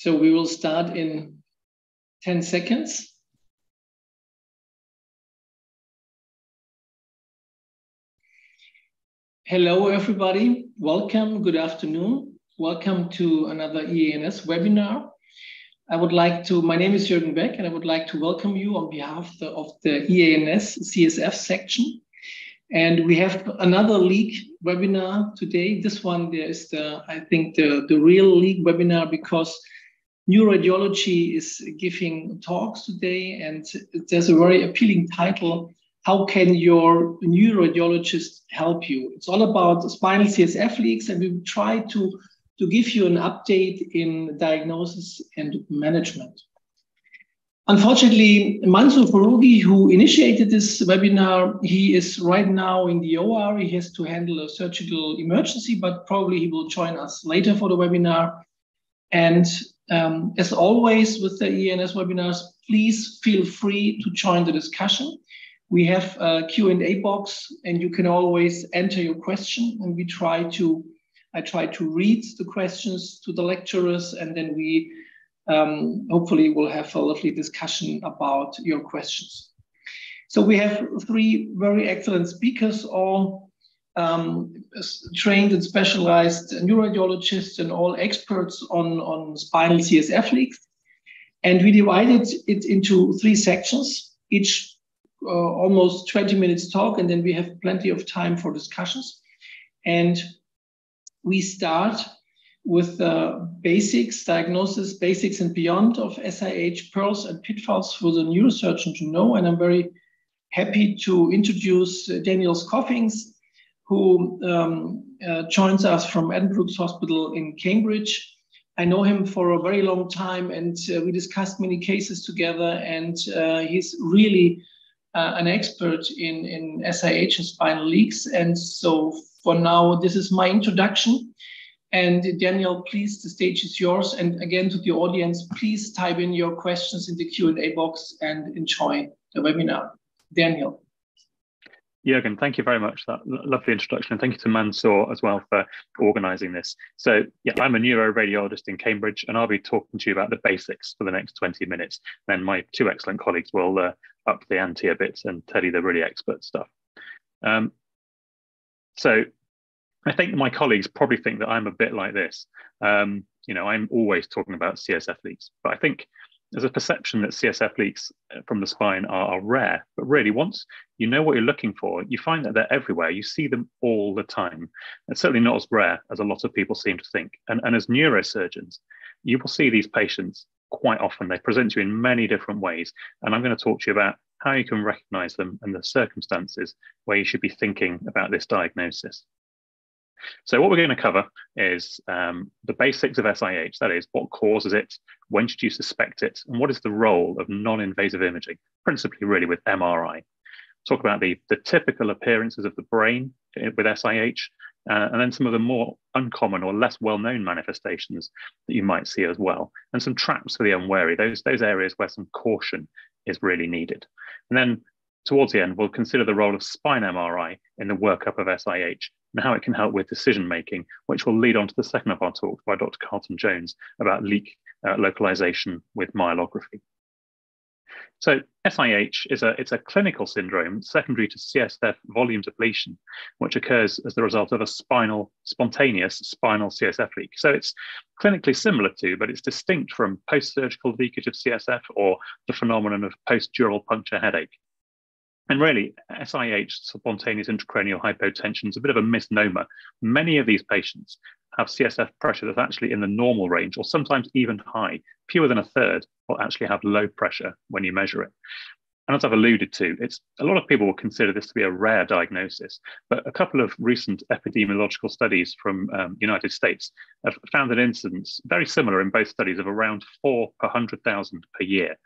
So we will start in 10 seconds. Hello, everybody. Welcome. Good afternoon. Welcome to another EANS webinar. I would like to, my name is Jürgen Beck, and I would like to welcome you on behalf of the, EANS CSF section. And we have another leak webinar today. This one, there is the, I think, the, the real leak webinar because neuroradiology is giving talks today, and there's a very appealing title. How can your neuroradiologist help you? It's all about spinal CSF leaks, and we try to, to give you an update in diagnosis and management. Unfortunately, Mansour Foroughi, who initiated this webinar, he is right now in the OR. He has to handle a surgical emergency, but probably he will join us later for the webinar. And um, as always with the EANS webinars, please feel free to join the discussion. We have a Q&A box and you can always enter your question and we try to, I try to read the questions to the lecturers and then we um, hopefully will have a lovely discussion about your questions. So we have three very excellent speakers, all um, trained and specialized neuroradiologists and all experts on, on spinal CSF leaks. And we divided it into three sections, each uh, almost 20 minutes talk, and then we have plenty of time for discussions. And we start with the basics, diagnosis, basics and beyond of SIH, pearls and pitfalls for the neurosurgeon to know. And I'm very happy to introduce Daniel Scoffings, who um, uh, joins us from Addenbrooke's Hospital in Cambridge. I know him for a very long time, and uh, we discussed many cases together. And uh, he's really uh, an expert in, in SIH and spinal leaks. And so, for now, this is my introduction. And Daniel, please, the stage is yours. And again, to the audience, please type in your questions in the Q&A box and enjoy the webinar. Daniel. Jürgen, thank you very much. That lovely introduction. And thank you to Mansour as well for organizing this. So yeah, I'm a neuroradiologist in Cambridge, and I'll be talking to you about the basics for the next 20 minutes. Then my two excellent colleagues will uh, up the ante a bit and tell you the really expert stuff. Um, so I think my colleagues probably think that I'm a bit like this. Um, you know, I'm always talking about CSF leaks, but I think there's a perception that CSF leaks uh, from the spine are, are, rare, but really, once you know what you're looking for, you find that they're everywhere. You see them all the time. It's certainly not as rare as a lot of people seem to think. And, and as neurosurgeons, you will see these patients quite often. They present to you in many different ways. And I'm going to talk to you about how you can recognize them and the circumstances where you should be thinking about this diagnosis. So what we're going to cover is um, the basics of SIH, that is, what causes it, when should you suspect it, and what is the role of non-invasive imaging, principally really with MRI. Talk about the, the typical appearances of the brain with SIH, uh, and then some of the more uncommon or less well-known manifestations that you might see as well, and some traps for the unwary, those, those areas where some caution is really needed. And then towards the end, we'll consider the role of spine MRI in the workup of SIH and how it can help with decision making, which will lead on to the second of our talks by Dr. Carlton Jones about leak uh, localization with myelography. So SIH is a, it's a clinical syndrome secondary to CSF volume depletion, which occurs as the result of a spinal, spontaneous spinal CSF leak. So it's clinically similar to, but it's distinct from post-surgical leakage of CSF or the phenomenon of post-dural puncture headache. And really, SIH, spontaneous intracranial hypotension, is a bit of a misnomer. Many of these patients have CSF pressure that's actually in the normal range, or sometimes even high. Fewer than a third will actually have low pressure when you measure it. And as I've alluded to, it's a lot of people will consider this to be a rare diagnosis, but a couple of recent epidemiological studies from um, United States have found an incidence very similar in both studies of around four per hundred thousand per year.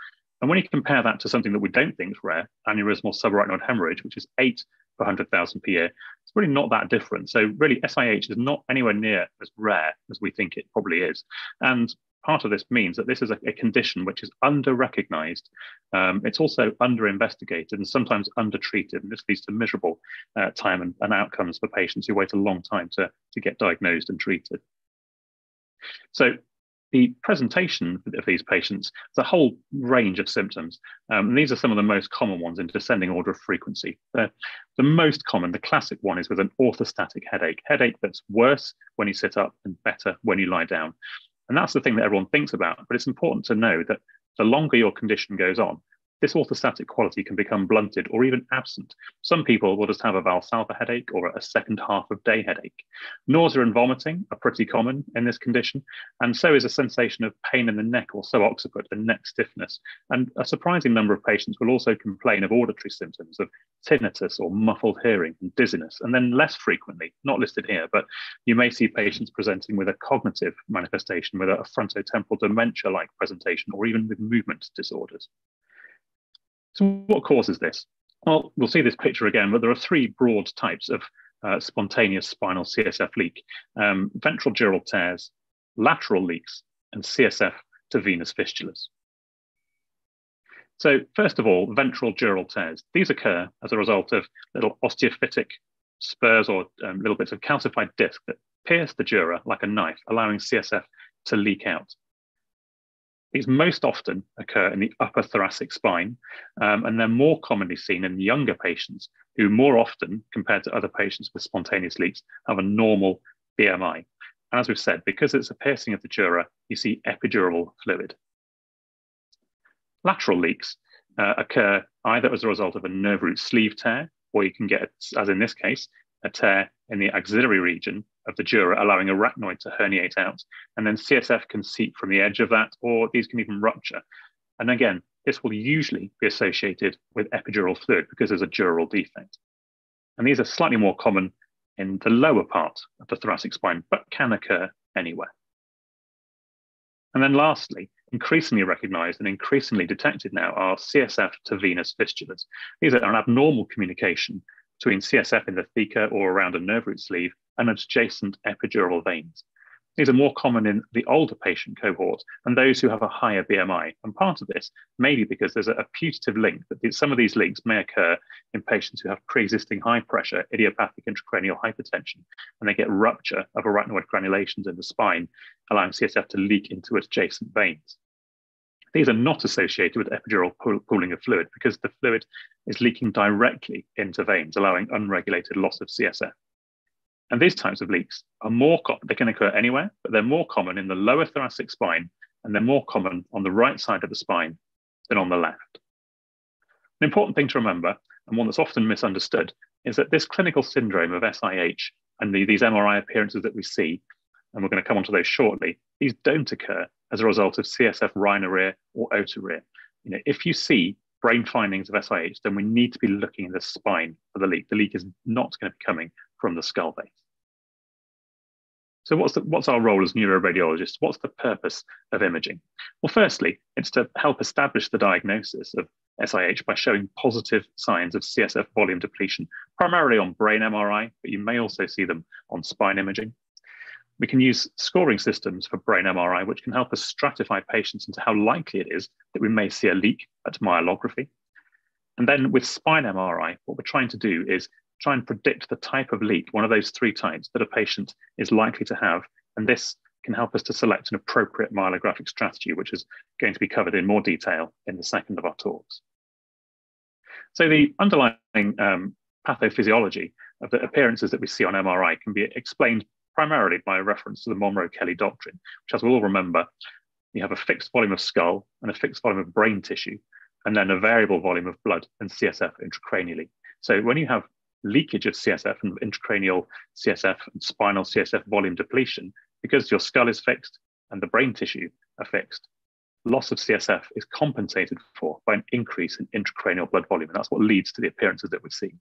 And when you compare that to something that we don't think is rare, aneurysmal subarachnoid hemorrhage, which is eight per 100,000 per year, it's really not that different. So really SIH is not anywhere near as rare as we think it probably is. And part of this means that this is a, a condition which is under-recognized. Um, it's also under-investigated and sometimes under-treated. And this leads to miserable uh, time and, and outcomes for patients who wait a long time to, to get diagnosed and treated. So the presentation of these patients, is a whole range of symptoms. Um, and these are some of the most common ones in descending order of frequency. The, the most common, the classic one, is with an orthostatic headache, headache that's worse when you sit up and better when you lie down. And that's the thing that everyone thinks about. But it's important to know that the longer your condition goes on, this orthostatic quality can become blunted or even absent. Some people will just have a Valsalva headache or a second half of day headache. Nausea and vomiting are pretty common in this condition, and so is a sensation of pain in the neck or so occiput and neck stiffness. And a surprising number of patients will also complain of auditory symptoms of tinnitus or muffled hearing and dizziness. And then less frequently, not listed here, but you may see patients presenting with a cognitive manifestation, with a frontotemporal dementia-like presentation, or even with movement disorders. So what causes this? Well, we'll see this picture again, but there are three broad types of uh, spontaneous spinal CSF leak, um, ventral dural tears, lateral leaks, and CSF to venous fistulas. So first of all, ventral dural tears. These occur as a result of little osteophytic spurs or um, little bits of calcified disc that pierce the dura like a knife, allowing CSF to leak out. These most often occur in the upper thoracic spine, um, and they're more commonly seen in younger patients who, more often compared to other patients with spontaneous leaks, have a normal BMI. And as we've said, because it's a piercing of the dura, you see epidural fluid. Lateral leaks uh, occur either as a result of a nerve root sleeve tear, or you can get, as in this case, a tear in the axillary region of the dura, allowing arachnoid to herniate out. And then CSF can seep from the edge of that, or these can even rupture. And again, this will usually be associated with epidural fluid because there's a dural defect. And these are slightly more common in the lower part of the thoracic spine, but can occur anywhere. And then lastly, increasingly recognized and increasingly detected now are CSF to venous fistulas. These are an abnormal communication between CSF in the theca or around a nerve root sleeve and adjacent epidural veins. These are more common in the older patient cohort and those who have a higher BMI. And part of this may be because there's a, putative link that some of these links may occur in patients who have pre-existing high pressure idiopathic intracranial hypertension, and they get rupture of arachnoid granulations in the spine, allowing CSF to leak into adjacent veins. These are not associated with epidural pooling of fluid because the fluid is leaking directly into veins, allowing unregulated loss of CSF. And these types of leaks are more, they can occur anywhere, but they're more common in the lower thoracic spine, and they're more common on the right side of the spine than on the left. An important thing to remember, and one that's often misunderstood, is that this clinical syndrome of SIH and the, these MRI appearances that we see, and we're going to come on to those shortly, these don't occur as a result of CSF rhinorrhea or otorrhea. You know, if you see brain findings of SIH, then we need to be looking in the spine for the leak. The leak is not going to be coming from the skull base. So what's, the, what's our role as neuroradiologists? What's the purpose of imaging? Well, firstly, it's to help establish the diagnosis of SIH by showing positive signs of CSF volume depletion, primarily on brain MRI, but you may also see them on spine imaging. We can use scoring systems for brain MRI, which can help us stratify patients into how likely it is that we may see a leak at myelography. And then with spine MRI, what we're trying to do is try and predict the type of leak, one of those three types that a patient is likely to have. And this can help us to select an appropriate myelographic strategy, which is going to be covered in more detail in the second of our talks. So the underlying um, pathophysiology of the appearances that we see on MRI can be explained primarily by reference to the Monro-Kellie doctrine, which as we'll all remember, you have a fixed volume of skull and a fixed volume of brain tissue, and then a variable volume of blood and CSF intracranially. So when you have leakage of CSF and intracranial CSF and spinal CSF volume depletion, because your skull is fixed and the brain tissue are fixed, loss of CSF is compensated for by an increase in intracranial blood volume. And that's what leads to the appearances that we're seeing.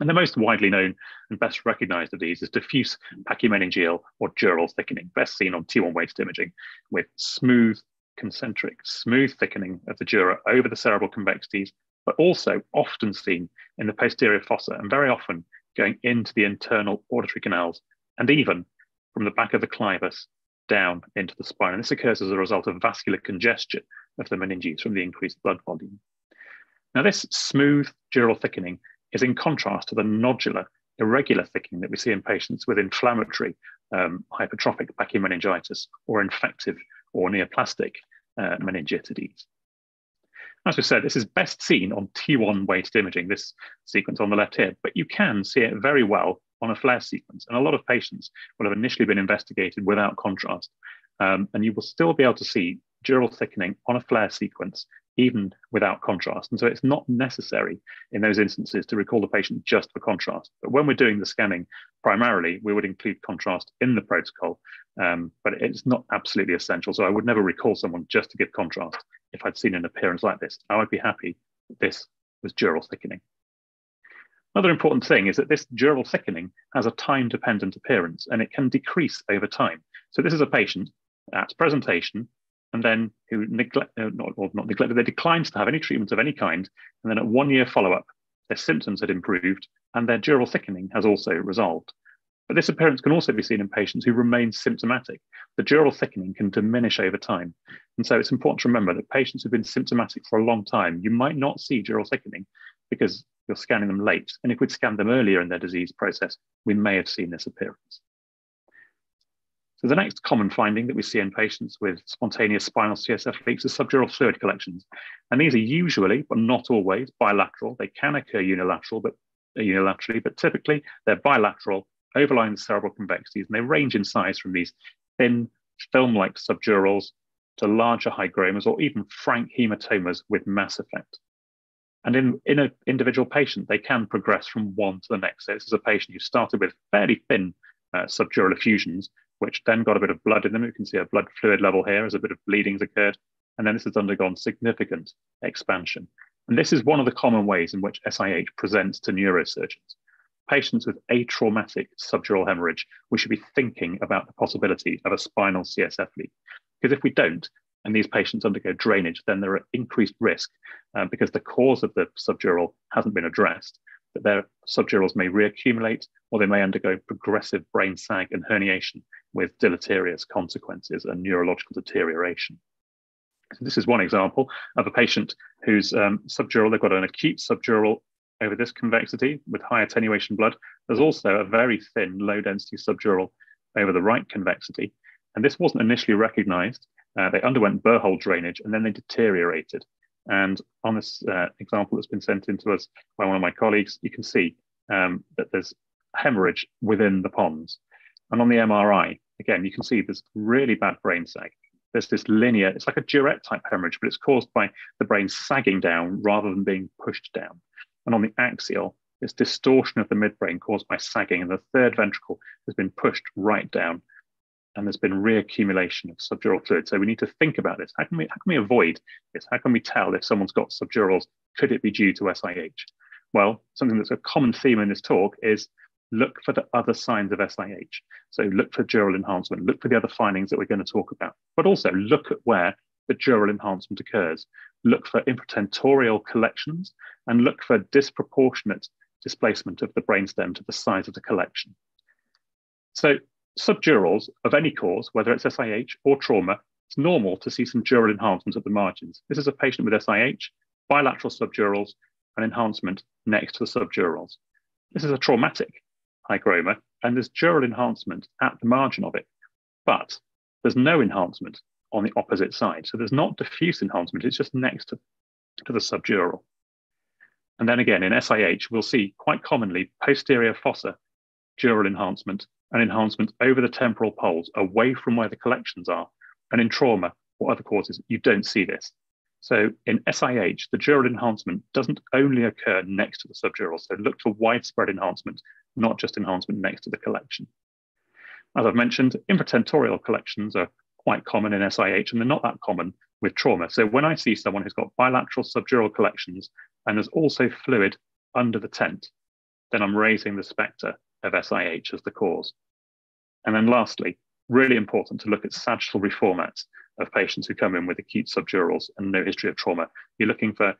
And the most widely known and best recognized of these is diffuse pachymeningeal or dural thickening, best seen on T1 weighted imaging, with smooth, concentric, smooth thickening of the dura over the cerebral convexities, but also often seen in the posterior fossa and very often going into the internal auditory canals and even from the back of the clivus down into the spine. And this occurs as a result of vascular congestion of the meninges from the increased blood volume. Now, this smooth dural thickening is in contrast to the nodular, irregular thickening that we see in patients with inflammatory um, hypertrophic meningitis or infective or neoplastic uh, meningitides. As we said, this is best seen on T1 weighted imaging, this sequence on the left here, but you can see it very well on a FLAIR sequence. And a lot of patients will have initially been investigated without contrast. Um, and you will still be able to see dural thickening on a FLAIR sequence even without contrast. And so it's not necessary in those instances to recall the patient just for contrast. But when we're doing the scanning, primarily we would include contrast in the protocol, um, but it's not absolutely essential. So I would never recall someone just to give contrast if I'd seen an appearance like this. I would be happy this was dural thickening. Another important thing is that this dural thickening has a time dependent appearance and it can decrease over time. So this is a patient at presentation and then who neglect, uh, not, not neglected, they declined to have any treatment of any kind. And then at one year follow up, their symptoms had improved and their dural thickening has also resolved. But this appearance can also be seen in patients who remain symptomatic. The dural thickening can diminish over time. And so it's important to remember that patients who've been symptomatic for a long time, you might not see dural thickening because you're scanning them late. And if we'd scanned them earlier in their disease process, we may have seen this appearance. So the next common finding that we see in patients with spontaneous spinal CSF leaks is subdural fluid collections. And these are usually, but not always, bilateral. They can occur unilateral, but uh, unilaterally, but typically they're bilateral, overlying the cerebral convexities, and they range in size from these thin film-like subdurals to larger hygromas or even frank hematomas with mass effect. And in, in an individual patient, they can progress from one to the next. So this is a patient who started with fairly thin uh, subdural effusions which then got a bit of blood in them. You can see a blood fluid level here as a bit of bleeding has occurred. And then this has undergone significant expansion. And this is one of the common ways in which SIH presents to neurosurgeons. Patients with atraumatic subdural hemorrhage, we should be thinking about the possibility of a spinal CSF leak. Because if we don't, and these patients undergo drainage, then they're at increased risk uh, because the cause of the subdural hasn't been addressed that their subdurals may reaccumulate or they may undergo progressive brain sag and herniation with deleterious consequences and neurological deterioration. So this is one example of a patient whose um, subdural, they've got an acute subdural over this convexity with high attenuation blood. There's also a very thin, low density subdural over the right convexity. And this wasn't initially recognized. Uh, they underwent burr hole drainage and then they deteriorated. And on this uh, example that's been sent in to us by one of my colleagues, you can see um, that there's hemorrhage within the pons. And on the MRI, again, you can see there's really bad brain sag. There's this linear, it's like a Duret type hemorrhage, but it's caused by the brain sagging down rather than being pushed down. And on the axial, it's distortion of the midbrain caused by sagging, and the third ventricle has been pushed right down and there's been reaccumulation of subdural fluid. So we need to think about this. How can we, how can we avoid this? How can we tell if someone's got subdurals? Could it be due to SIH? Well, something that's a common theme in this talk is look for the other signs of SIH. So look for dural enhancement, look for the other findings that we're going to talk about, but also look at where the dural enhancement occurs. Look for infratentorial collections and look for disproportionate displacement of the brainstem to the size of the collection. So subdurals of any cause, whether it's SIH or trauma, it's normal to see some dural enhancement at the margins. This is a patient with SIH, bilateral subdurals, and enhancement next to the subdurals. This is a traumatic hygroma, and there's dural enhancement at the margin of it, but there's no enhancement on the opposite side. So there's not diffuse enhancement, it's just next to, to the subdural. And then again, in SIH, we'll see quite commonly posterior fossa dural enhancement and enhancement over the temporal poles away from where the collections are. And in trauma or other causes, you don't see this. So in SIH, the dural enhancement doesn't only occur next to the subdural. So look for widespread enhancement, not just enhancement next to the collection. As I've mentioned, infratentorial collections are quite common in SIH and they're not that common with trauma. So when I see someone who's got bilateral subdural collections and there's also fluid under the tent, then I'm raising the spectre of SIH as the cause. And then lastly, really important to look at sagittal reformats of patients who come in with acute subdurals and no history of trauma. You're looking for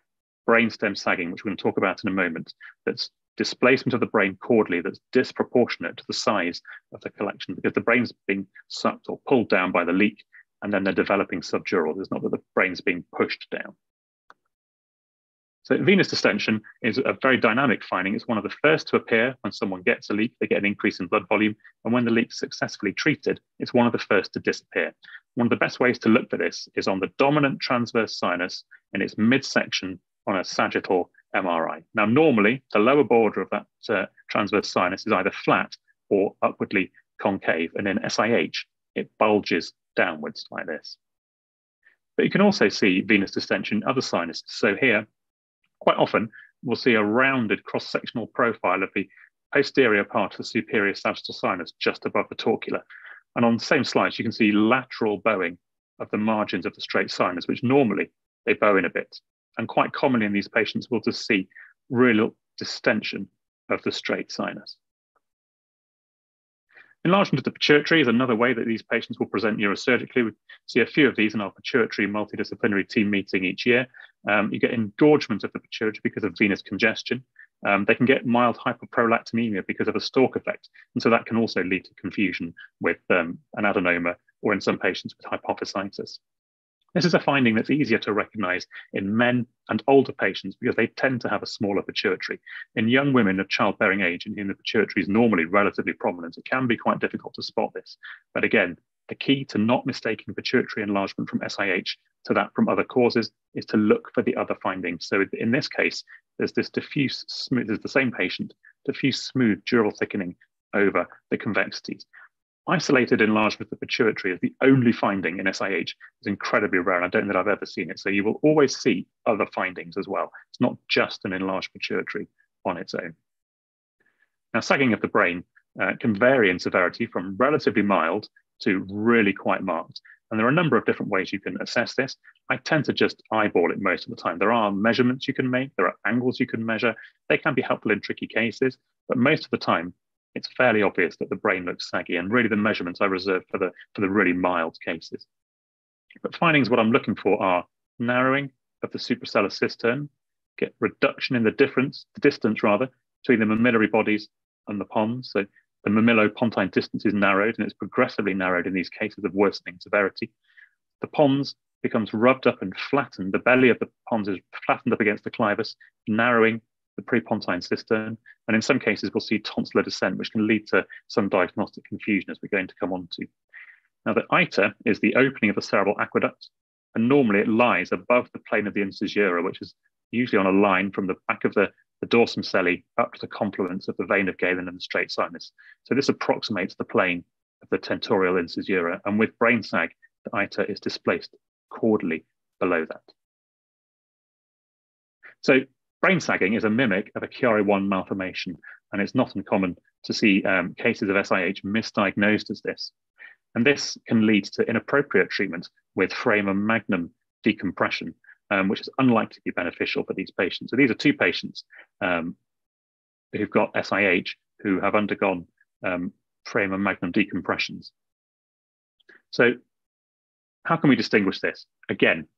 brainstem sagging, which we're going to talk about in a moment, that's displacement of the brain caudally that's disproportionate to the size of the collection because the brain's being sucked or pulled down by the leak and then they're developing subdural. It's not that the brain's being pushed down. So venous distension is a very dynamic finding. It's one of the first to appear when someone gets a leak, they get an increase in blood volume. And when the leak's successfully treated, it's one of the first to disappear. One of the best ways to look for this is on the dominant transverse sinus in its midsection on a sagittal MRI. Now, normally, the lower border of that uh, transverse sinus is either flat or upwardly concave. And in SIH, it bulges downwards like this. But you can also see venous distension in other sinuses. So here, quite often we'll see a rounded cross-sectional profile of the posterior part of the superior sagittal sinus just above the torcular. And on the same slides, you can see lateral bowing of the margins of the straight sinus, which normally they bow in a bit. And quite commonly in these patients, we'll just see real distension of the straight sinus. Enlargement of the pituitary is another way that these patients will present neurosurgically. We see a few of these in our pituitary multidisciplinary team meeting each year. Um, you get engorgement of the pituitary because of venous congestion. Um, they can get mild hyperprolactinemia because of a stalk effect. And so that can also lead to confusion with um, an adenoma or in some patients with hypophysitis. This is a finding that's easier to recognize in men and older patients because they tend to have a smaller pituitary. In young women of childbearing age, and in whom the pituitary is normally relatively prominent, it can be quite difficult to spot this. But again, the key to not mistaking pituitary enlargement from SIH to that from other causes is to look for the other findings. So in this case, there's this diffuse smooth, there's the same patient, diffuse smooth dural thickening over the convexities. Isolated enlargement of the pituitary is the only finding in SIH. It's incredibly rare, and I don't that I've ever seen it. So you will always see other findings as well. It's not just an enlarged pituitary on its own. Now, sagging of the brain uh, can vary in severity from relatively mild to really quite marked. And there are a number of different ways you can assess this. I tend to just eyeball it most of the time. There are measurements you can make, there are angles you can measure. They can be helpful in tricky cases, but most of the time, it's fairly obvious that the brain looks saggy. And really, the measurements I reserve for the for the really mild cases. But findings, what I'm looking for are narrowing of the suprasellar cistern, get reduction in the difference, the distance rather, between the mammillary bodies and the pons. So the mamillopontine distance is narrowed and it's progressively narrowed in these cases of worsening severity. The pons becomes rubbed up and flattened. The belly of the pons is flattened up against the clivus, narrowing the prepontine cistern. And in some cases, we'll see tonsillar descent, which can lead to some diagnostic confusion, as we're going to come on to. Now, the iter is the opening of the cerebral aqueduct, and normally it lies above the plane of the incisura, which is usually on a line from the back of the, the dorsum sellae up to the confluence of the vein of Galen and the straight sinus. So this approximates the plane of the tentorial incisura, and with brain sag, the iter is displaced caudally below that. So Brain sagging is a mimic of a Chiari-1 malformation, and it's not uncommon to see um, cases of SIH misdiagnosed as this. And this can lead to inappropriate treatment with foramen magnum decompression, um, which is unlikely to be beneficial for these patients. So these are two patients um, who've got SIH who have undergone um, foramen magnum decompressions. So how can we distinguish this? Again,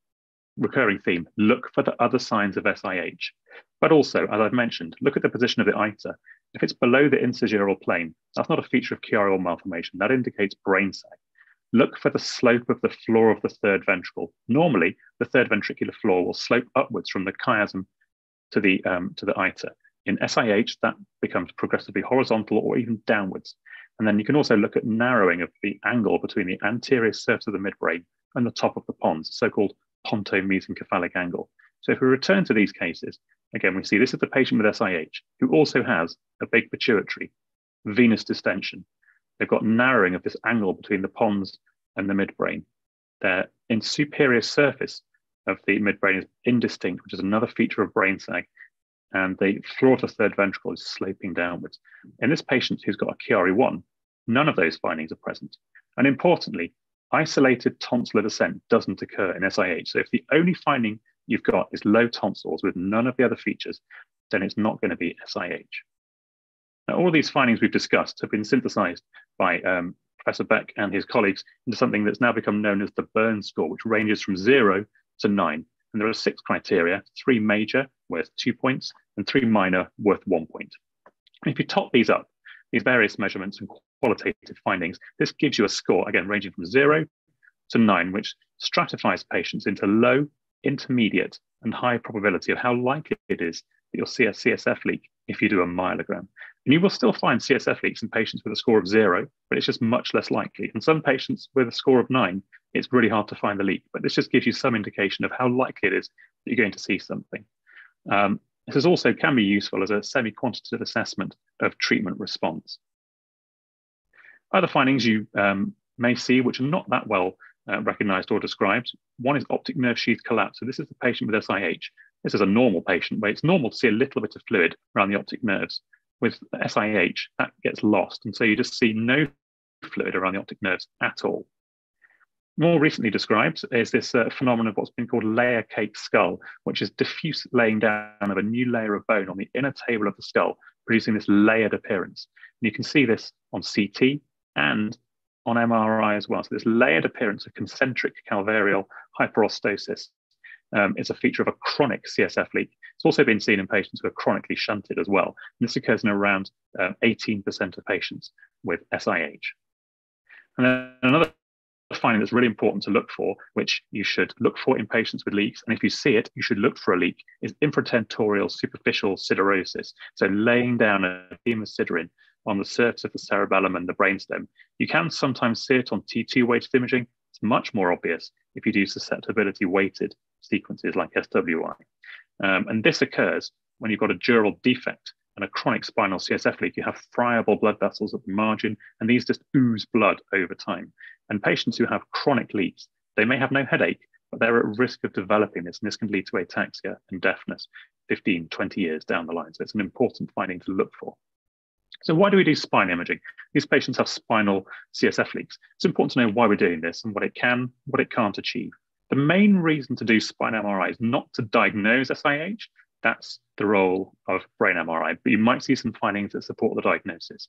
recurring theme, look for the other signs of SIH. But also, as I've mentioned, look at the position of the iter. If it's below the incisural plane, that's not a feature of Chiari-1 malformation. That indicates brain sag. Look for the slope of the floor of the third ventricle. Normally, the third ventricular floor will slope upwards from the chiasm to the, um, to the iter. In SIH, that becomes progressively horizontal or even downwards. And then you can also look at narrowing of the angle between the anterior surface of the midbrain and the top of the pons, so-called pontomesencephalic angle. So if we return to these cases, again, we see this is the patient with SIH who also has a big pituitary, venous distension. They've got narrowing of this angle between the pons and the midbrain. Their in superior surface of the midbrain is indistinct, which is another feature of brain sag, and the floor of the third ventricle is sloping downwards. In this patient who's got a Chiari-1, none of those findings are present. And importantly, isolated tonsillar descent doesn't occur in SIH. So if the only finding you've got is low tonsils with none of the other features, then it's not going to be SIH. Now, all these findings we've discussed have been synthesized by um, Professor Beck and his colleagues into something that's now become known as the Bern score, which ranges from zero to nine. And there are six criteria, three major worth two points and three minor worth one point. And if you top these up, these various measurements and qualitative findings, this gives you a score, again, ranging from zero to nine, which stratifies patients into low, intermediate and high probability of how likely it is that you'll see a CSF leak if you do a myelogram. And you will still find CSF leaks in patients with a score of zero, but it's just much less likely. In some patients with a score of nine, it's really hard to find the leak, but this just gives you some indication of how likely it is that you're going to see something. Um, this is also can be useful as a semi-quantitative assessment of treatment response. Other findings you um, may see, which are not that well uh, recognized or described, one is optic nerve sheath collapse. So this is the patient with SIH. This is a normal patient where it's normal to see a little bit of fluid around the optic nerves. With SIH, that gets lost. And so you just see no fluid around the optic nerves at all. More recently described is this uh, phenomenon of what's been called layer cake skull, which is diffuse laying down of a new layer of bone on the inner table of the skull, producing this layered appearance. And you can see this on CT and on MRI as well. So this layered appearance of concentric calvarial hyperostosis um, is a feature of a chronic CSF leak. It's also been seen in patients who are chronically shunted as well. And this occurs in around 18% um, of patients with SIH. And then another finding that's really important to look for, which you should look for in patients with leaks, and if you see it, you should look for a leak, is infratentorial superficial siderosis. So laying down a hemosiderin on the surface of the cerebellum and the brainstem. You can sometimes see it on T2 weighted imaging. It's much more obvious if you do susceptibility weighted sequences like SWI. Um, and this occurs when you've got a dural defect and a chronic spinal CSF leak, you have friable blood vessels at the margin, and these just ooze blood over time. And patients who have chronic leaks, they may have no headache, but they're at risk of developing this, and this can lead to ataxia and deafness 15, 20 years down the line. So it's an important finding to look for. So why do we do spine imaging? These patients have spinal CSF leaks. It's important to know why we're doing this and what it can, what it can't achieve. The main reason to do spine MRI is not to diagnose SIH, that's the role of brain MRI, but you might see some findings that support the diagnosis.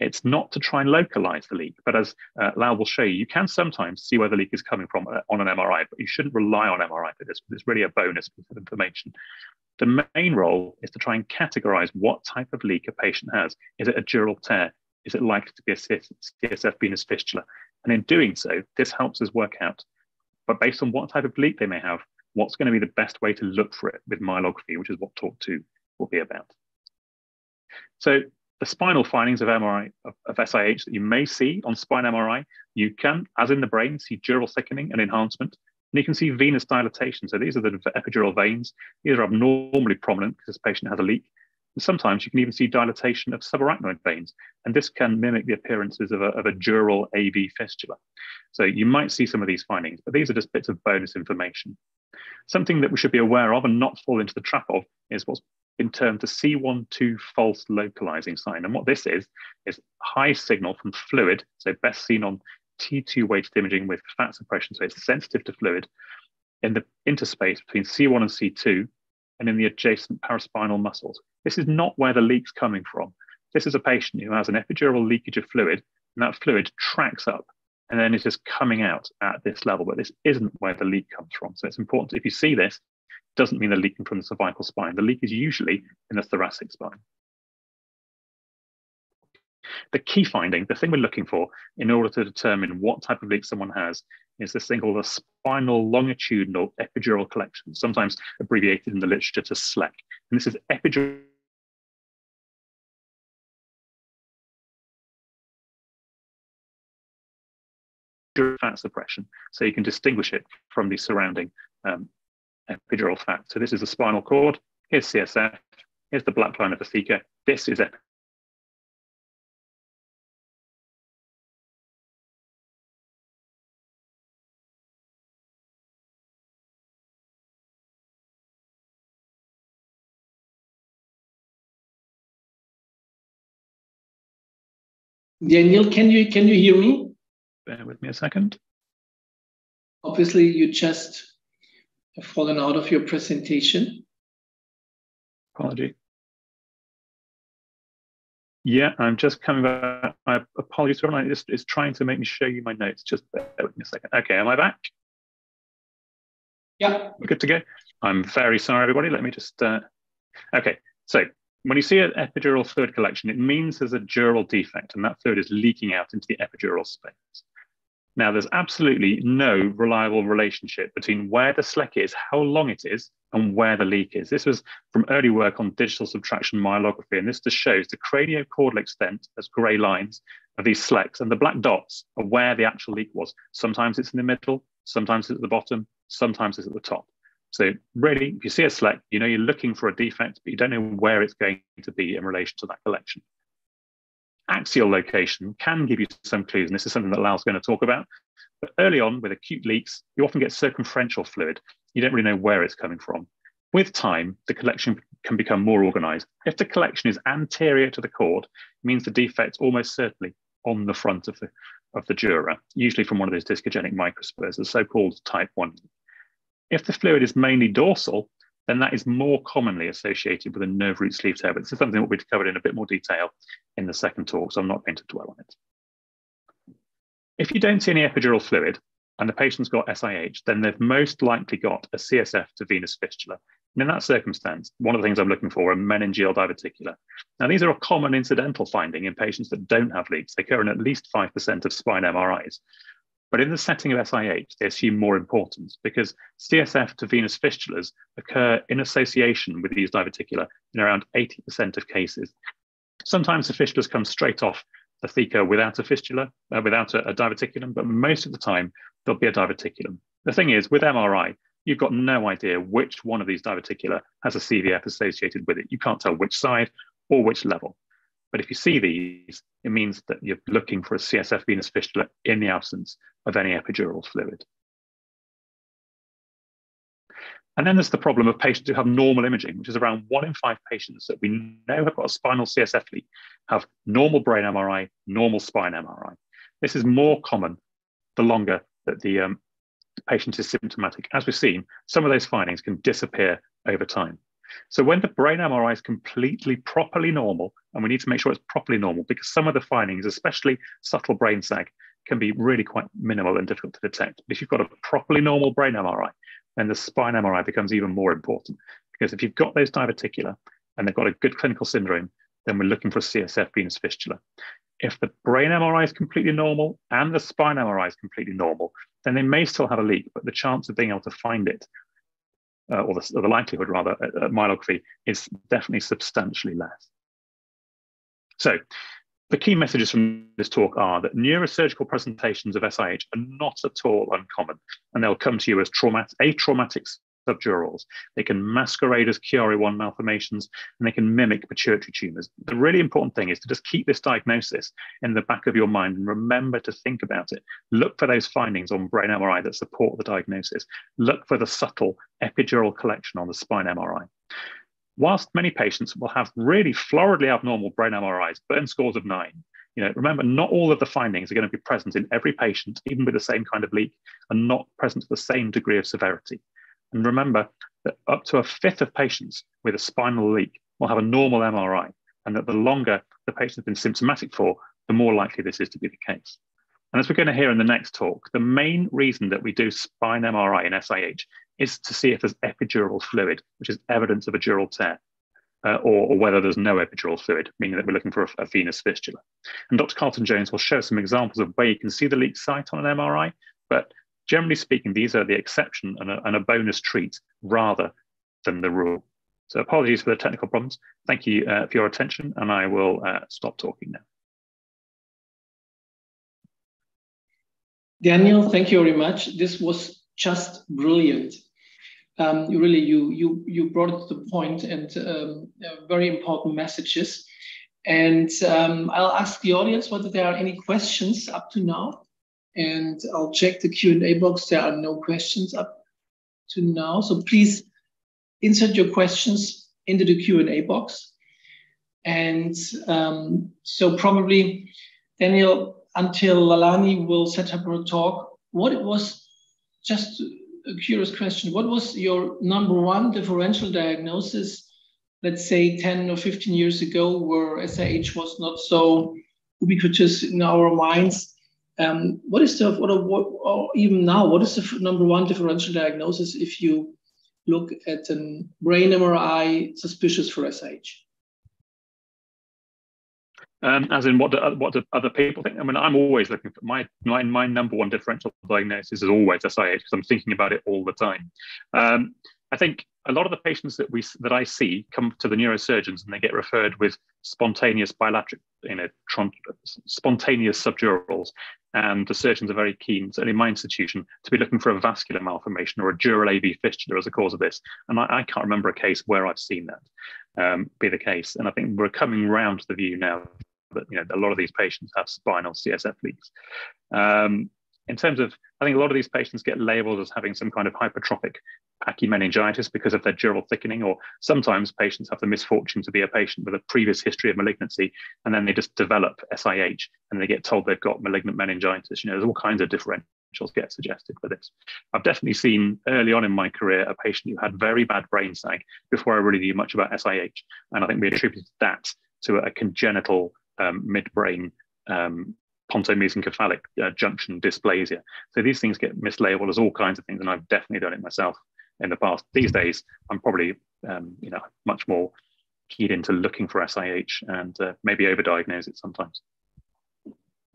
It's not to try and localize the leak, but as uh, Lau will show you, you can sometimes see where the leak is coming from uh, on an MRI, but you shouldn't rely on MRI for this. It's really a bonus piece of information. The main role is to try and categorize what type of leak a patient has. Is it a dural tear? Is it likely to be a CSF venous fistula? And in doing so, this helps us work out, but based on what type of leak they may have, what's going to be the best way to look for it with myelography, which is what talk two will be about. So the spinal findings of MRI of, of, SIH that you may see on spine MRI, you can, as in the brain, see dural thickening and enhancement. And you can see venous dilatation. So these are the epidural veins. These are abnormally prominent because this patient has a leak. And sometimes you can even see dilatation of subarachnoid veins. And this can mimic the appearances of a, of a dural AV fistula. So you might see some of these findings, but these are just bits of bonus information. Something that we should be aware of and not fall into the trap of is what's been termed the C12 false localizing sign. And what this is, is high signal from fluid, so best seen on T2 weighted imaging with fat suppression, so it's sensitive to fluid, in the interspace between C1 and C2 and in the adjacent paraspinal muscles. This is not where the leak's coming from. This is a patient who has an epidural leakage of fluid, and that fluid tracks up and then it's just coming out at this level, but this isn't where the leak comes from. So it's important, if you see this, doesn't mean they're leaking from the cervical spine. The leak is usually in the thoracic spine. The key finding, the thing we're looking for in order to determine what type of leak someone has, is this thing called a spinal longitudinal epidural collection, sometimes abbreviated in the literature to SLEC. And this is epidural fat suppression, so you can distinguish it from the surrounding um, epidural fat. So this is the spinal cord, here's CSF, here's the black line of the theca, this is Daniel, can you can you hear me? Bear with me a second. Obviously, you just have fallen out of your presentation. Apology. Yeah, I'm just coming back. I apologize for everyone. It's, it's trying to make me show you my notes. Just bear with me a second. Okay, am I back? Yeah. We're good to go. I'm very sorry, everybody. Let me just. Uh... Okay, so when you see an epidural fluid collection, it means there's a dural defect, and that fluid is leaking out into the epidural space. Now, there's absolutely no reliable relationship between where the SLEC is, how long it is, and where the leak is. This was from early work on digital subtraction myelography, and this just shows the craniocaudal extent as grey lines of these SLECs, and the black dots are where the actual leak was. Sometimes it's in the middle, sometimes it's at the bottom, sometimes it's at the top. So really, if you see a SLEC, you know you're looking for a defect, but you don't know where it's going to be in relation to that collection. Axial location can give you some clues, and this is something that Lal's going to talk about. But early on, with acute leaks, you often get circumferential fluid. You don't really know where it's coming from. With time, the collection can become more organized. If the collection is anterior to the cord, it means the defect's almost certainly on the front of the, of the dura, usually from one of those discogenic microspurs, the so-called type 1. If the fluid is mainly dorsal, then that is more commonly associated with a nerve root sleeve tear. But this is something that we've covered in a bit more detail in the second talk, so I'm not going to dwell on it. If you don't see any epidural fluid and the patient's got SIH, then they've most likely got a CSF to venous fistula. And in that circumstance, one of the things I'm looking for are meningeal diverticula. Now, these are a common incidental finding in patients that don't have leaks. They occur in at least 5% of spine MRIs. But in the setting of SIH, they assume more importance because CSF to venous fistulas occur in association with these diverticula in around 80% of cases. Sometimes the fistulas come straight off the theca without a fistula, uh, without a, a diverticulum, but most of the time there'll be a diverticulum. The thing is, with MRI, you've got no idea which one of these diverticula has a CVF associated with it. You can't tell which side or which level. But if you see these, it means that you're looking for a CSF venous fistula in the absence of any epidural fluid. And then there's the problem of patients who have normal imaging, which is around one in five patients that we know have got a spinal CSF leak, have normal brain MRI, normal spine MRI. This is more common the longer that the, um, the patient is symptomatic. As we've seen, some of those findings can disappear over time. So when the brain MRI is completely properly normal, and we need to make sure it's properly normal because some of the findings, especially subtle brain sag, can be really quite minimal and difficult to detect. If you've got a properly normal brain MRI, then the spine MRI becomes even more important because if you've got those diverticula and they've got a good clinical syndrome, then we're looking for a CSF venous fistula. If the brain MRI is completely normal and the spine MRI is completely normal, then they may still have a leak, but the chance of being able to find it uh, or, the, or, the, likelihood rather, at, at myelography is definitely substantially less. So the key messages from this talk are that neurosurgical presentations of SIH are not at all uncommon, and they'll come to you as traumatic, atraumatic subdurals. They can masquerade as Chiari-1 malformations and they can mimic pituitary tumors. The really important thing is to just keep this diagnosis in the back of your mind and remember to think about it. Look for those findings on brain MRI that support the diagnosis. Look for the subtle epidural collection on the spine MRI. Whilst many patients will have really floridly abnormal brain MRIs, Bern scores of nine, you know, remember, not all of the findings are going to be present in every patient, even with the same kind of leak, and not present to the same degree of severity. And remember that up to a fifth of patients with a spinal leak will have a normal MRI, and that the longer the patient has been symptomatic for, the more likely this is to be the case. And as we're going to hear in the next talk, the main reason that we do spine MRI in SIH is to see if there's epidural fluid, which is evidence of a dural tear, uh, or, or, whether there's no epidural fluid, meaning that we're looking for a, a, venous fistula. And Dr. Carlton Jones will show some examples of where you can see the leak site on an MRI, but Generally speaking, these are the exception and a, and a bonus treat rather than the rule. So apologies for the technical problems. Thank you uh, for your attention, and I will uh, stop talking now. Daniel, thank you very much. This was just brilliant. Um, you really, you you you brought to the point and um, uh, very important messages. And um, I'll ask the audience whether there are any questions up to now and I'll check the Q&A box. There are no questions up to now. So please insert your questions into the Q&A box. And um, so probably, Daniel, until Lalani will set up her talk, what it was, just a curious question, what was your number one differential diagnosis, let's say 10 or 15 years ago, where SIH was not so ubiquitous in our minds? Um, what is the, what, what, or even now, what is the number one differential diagnosis if you look at a brain MRI suspicious for SH? Um, as in, what do, what do other people think? I mean, I'm always looking for my my, my number one differential diagnosis is always SIH because I'm thinking about it all the time. Um, I think a lot of the patients that we that I see come to the neurosurgeons and they get referred with spontaneous bilateral, you know, spontaneous subdurals, and the surgeons are very keen, certainly in my institution, to be looking for a vascular malformation or a dural AV fistula as a cause of this. And I, I can't remember a case where I've seen that um, be the case. And I think we're coming round to the view now that you know a lot of these patients have spinal CSF leaks. Um, in terms of, I think a lot of these patients get labeled as having some kind of hypertrophic pachymeningitis because of their dural thickening, or sometimes patients have the misfortune to be a patient with a previous history of malignancy, and then they just develop SIH and they get told they've got malignant meningitis. You know, there's all kinds of differentials get suggested for this. I've definitely seen early on in my career a patient who had very bad brain sag before I really knew much about SIH, and I think we attributed that to a congenital um, midbrain um, pontomesencephalic uh, junction dysplasia. So these things get mislabeled as all kinds of things, and I've definitely done it myself in the past. These days, I'm probably um, you know much more keyed into looking for SIH and uh, maybe overdiagnose it sometimes.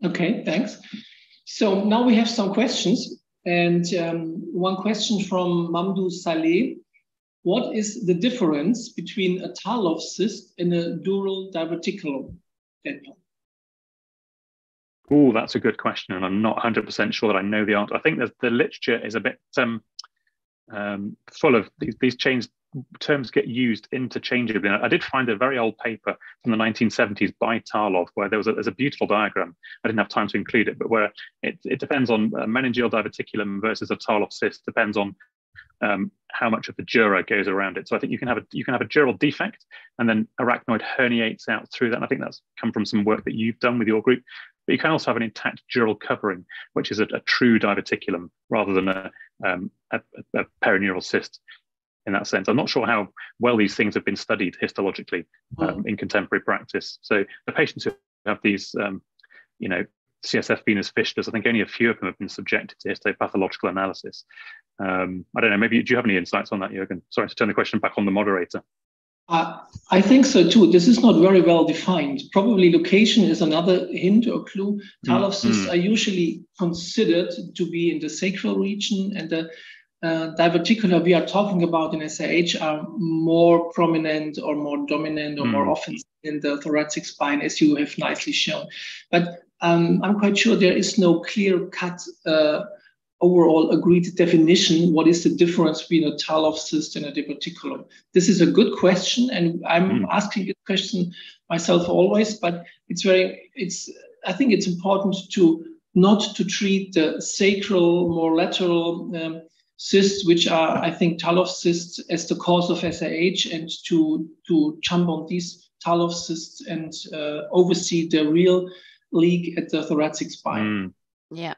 Okay, thanks. So now we have some questions, and um, one question from Mamdou Saleh. What is the difference between a Tarlov cyst and a dural diverticulum? Oh, that's a good question, and I'm not 100% sure that I know the answer. I think the literature is a bit um, um, full of these, these terms get used interchangeably. I did find a very old paper from the 1970s by Tarlov where there was a, there's a beautiful diagram. I didn't have time to include it, but where it, it depends on uh, meningeal diverticulum versus a Tarlov cyst depends on um, how much of the dura goes around it. So I think you can have a you can have a dural defect, and then arachnoid herniates out through that. And I think that's come from some work that you've done with your group. But you can also have an intact dural covering, which is a, a true diverticulum rather than a, um, a, a, perineural cyst in that sense. I'm not sure how well these things have been studied histologically um, mm. in contemporary practice. So the patients who have these, um, you know, CSF venous fistulas, I think only a few of them have been subjected to histopathological analysis. Um, I don't know, maybe do you have any insights on that, Jürgen? Sorry to turn the question back on the moderator. Uh, I think so too. This is not very well defined. Probably location is another hint or clue. Tarlov cysts mm. are usually considered to be in the sacral region, and the uh, diverticular we are talking about in SIH are more prominent or more dominant or mm. more often in the thoracic spine, as you have nicely shown. But um, I'm quite sure there is no clear cut. Uh, overall agreed definition what is the difference between a Tarlov cyst and a diverticulum? This is a good question, and I'm mm. asking this question myself always, but it's very, it's, I think it's important to not to treat the sacral, more lateral um, cysts, which are, I think, Tarlov cysts as the cause of SIH, and to, to jump on these Tarlov cysts and uh, oversee the real leak at the thoracic spine. Mm. Yeah.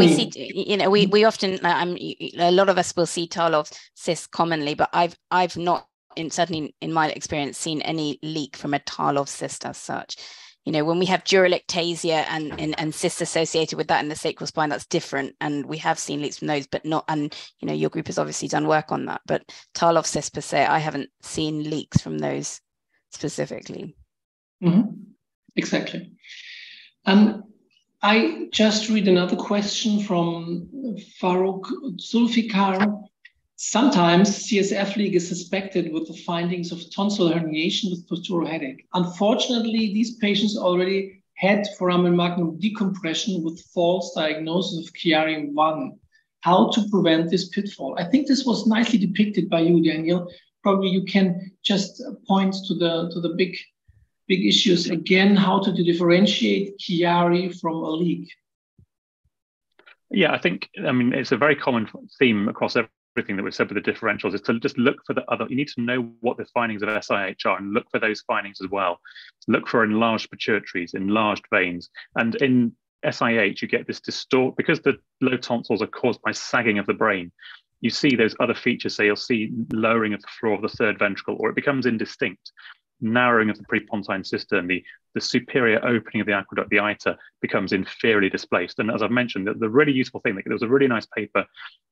We see, you know, we we often, um, a lot of us will see Tarlov cysts commonly, but I've I've not, in certainly in my experience, seen any leak from a Tarlov cyst as such. You know, when we have dural ectasia and, and and cysts associated with that in the sacral spine, that's different, and we have seen leaks from those, but not. And you know, your group has obviously done work on that, but Tarlov cysts per se, I haven't seen leaks from those specifically. Mm-hmm. Exactly. And I just read another question from Farouk Zulfikar. Sometimes CSF leak is suspected with the findings of tonsil herniation with postural headache. Unfortunately, these patients already had foramen magnum decompression with false diagnosis of Chiari 1. How to prevent this pitfall? I think this was nicely depicted by you, Daniel. Probably you can just point to the to the big big issues again how to differentiate Chiari from a leak. Yeah, I think I mean it's a very common theme across everything that we've said with the differentials is to just look for the other. You need to know what the findings of SIH are and look for those findings as well. Look for enlarged pituitaries, enlarged veins, and in SIH you get this distort because the low tonsils are caused by sagging of the brain. You see those other features. So you'll see lowering of the floor of the third ventricle, or it becomes indistinct narrowing of the prepontine cistern, the, the superior opening of the aqueduct, the iter, becomes inferiorly displaced. And as I've mentioned, the, the really useful thing, there was a really nice paper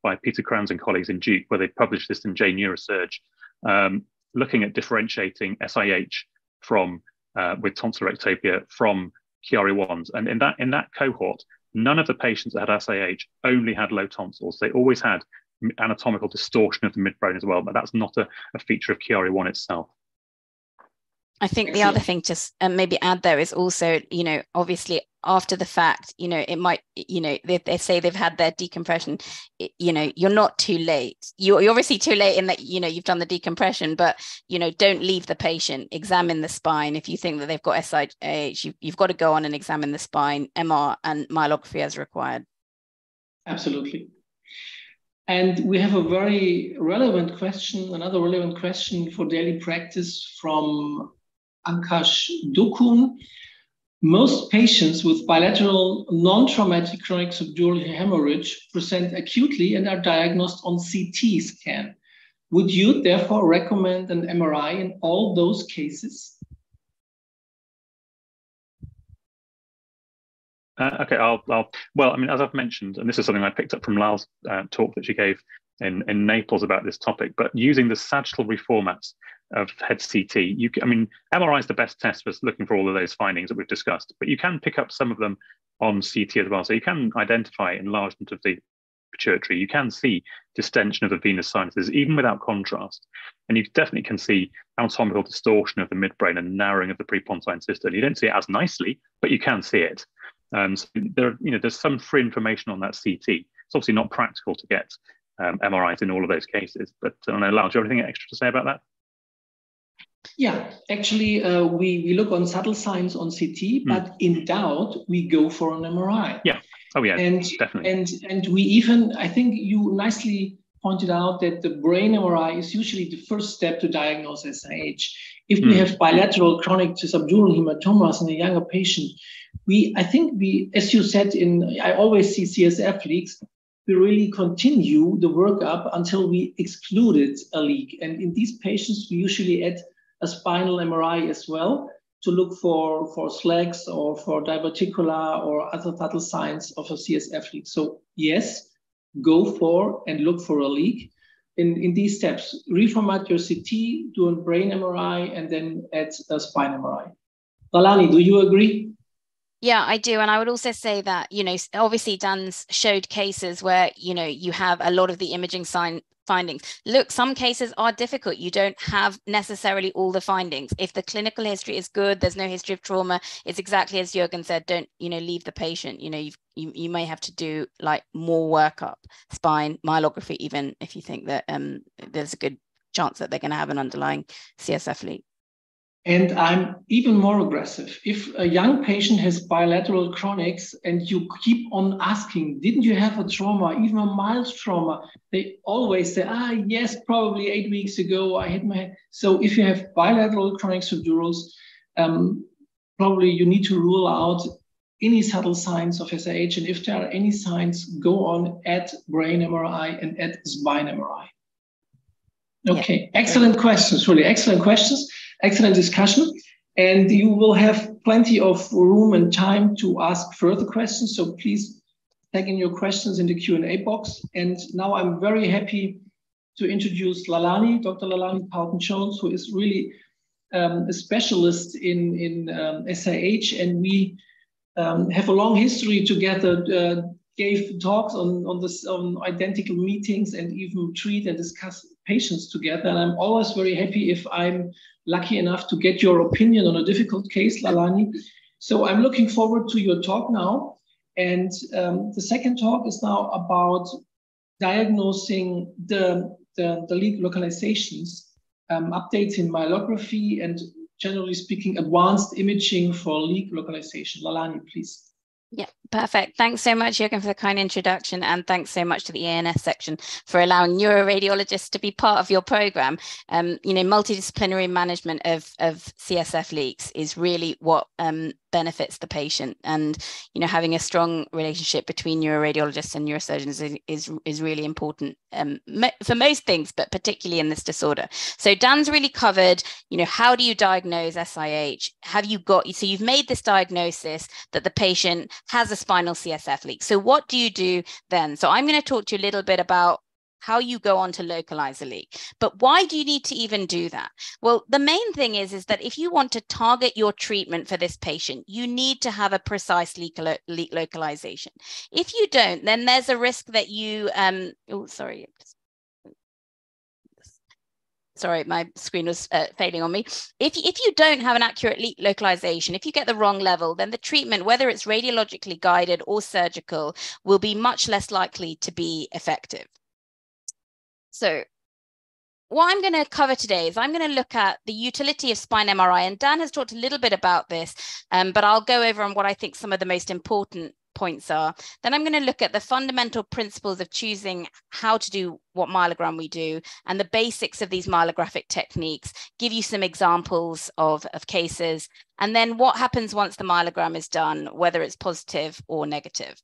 by Peter Kranz and colleagues in Duke where they published this in J Neurosurge, um, looking at differentiating SIH from uh, with tonsillar ectopia from Chiari-1s. And in that, in that cohort, none of the patients that had SIH only had low tonsils. They always had anatomical distortion of the midbrain as well, but that's not a, a feature of Chiari-1 itself. I think the other thing to um, maybe add there is also, you know, obviously after the fact, you know, it might, you know, they, they say they've had their decompression, it, you know, you're not too late. You're, you're obviously too late in that, you know, you've done the decompression, but, you know, don't leave the patient, examine the spine. If you think that they've got SIH, you, you've got to go on and examine the spine, MR and myelography as required. Absolutely. And we have a very relevant question, another relevant question for daily practice from Ankash Dukun. Most patients with bilateral non-traumatic chronic subdural hemorrhage present acutely and are diagnosed on CT scan. Would you therefore recommend an MRI in all those cases? Uh, okay, I'll, I'll, well, I mean, as I've mentioned, and this is something I picked up from Lal's uh, talk that she gave in, in Naples about this topic, but using the sagittal reformats of head CT, you, can, I mean, MRI is the best test for looking for all of those findings that we've discussed, but you can pick up some of them on CT as well. So you can identify enlargement of the pituitary. You can see distension of the venous sinuses, even without contrast. And you definitely can see anatomical distortion of the midbrain and narrowing of the prepontine cistern. You don't see it as nicely, but you can see it. Um, so there, you know, there's some free information on that CT. It's obviously not practical to get um, MRIs in all of those cases, but I don't know, Lal, do you have anything extra to say about that? Yeah, actually, uh, we, we look on subtle signs on CT, mm. but in doubt, we go for an MRI. Yeah. Oh, yeah. And, definitely. And, and we even, I think you nicely pointed out that the brain MRI is usually the first step to diagnose SIH. If mm. we hmm. have bilateral chronic to subdural hematomas in a younger patient, we, I think we, as you said, in I always see CSF leaks. We really continue the workup until we excluded a leak. And in these patients, we usually add a spinal MRI as well to look for, for SLECs or for diverticula or other subtle signs of a CSF leak. So yes, go for and look for a leak. In, in these steps, reformat your CT, do a brain MRI, and then add a spine MRI. Lalani, do you agree? Yeah, I do. And I would also say that, you know, obviously Dan's showed cases where, you know, you have a lot of the imaging sign findings. Look, some cases are difficult. You don't have necessarily all the findings. If the clinical history is good, there's no history of trauma. It's exactly as Jürgen said. Don't you know leave the patient. You know you you you may have to do like more workup, spine, myelography, even if you think that um there's a good chance that they're going to have an underlying CSF leak. And I'm even more aggressive. If a young patient has bilateral chronics and you keep on asking, didn't you have a trauma, even a mild trauma? They always say, ah, yes, probably eight weeks ago I hit my head. So if you have bilateral chronic subdurals, um, probably you need to rule out any subtle signs of SIH. And if there are any signs, go on at brain MRI and at spine MRI. Okay, yeah. excellent questions, really excellent questions excellent discussion. And you will have plenty of room and time to ask further questions. So please tag in your questions in the Q&A box. And now I'm very happy to introduce Lalani, Dr. Lalani Carlton-Jones, who is really um, a specialist in, in um, SIH. And we um, have a long history together, uh, gave talks on, on, this, on identical meetings and even treat and discuss patients together. And I'm always very happy if I'm lucky enough to get your opinion on a difficult case, Lalani. So I'm looking forward to your talk now. And um, the second talk is now about diagnosing the, the, the leak localizations, um, updates in myelography, and generally speaking, advanced imaging for leak localization. Lalani, please. Yeah, perfect. Thanks so much, Jürgen, for the kind introduction. And thanks so much to the EANS section for allowing neuroradiologists to be part of your program. Um, you know, multidisciplinary management of, of CSF leaks is really what um, benefits the patient. And, you know, having a strong relationship between neuroradiologists and neurosurgeons is, is, is really important um, for most things, but particularly in this disorder. So Dan's really covered, you know, how do you diagnose SIH? Have you got, so you've made this diagnosis that the patient has a spinal CSF leak. So what do you do then? So I'm going to talk to you a little bit about how you go on to localize a leak. But why do you need to even do that? Well, the main thing is, is that if you want to target your treatment for this patient, you need to have a precise leak, lo- leak localization. If you don't, then there's a risk that you, um, oh, sorry, sorry, my screen was uh, failing on me. If, if you don't have an accurate localization, if you get the wrong level, then the treatment, whether it's radiologically guided or surgical, will be much less likely to be effective. So what I'm going to cover today is I'm going to look at the utility of spine MRI. And Dan has talked a little bit about this, um, but I'll go over on what I think some of the most important points are. Then I'm going to look at the fundamental principles of choosing how to do what myelogram we do and the basics of these myelographic techniques, give you some examples of, of cases, and then what happens once the myelogram is done, whether it's positive or negative.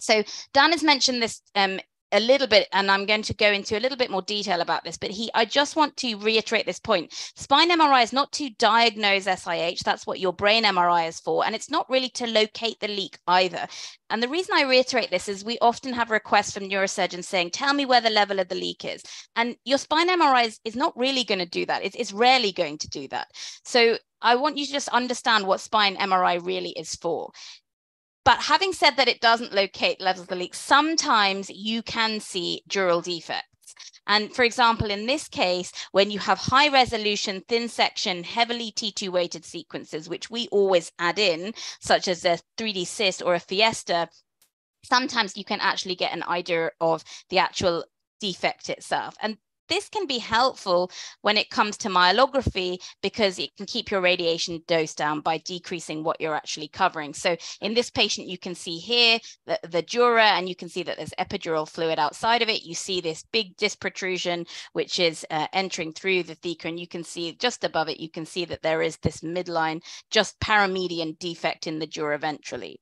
So Dan has mentioned this um, a little bit and i'm going to go into a little bit more detail about this but he i just want to reiterate this point. Spine mri is not to diagnose sih that's what your brain mri is for and it's not really to locate the leak either. And the reason i reiterate this is we often have requests from neurosurgeons saying tell me where the level of the leak is. And your spine mri is, is not really going to do that. It's, it's rarely going to do that. So I want you to just understand what spine MRI really is for. But having said that, it doesn't locate levels of the leak, sometimes you can see dural defects. And for example, in this case, when you have high resolution, thin section, heavily T2 weighted sequences, which we always add in, such as a 3D CISS or a fiesta, sometimes you can actually get an idea of the actual defect itself. And this can be helpful when it comes to myelography because it can keep your radiation dose down by decreasing what you're actually covering. So in this patient, you can see here the, the dura, and you can see that there's epidural fluid outside of it. You see this big disc protrusion, which is uh, entering through the theca, and you can see just above it, you can see that there is this midline, just paramedian defect in the dura ventrally.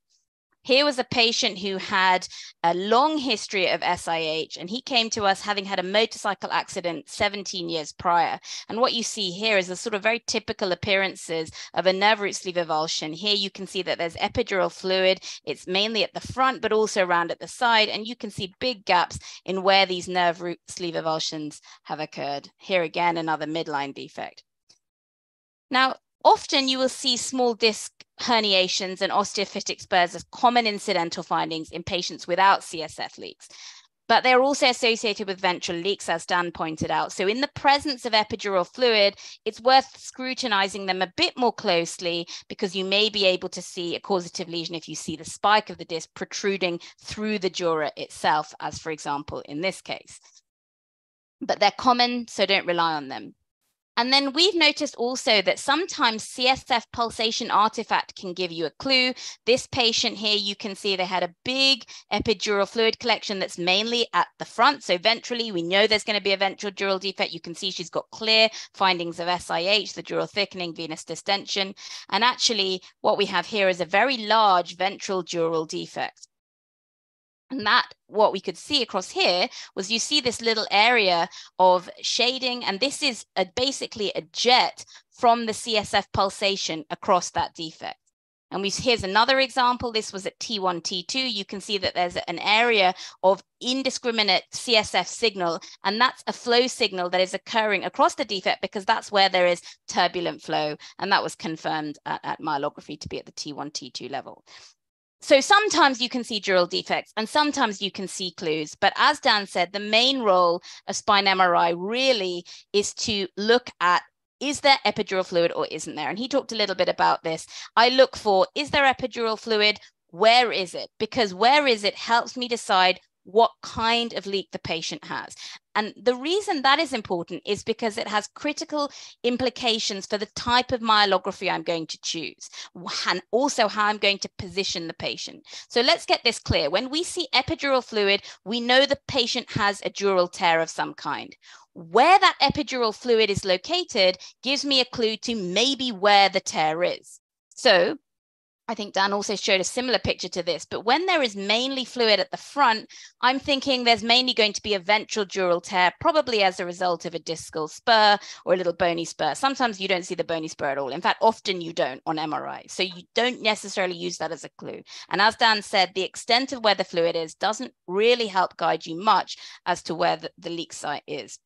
Here was a patient who had a long history of SIH, and he came to us having had a motorcycle accident 17 years prior. And what you see here is a sort of very typical appearances of a nerve root sleeve avulsion. Here you can see that there's epidural fluid. It's mainly at the front, but also around at the side. And you can see big gaps in where these nerve root sleeve avulsions have occurred. Here again, another midline defect. Now, often you will see small disc herniations and osteophytic spurs as common incidental findings in patients without CSF leaks. But they're also associated with ventral leaks, as Dan pointed out. So, in the presence of epidural fluid, it's worth scrutinizing them a bit more closely because you may be able to see a causative lesion if you see the spike of the disc protruding through the dura itself, as for example, in this case. But they're common, so don't rely on them. And then we've noticed also that sometimes CSF pulsation artifact can give you a clue. This patient here, you can see they had a big epidural fluid collection that's mainly at the front. So ventrally, we know there's going to be a ventral dural defect. You can see she's got clear findings of SIH, the dural thickening, venous distension. And actually, what we have here is a very large ventral dural defect. And that, what we could see across here was you see this little area of shading, and this is a, basically a jet from the CSF pulsation across that defect. And we here's another example. This was at T1, T2. You can see that there's an area of indiscriminate CSF signal, and that's a flow signal that is occurring across the defect because that's where there is turbulent flow. And that was confirmed at, at myelography to be at the T1, T2 level so sometimes you can see dural defects and sometimes you can see clues. But as Dan said, the main role of spine MRI really is to look at is there epidural fluid or isn't there? And he talked a little bit about this. I look for is there epidural fluid? Where is it? Because where is it helps me decide what kind of leak the patient has. And the reason that is important is because it has critical implications for the type of myelography I'm going to choose and also how I'm going to position the patient. So let's get this clear. When we see epidural fluid, we know the patient has a dural tear of some kind. Where that epidural fluid is located gives me a clue to maybe where the tear is. So I think Dan also showed a similar picture to this, but when there is mainly fluid at the front, I'm thinking there's mainly going to be a ventral dural tear, probably as a result of a discal spur or a little bony spur. Sometimes you don't see the bony spur at all. In fact, often you don't on MRI. So you don't necessarily use that as a clue. And as Dan said, the extent of where the fluid is doesn't really help guide you much as to where the, the leak site is.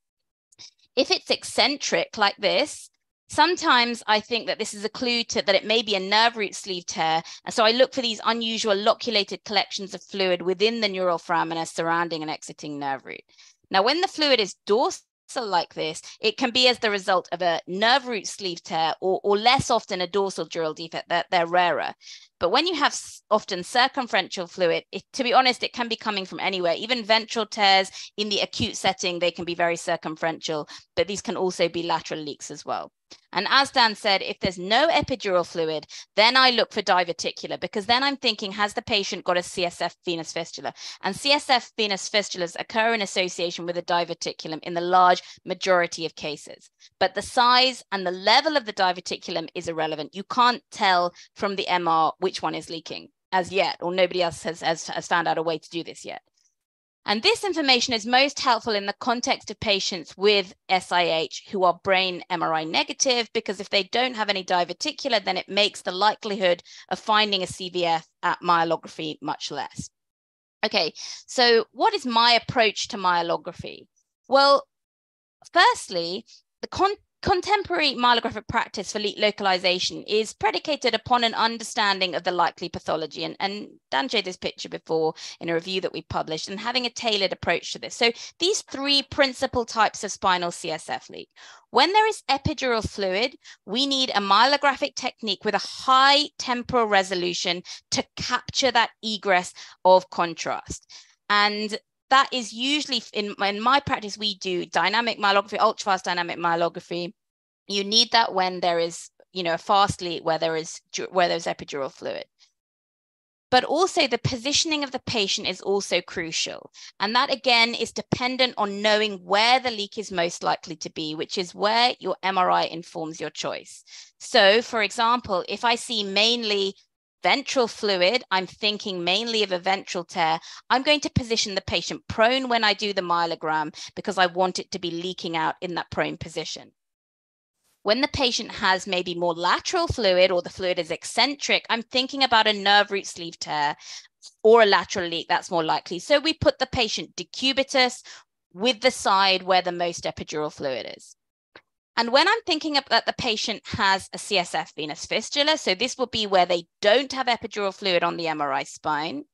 If it's eccentric like this, Sometimes I think that this is a clue to that it may be a nerve root sleeve tear. And so I look for these unusual loculated collections of fluid within the neural foramina surrounding and exiting nerve root. Now, when the fluid is dorsal like this, it can be as the result of a nerve root sleeve tear or, or less often a dorsal dural defect. They're, they're rarer. But when you have often circumferential fluid, it, to be honest, it can be coming from anywhere. Even ventral tears in the acute setting, they can be very circumferential, but these can also be lateral leaks as well. And as Dan said, if there's no epidural fluid, then I look for diverticular because then I'm thinking, has the patient got a CSF venous fistula? And CSF venous fistulas occur in association with a diverticulum in the large majority of cases. But the size and the level of the diverticulum is irrelevant. You can't tell from the MR which one is leaking as yet, or nobody else has, has, has found out a way to do this yet. And this information is most helpful in the context of patients with SIH who are brain MRI negative, because if they don't have any diverticular, then it makes the likelihood of finding a CVF at myelography much less. Okay, so what is my approach to myelography? Well, firstly, the con Contemporary myelographic practice for leak localization is predicated upon an understanding of the likely pathology. And, and Dan showed this picture before in a review that we published and having a tailored approach to this. So these three principal types of spinal CSF leak. When there is epidural fluid, we need a myelographic technique with a high temporal resolution to capture that egress of contrast. And that is usually in, in my practice, we do dynamic myelography, ultra fast dynamic myelography. You need that when there is, you know, a fast leak where there is where there's epidural fluid. But also the positioning of the patient is also crucial. And that again is dependent on knowing where the leak is most likely to be, which is where your MRI informs your choice. So for example, if I see mainly ventral fluid, I'm thinking mainly of a ventral tear. I'm going to position the patient prone when I do the myelogram because I want it to be leaking out in that prone position. When the patient has maybe more lateral fluid or the fluid is eccentric, I'm thinking about a nerve root sleeve tear or a lateral leak, that's more likely. So we put the patient decubitus with the side where the most epidural fluid is. And when I'm thinking that the patient has a CSF venous fistula, so this will be where they don't have epidural fluid on the MRI spine,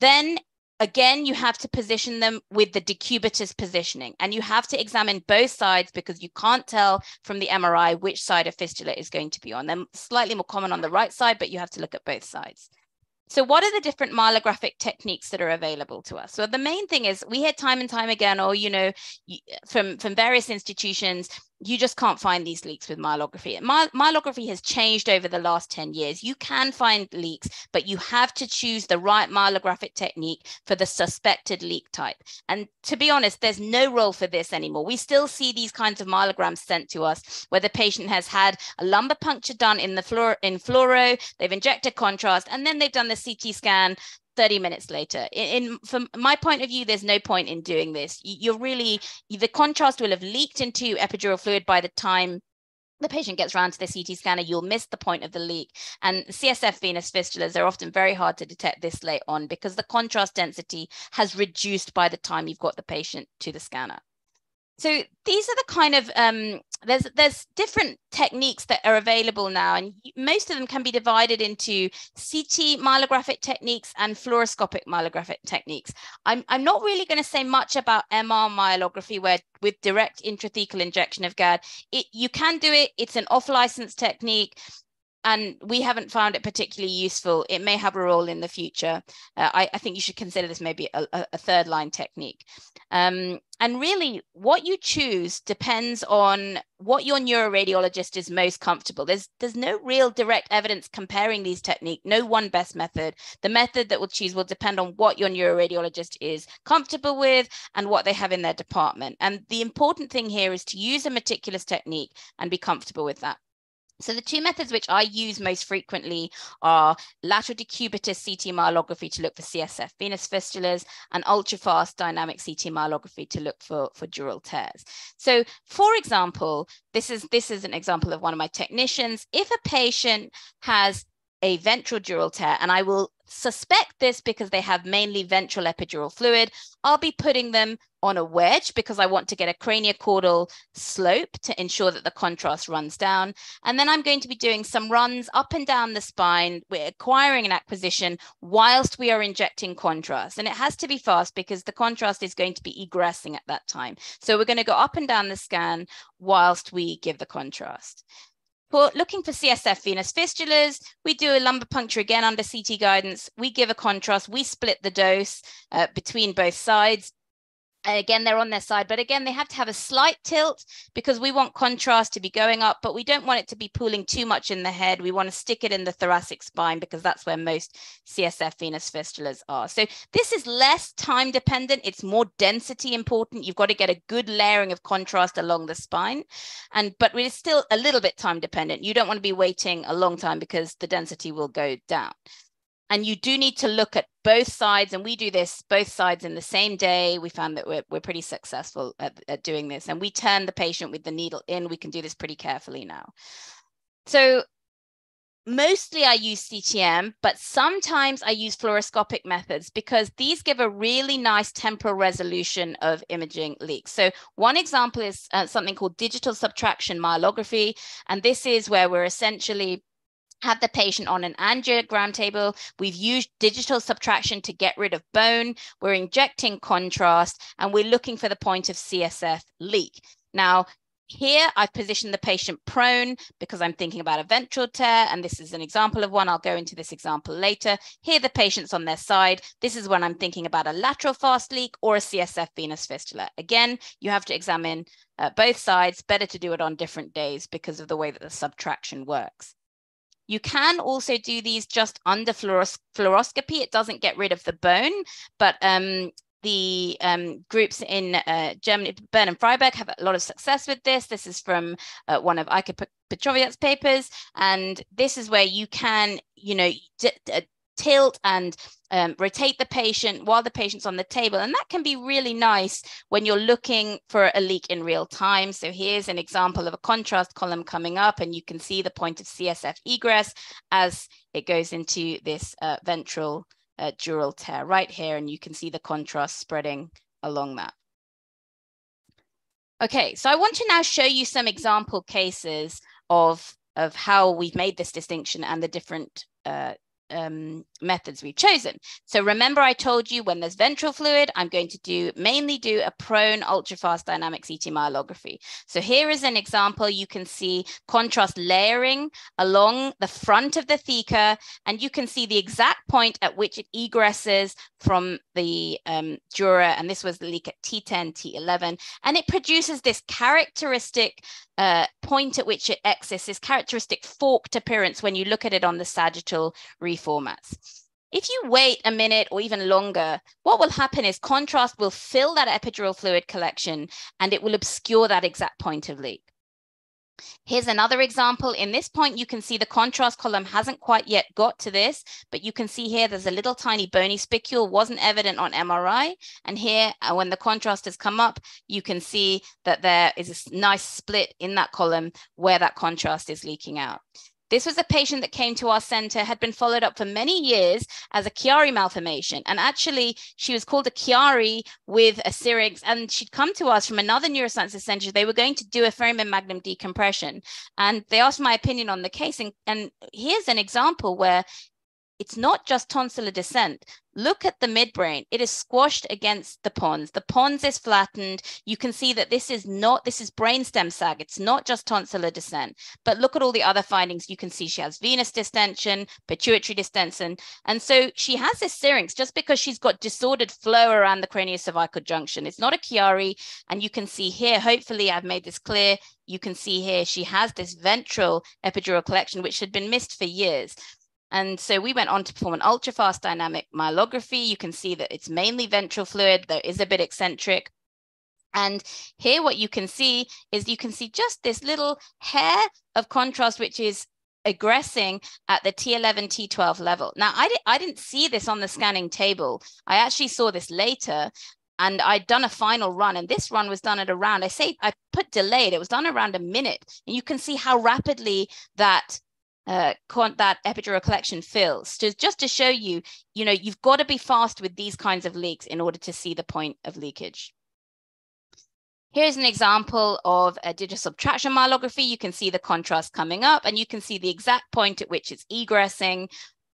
then again, you have to position them with the decubitus positioning and you have to examine both sides because you can't tell from the MRI which side a fistula is going to be on. They're slightly more common on the right side, but you have to look at both sides. So what are the different myelographic techniques that are available to us? Well, the main thing is we hear time and time again, or, you know, from, from various institutions, you just can't find these leaks with myelography. My, myelography has changed over the last 10 years. You can find leaks, but you have to choose the right myelographic technique for the suspected leak type. And to be honest, there's no role for this anymore. We still see these kinds of myelograms sent to us where the patient has had a lumbar puncture done in the fluor in fluoro, they've injected contrast, and then they've done the CT scan 30 minutes later. In, in, from my point of view, there's no point in doing this. You're really the contrast will have leaked into epidural fluid by the time the patient gets around to the CT scanner, you'll miss the point of the leak. And CSF venous fistulas are often very hard to detect this late on because the contrast density has reduced by the time you've got the patient to the scanner. So these are the kind of um, there's there's different techniques that are available now, and most of them can be divided into CT myelographic techniques and fluoroscopic myelographic techniques. I'm I'm not really going to say much about MR myelography, where with direct intrathecal injection of GAD, it you can do it. It's an off-license technique and we haven't found it particularly useful. It may have a role in the future. Uh, I, I, think you should consider this maybe a, a third line technique. Um, and really, what you choose depends on what your neuroradiologist is most comfortable. There's there's no real direct evidence comparing these techniques. No one best method. The method that we'll choose will depend on what your neuroradiologist is comfortable with and what they have in their department. And the important thing here is to use a meticulous technique and be comfortable with that. So the two methods which I use most frequently are lateral decubitus CT myelography to look for CSF venous fistulas and ultrafast dynamic CT myelography to look for, for dural tears. So for example, this is, this is an example of one of my technicians. If a patient has a ventral dural tear, and I will suspect this because they have mainly ventral epidural fluid, I'll be putting them on a wedge because I want to get a craniocaudal slope to ensure that the contrast runs down. And then I'm going to be doing some runs up and down the spine. We're acquiring an acquisition whilst we are injecting contrast. And it has to be fast because the contrast is going to be egressing at that time. So we're going to go up and down the scan whilst we give the contrast. For looking for CSF venous fistulas, we do a lumbar puncture again under CT guidance. We give a contrast. We split the dose uh, between both sides again, they're on their side, but again, they have to have a slight tilt because we want contrast to be going up, but we don't want it to be pooling too much in the head. We want to stick it in the thoracic spine because that's where most CSF venous fistulas are. So this is less time dependent. It's more density important. You've got to get a good layering of contrast along the spine. And, but it's still a little bit time dependent. You don't want to be waiting a long time because the density will go down and you do need to look at both sides and we do this both sides in the same day we found that we're, we're pretty successful at, at doing this and we turn the patient with the needle in we can do this pretty carefully now so mostly I use CTM, but sometimes I use fluoroscopic methods because these give a really nice temporal resolution of imaging leaks. So one example is uh, something called digital subtraction myelography. And this is where we're essentially have the patient on an angiogram table. We've used digital subtraction to get rid of bone. We're injecting contrast and we're looking for the point of CSF leak. Now, here I've positioned the patient prone because I'm thinking about a ventral tear, and this is an example of one. I'll go into this example later. Here the patient's on their side. This is when I'm thinking about a lateral fast leak or a CSF venous fistula. Again, you have to examine uh, both sides. Better to do it on different days because of the way that the subtraction works. You can also do these just under fluoros fluoroscopy. It doesn't get rid of the bone, but um, the um, groups in uh, Germany, Bern and Freiburg, have a lot of success with this. This is from uh, one of Eike Piechowiak's papers, and this is where you can, you know, tilt and um, rotate the patient while the patient's on the table. And that can be really nice when you're looking for a leak in real time. So here's an example of a contrast column coming up, and you can see the point of CSF egress as it goes into this uh, ventral uh, dural tear right here. And you can see the contrast spreading along that. Okay, so I want to now show you some example cases of, of how we've made this distinction and the different uh, um, methods we've chosen. So remember I told you when there's ventral fluid, I'm going to do mainly do a prone ultrafast dynamic CT myelography. So here is an example. You can see contrast layering along the front of the theca, and you can see the exact point at which it egresses from the um, dura, and this was the leak at T10, T11, and it produces this characteristic uh, point at which it exits, this characteristic forked appearance when you look at it on the sagittal reformats. If you wait a minute or even longer, what will happen is contrast will fill that epidural fluid collection and it will obscure that exact point of leak. Here's another example. In this point, you can see the contrast column hasn't quite yet got to this, but you can see here there's a little tiny bony spicule, wasn't evident on MRI. And here, uh, when the contrast has come up, you can see that there is a nice split in that column where that contrast is leaking out. This was a patient that came to our center, had been followed up for many years as a Chiari malformation. And actually, she was called a Chiari with a syrinx, and she'd come to us from another neurosciences center. They were going to do a foramen magnum decompression. And they asked my opinion on the case. And, and here's an example where it's not just tonsillar descent. Look at the midbrain. It is squashed against the pons. The pons is flattened. You can see that this is not, this is brainstem sag. It's not just tonsillar descent. But look at all the other findings. You can see she has venous distension, pituitary distension. And so she has this syrinx just because she's got disordered flow around the craniocervical junction. It's not a Chiari. And you can see here, hopefully I've made this clear. You can see here she has this ventral epidural collection, which had been missed for years. And so we went on to perform an ultra fast dynamic myelography. You can see that it's mainly ventral fluid, though is a bit eccentric. And here what you can see is you can see just this little hair of contrast, which is egressing at the T11, T12 level. Now, I, di- I didn't see this on the scanning table. I actually saw this later and I'd done a final run and this run was done at around, I say, I put delayed, it was done around a minute. And you can see how rapidly that uh, that epidural collection fills. Just, just to show you, you know, you've got to be fast with these kinds of leaks in order to see the point of leakage. Here's an example of a digital subtraction myelography. You can see the contrast coming up and you can see the exact point at which it's egressing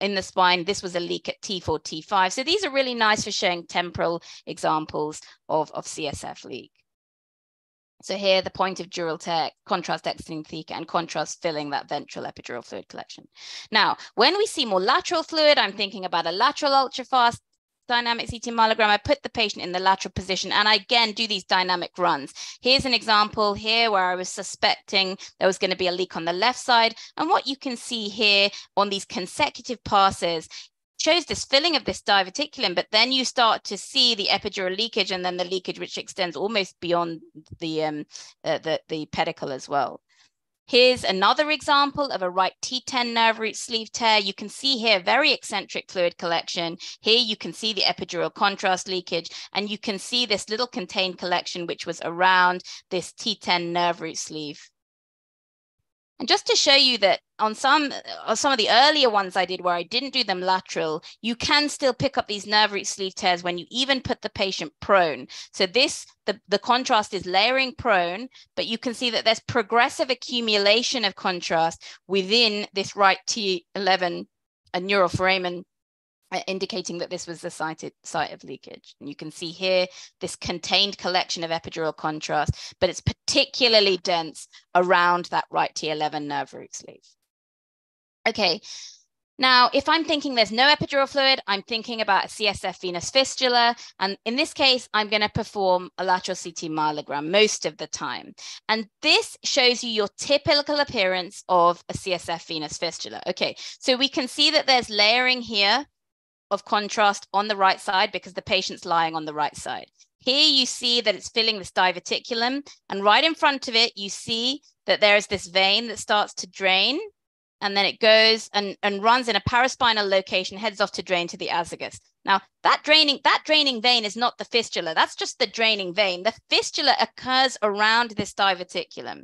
in the spine. This was a leak at T4, T5. So these are really nice for showing temporal examples of, of CSF leak. So here, the point of dural tear, contrast exiting theca and contrast filling that ventral epidural fluid collection. Now, when we see more lateral fluid, I'm thinking about a lateral ultrafast dynamic CT myelogram, I put the patient in the lateral position and I again do these dynamic runs. Here's an example here where I was suspecting there was going to be a leak on the left side. And what you can see here on these consecutive passes shows this filling of this diverticulum, but then you start to see the epidural leakage and then the leakage which extends almost beyond the um, uh, the, the pedicle as well. Here's another example of a right T10 nerve root sleeve tear. You can see here very eccentric fluid collection. Here you can see the epidural contrast leakage, and you can see this little contained collection which was around this T10 nerve root sleeve. And just to show you that on some on some of the earlier ones I did where I didn't do them lateral, you can still pick up these nerve root sleeve tears when you even put the patient prone. So this, the, the contrast is layering prone, but you can see that there's progressive accumulation of contrast within this right T11 a neuroforamen uh, Uh, indicating that this was the site, site of leakage. And you can see here this contained collection of epidural contrast, but it's particularly dense around that right T11 nerve root sleeve. Okay, now, if I'm thinking there's no epidural fluid, I'm thinking about a CSF venous fistula. And in this case, I'm going to perform a lateral CT myelogram most of the time. And this shows you your typical appearance of a CSF venous fistula. Okay, so we can see that there's layering here of contrast on the right side because the patient's lying on the right side. Here you see that it's filling this diverticulum, and right in front of it, you see that there is this vein that starts to drain, and then it goes and, and runs in a paraspinal location, heads off to drain to the azygos. Now, that draining, that draining vein is not the fistula. That's just the draining vein. The fistula occurs around this diverticulum.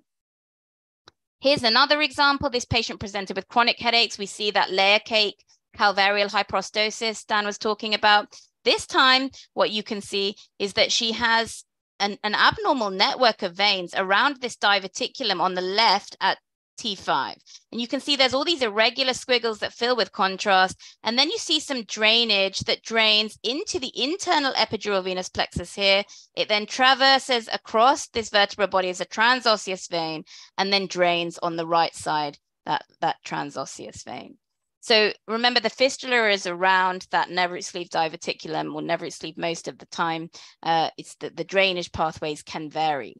Here's another example. This patient presented with chronic headaches. We see that layer cake calvarial hyperostosis Dan was talking about. This time, what you can see is that she has an, an abnormal network of veins around this diverticulum on the left at T5. And you can see there's all these irregular squiggles that fill with contrast. And then you see some drainage that drains into the internal epidural venous plexus here. It then traverses across this vertebral body as a transosseous vein and then drains on the right side, that, that transosseous vein. So remember the fistula is around that nerve sleeve diverticulum or nerve sleeve most of the time. Uh, it's that the drainage pathways can vary.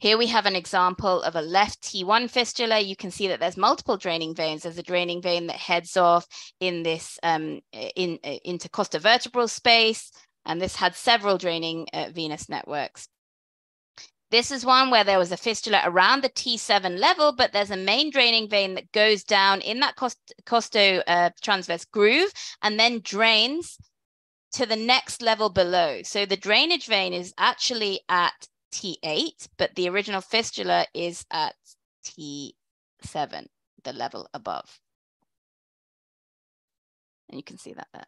Here we have an example of a left T1 fistula. You can see that there's multiple draining veins. There's a draining vein that heads off in this um, in, uh, intercostovertebral space, and this had several draining uh, venous networks. This is one where there was a fistula around the T7 level, but there's a main draining vein that goes down in that cost, costo uh, transverse groove and then drains to the next level below. So the drainage vein is actually at T8, but the original fistula is at T7, the level above. And you can see that there.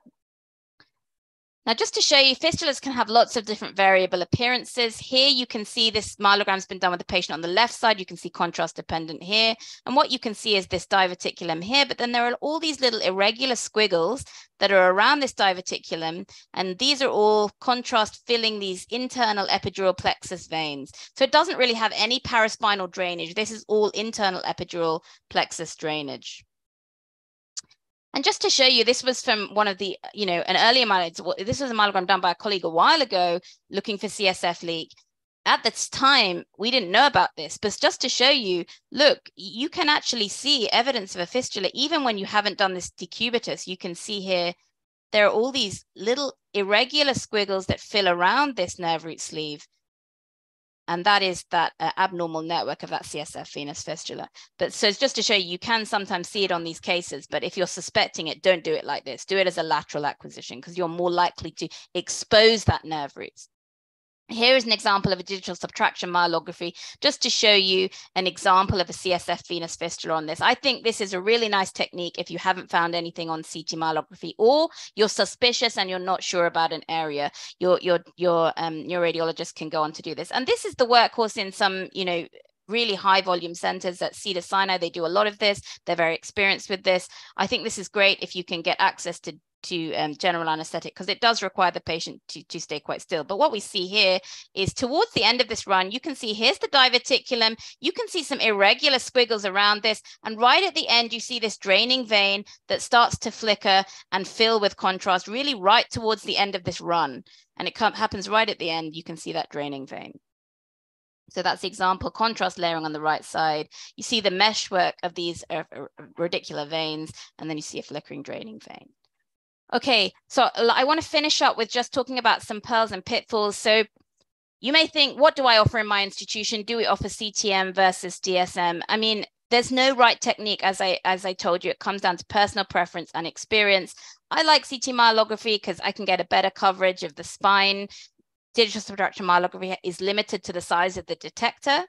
Now, just to show you, fistulas can have lots of different variable appearances. Here you can see this myelogram's been done with the patient on the left side. You can see contrast dependent here. And what you can see is this diverticulum here, but then there are all these little irregular squiggles that are around this diverticulum. And these are all contrast filling these internal epidural plexus veins. So it doesn't really have any paraspinal drainage. This is all internal epidural plexus drainage. And just to show you, this was from one of the, you know, an earlier myelogram. This was a myelogram done by a colleague a while ago looking for CSF leak. At this time, we didn't know about this, but just to show you, look, you can actually see evidence of a fistula even when you haven't done this decubitus. You can see here, there are all these little irregular squiggles that fill around this nerve root sleeve. And that is that uh, abnormal network of that CSF venous fistula. But so it's just to show you, you can sometimes see it on these cases, but if you're suspecting it, don't do it like this. Do it as a lateral acquisition because you're more likely to expose that nerve roots. Here is an example of a digital subtraction myelography, just to show you an example of a CSF venous fistula on this. I think this is a really nice technique if you haven't found anything on CT myelography or you're suspicious and you're not sure about an area, your, your, your, um, your radiologist can go on to do this. And this is the workhorse in some, you know, really high volume centers at Cedars-Sinai. They do a lot of this. They're very experienced with this. I think this is great if you can get access to to um, general anesthetic because it does require the patient to, to stay quite still. But what we see here is towards the end of this run, you can see here's the diverticulum. You can see some irregular squiggles around this. And right at the end, you see this draining vein that starts to flicker and fill with contrast really right towards the end of this run. And it happens right at the end. You can see that draining vein. So that's the example, contrast layering on the right side. You see the meshwork of these radicular veins, and then you see a flickering draining vein. Okay, so I want to finish up with just talking about some pearls and pitfalls. So you may think, what do I offer in my institution? Do we offer CTM versus DSM? I mean, there's no right technique, as I as I told you. It comes down to personal preference and experience. I like CT myelography because I can get a better coverage of the spine. Digital subtraction myelography is limited to the size of the detector.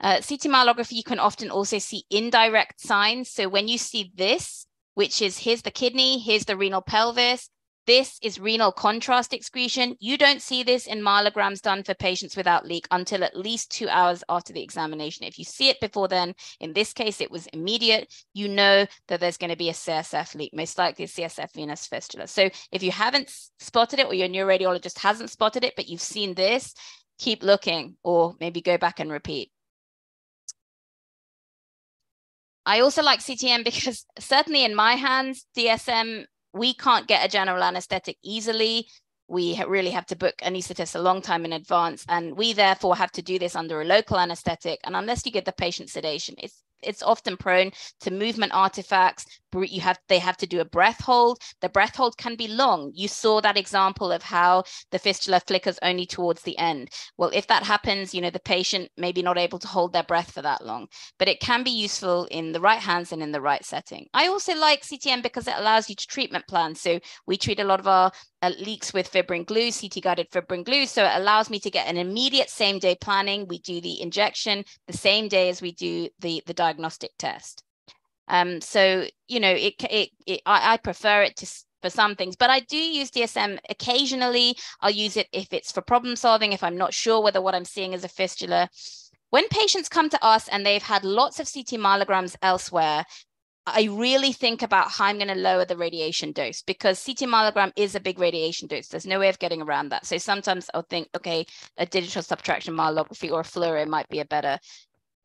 Uh, CT myelography, you can often also see indirect signs. So when you see this, which is here's the kidney, here's the renal pelvis. This is renal contrast excretion. You don't see this in myelograms done for patients without leak until at least two hours after the examination. If you see it before then, in this case, it was immediate, you know that there's going to be a CSF leak, most likely a CSF venous fistula. So if you haven't spotted it or your neuroradiologist hasn't spotted it, but you've seen this, keep looking or maybe go back and repeat. I also like CTM because certainly in my hands, DSM, we can't get a general anesthetic easily. We really have to book anesthetists a long time in advance, and we therefore have to do this under a local anesthetic. And unless you get the patient sedation, it's it's often prone to movement artifacts. You have they have to do a breath hold. The breath hold can be long. You saw that example of how the fistula flickers only towards the end. Well, if that happens, you know the patient may be not able to hold their breath for that long, but it can be useful in the right hands and in the right setting. I also like CTM because it allows you to treatment plan. So we treat a lot of our uh, leaks with fibrin glue, CT guided fibrin glue. So it allows me to get an immediate same day planning. We do the injection the same day as we do the the diagnostic test. Um, so you know, it, it, it I, I prefer it to for some things, but I do use DSM occasionally. I'll use it if it's for problem solving, if I'm not sure whether what I'm seeing is a fistula. When patients come to us and they've had lots of CT myelograms elsewhere, I really think about how I'm going to lower the radiation dose because CT myelogram is a big radiation dose. There's no way of getting around that. So sometimes I'll think, okay, a digital subtraction myelography or a fluoro might be a better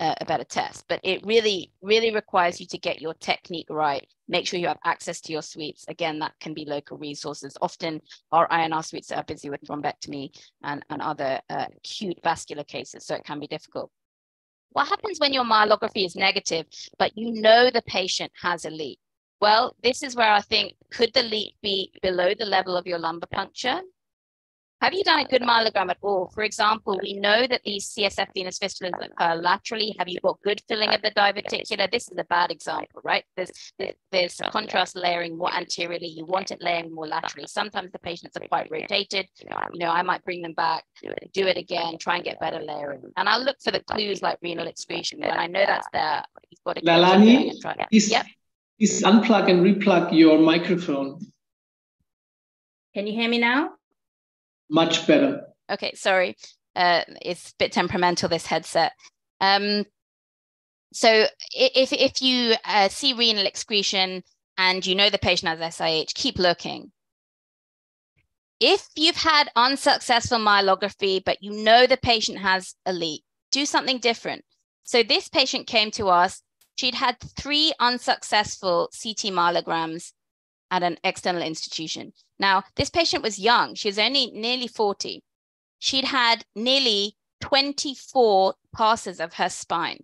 uh, a better test. But it really, really requires you to get your technique right. Make sure you have access to your suites. Again, that can be local resources. Often our INR suites are busy with thrombectomy and, and other uh, acute vascular cases, so it can be difficult. What happens when your myelography is negative, but you know the patient has a leak? Well, this is where I think, could the leak be below the level of your lumbar puncture? Have you done a good myelogram at all? For example, we know that these CSF venous fistulas occur laterally. Have you got good filling of the diverticula? This is a bad example, right? There's there's contrast layering more anteriorly. You want it layering more laterally. Sometimes the patients are quite rotated. You know, I might bring them back, do it again, try and get better layering. And I'll look for the clues like renal excretion. When I know that's there, you've got to Lalani, please, yep. please unplug and replug your microphone. Can you hear me now? Much better. Okay, sorry. Uh, it's a bit temperamental, this headset. Um, so if, if you uh, see renal excretion and you know the patient has SIH, keep looking. If you've had unsuccessful myelography, but you know the patient has a leak, do something different. So this patient came to us. She'd had three unsuccessful CT myelograms at an external institution. Now, this patient was young. She was only nearly 40. She'd had nearly 24 passes of her spine.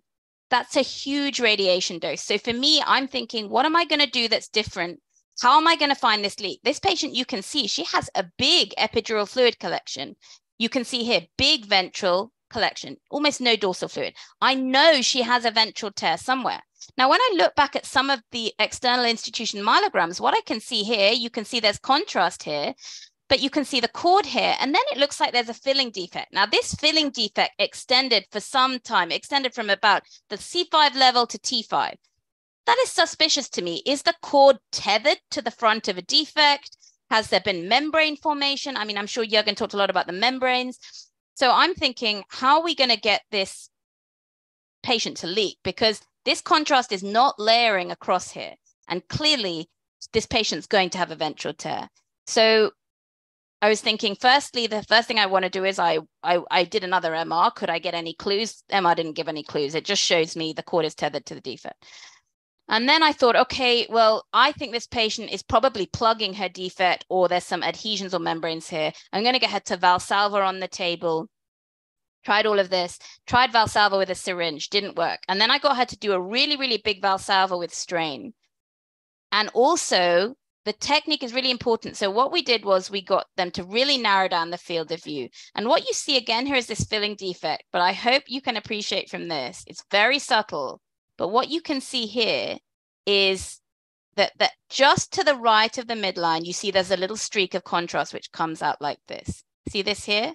That's a huge radiation dose. So for me, I'm thinking, what am I going to do that's different? How am I going to find this leak? This patient, you can see she has a big epidural fluid collection. You can see here, big ventral, collection, almost no dorsal fluid. I know she has a ventral tear somewhere. Now, when I look back at some of the external institution myelograms, what I can see here, you can see there's contrast here, but you can see the cord here, and then it looks like there's a filling defect. Now, this filling defect extended for some time, extended from about the C5 level to T5. That is suspicious to me. Is the cord tethered to the front of a defect? Has there been membrane formation? I mean, I'm sure Jürgen talked a lot about the membranes. So I'm thinking, how are we going to get this patient to leak? Because this contrast is not layering across here. And clearly, this patient's going to have a ventral tear. So I was thinking, firstly, the first thing I want to do is I, I, I did another MR. Could I get any clues? MR didn't give any clues. It just shows me the cord is tethered to the defect. And then I thought, okay, well, I think this patient is probably plugging her defect or there's some adhesions or membranes here. I'm going to get her to Valsalva on the table. Tried all of this, tried Valsalva with a syringe, didn't work. And then I got her to do a really, really big Valsalva with strain. And also, the technique is really important. So what we did was we got them to really narrow down the field of view. And what you see again here is this filling defect, but I hope you can appreciate from this. It's very subtle but what you can see here is that, that just to the right of the midline, you see there's a little streak of contrast which comes out like this. See this here?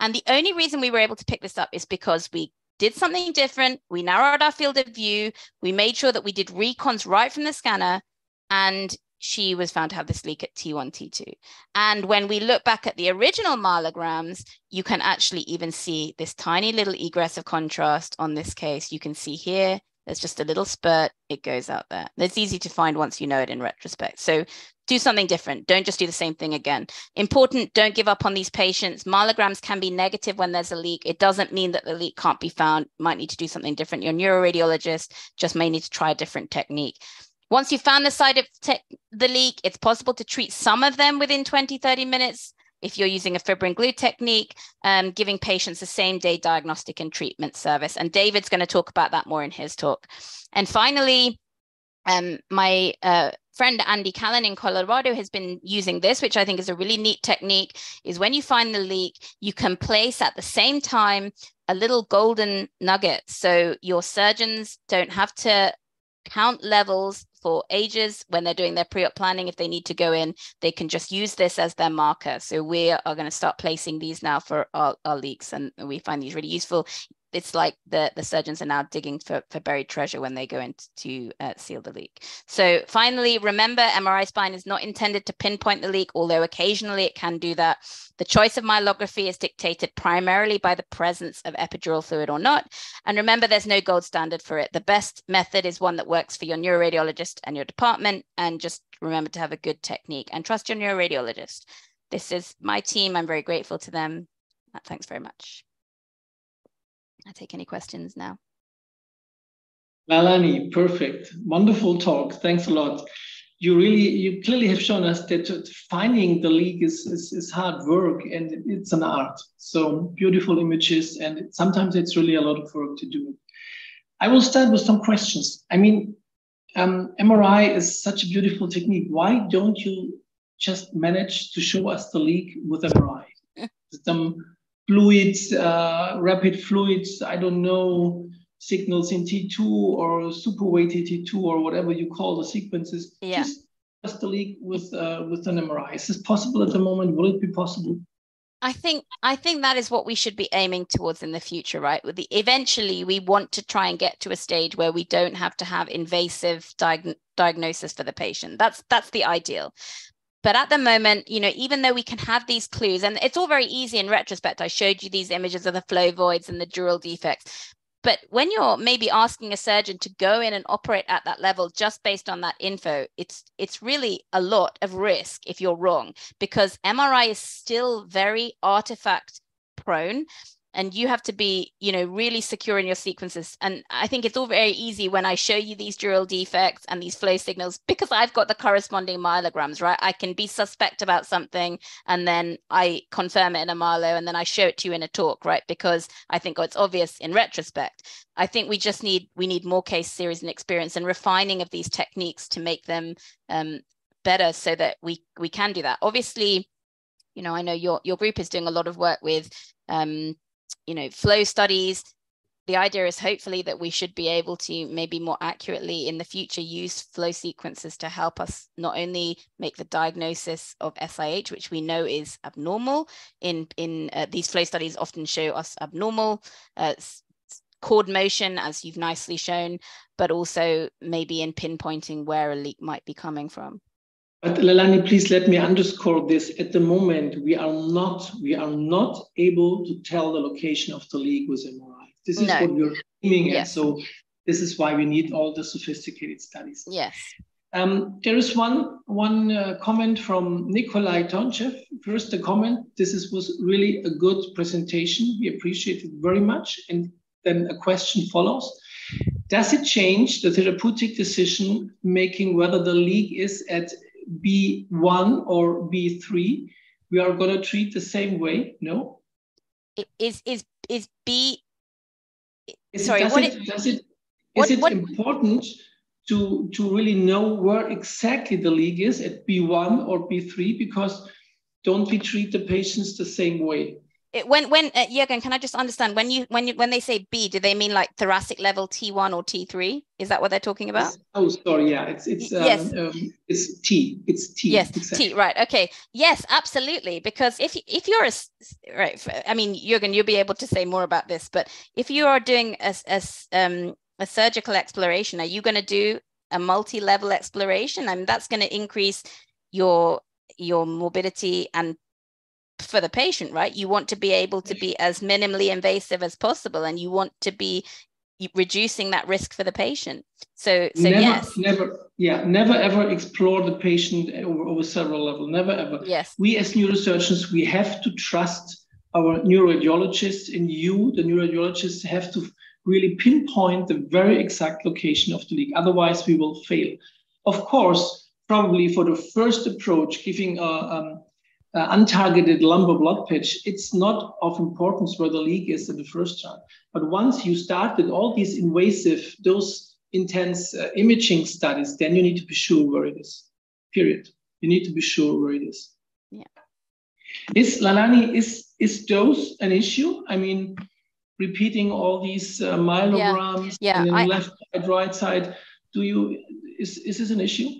And the only reason we were able to pick this up is because we did something different. We narrowed our field of view. We made sure that we did recons right from the scanner. And she was found to have this leak at T1, T2. And when we look back at the original myelograms, you can actually even see this tiny little egress of contrast on this case. You can see here there's just a little spurt, it goes out there. It's easy to find once you know it in retrospect. So do something different. Don't just do the same thing again. Important, don't give up on these patients. Myelograms can be negative when there's a leak. It doesn't mean that the leak can't be found. Might need to do something different. Your neuroradiologist just may need to try a different technique. Once you've found the site of the leak, it's possible to treat some of them within 20, 30 minutes if you're using a fibrin glue technique, um, giving patients the same day diagnostic and treatment service. And David's going to talk about that more in his talk. And finally, um, my uh, friend Andy Callen in Colorado has been using this, which I think is a really neat technique, is when you find the leak, you can place at the same time a little golden nugget. So your surgeons don't have to count levels for ages when they're doing their pre-op planning. If they need to go in they can just use this as their marker. So we are going to start placing these now for our, our leaks and we find these really useful it's like the, the surgeons are now digging for, for buried treasure when they go in to uh, seal the leak. So finally, remember MRI spine is not intended to pinpoint the leak, although occasionally it can do that. The choice of myelography is dictated primarily by the presence of epidural fluid or not. And remember, there's no gold standard for it. The best method is one that works for your neuroradiologist and your department. And just remember to have a good technique and trust your neuroradiologist. This is my team. I'm very grateful to them. Thanks very much. I take any questions now. Melanie, perfect. Wonderful talk. Thanks a lot. You really, you clearly have shown us that finding the leak is, is, is hard work and it's an art. So beautiful images, and sometimes it's really a lot of work to do. I will start with some questions. I mean, um, MRI is such a beautiful technique. Why don't you just manage to show us the leak with MRI? some fluids, uh, rapid fluids, I don't know, signals in T2 or super weighted T2 or whatever you call the sequences. Yeah. Just, just the leak with uh, with an MRI. Is this possible at the moment? Will it be possible? I think I think that is what we should be aiming towards in the future, right? With the eventually we want to try and get to a stage where we don't have to have invasive diag- diagnosis for the patient. That's that's the ideal. But at the moment, you know, even though we can have these clues, and it's all very easy in retrospect, I showed you these images of the flow voids and the dural defects. But when you're maybe asking a surgeon to go in and operate at that level just based on that info, it's it's really a lot of risk if you're wrong because MRI is still very artifact prone and you have to be you know really secure in your sequences. And i think it's all very easy when i show you these dural defects and these flow signals because i've got the corresponding myelograms right? I can be suspect about something and then i confirm it in a myelo and then i show it to you in a talk right? Because i think oh, it's obvious in retrospect i think we just need we need more case series and experience and refining of these techniques to make them um, better so that we we can do that. Obviously you know i know your your group is doing a lot of work with um, you know flow studies the idea is hopefully that we should be able to maybe more accurately in the future use flow sequences to help us not only make the diagnosis of SIH, which we know is abnormal. In in uh, these flow studies often show us abnormal uh, cord motion, as you've nicely shown, but also maybe in pinpointing where a leak might be coming from. But Lalani, please let me underscore this. At the moment, we are not we are not able to tell the location of the leak with MRI. This is no. what we're aiming yes. at. So this is why we need all the sophisticated studies. Yes. Um, there is one one uh, comment from Nikolai Tonchev. First, a comment. This is, was really a good presentation. We appreciate it very much. And then a question follows. Does it change the therapeutic decision making whether the leak is at B1 or B3? We are going to treat the same way? No. Is is is B is Sorry, does, it, does it, what, is it what, important to, to really know where exactly the leak is at B1 or B3? Because don't we treat the patients the same way? It, when when uh, Jürgen, can I just understand when you when you when they say B, do they mean like thoracic level T1 or T3? Is that what they're talking about? Oh, sorry, yeah, it's it's um, yes, um, it's T, it's T. Yes, exactly. T. Right. Okay. Yes, absolutely. Because if if you're a right, I mean, Jürgen, you'll be able to say more about this. But if you are doing a a, um, a surgical exploration, are you going to do a multi-level exploration? I and mean, that's going to increase your your morbidity and for the patient, right? You want to be able to be as minimally invasive as possible, and you want to be reducing that risk for the patient. So, so never, yes, never, yeah, never ever explore the patient over, over several levels. Never ever. Yes. We as neurosurgeons, we have to trust our neuroradiologists, and you, the neuroradiologists, have to really pinpoint the very exact location of the leak. Otherwise, we will fail. Of course, probably for the first approach, giving a um, uh, untargeted lumbar blood patch, it's not of importance where the leak is in the first time. But once you started all these invasive, those intense uh, imaging studies, then you need to be sure where it is. Period. You need to be sure where it is. Yeah. Is Lalani is is dose an issue? I mean, repeating all these uh, myelograms yeah. yeah, I, left side, right side. Do you is is this an issue?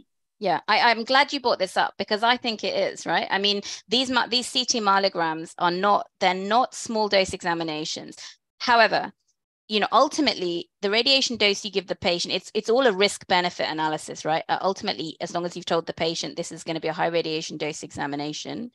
Yeah, I, am glad you brought this up because I think it is right. I mean, these these CT myelograms are not they're not small dose examinations. However, you know, ultimately the radiation dose you give the patient, it's it's all a risk benefit analysis, right? Uh, ultimately, as long as you've told the patient this is going to be a high radiation dose examination,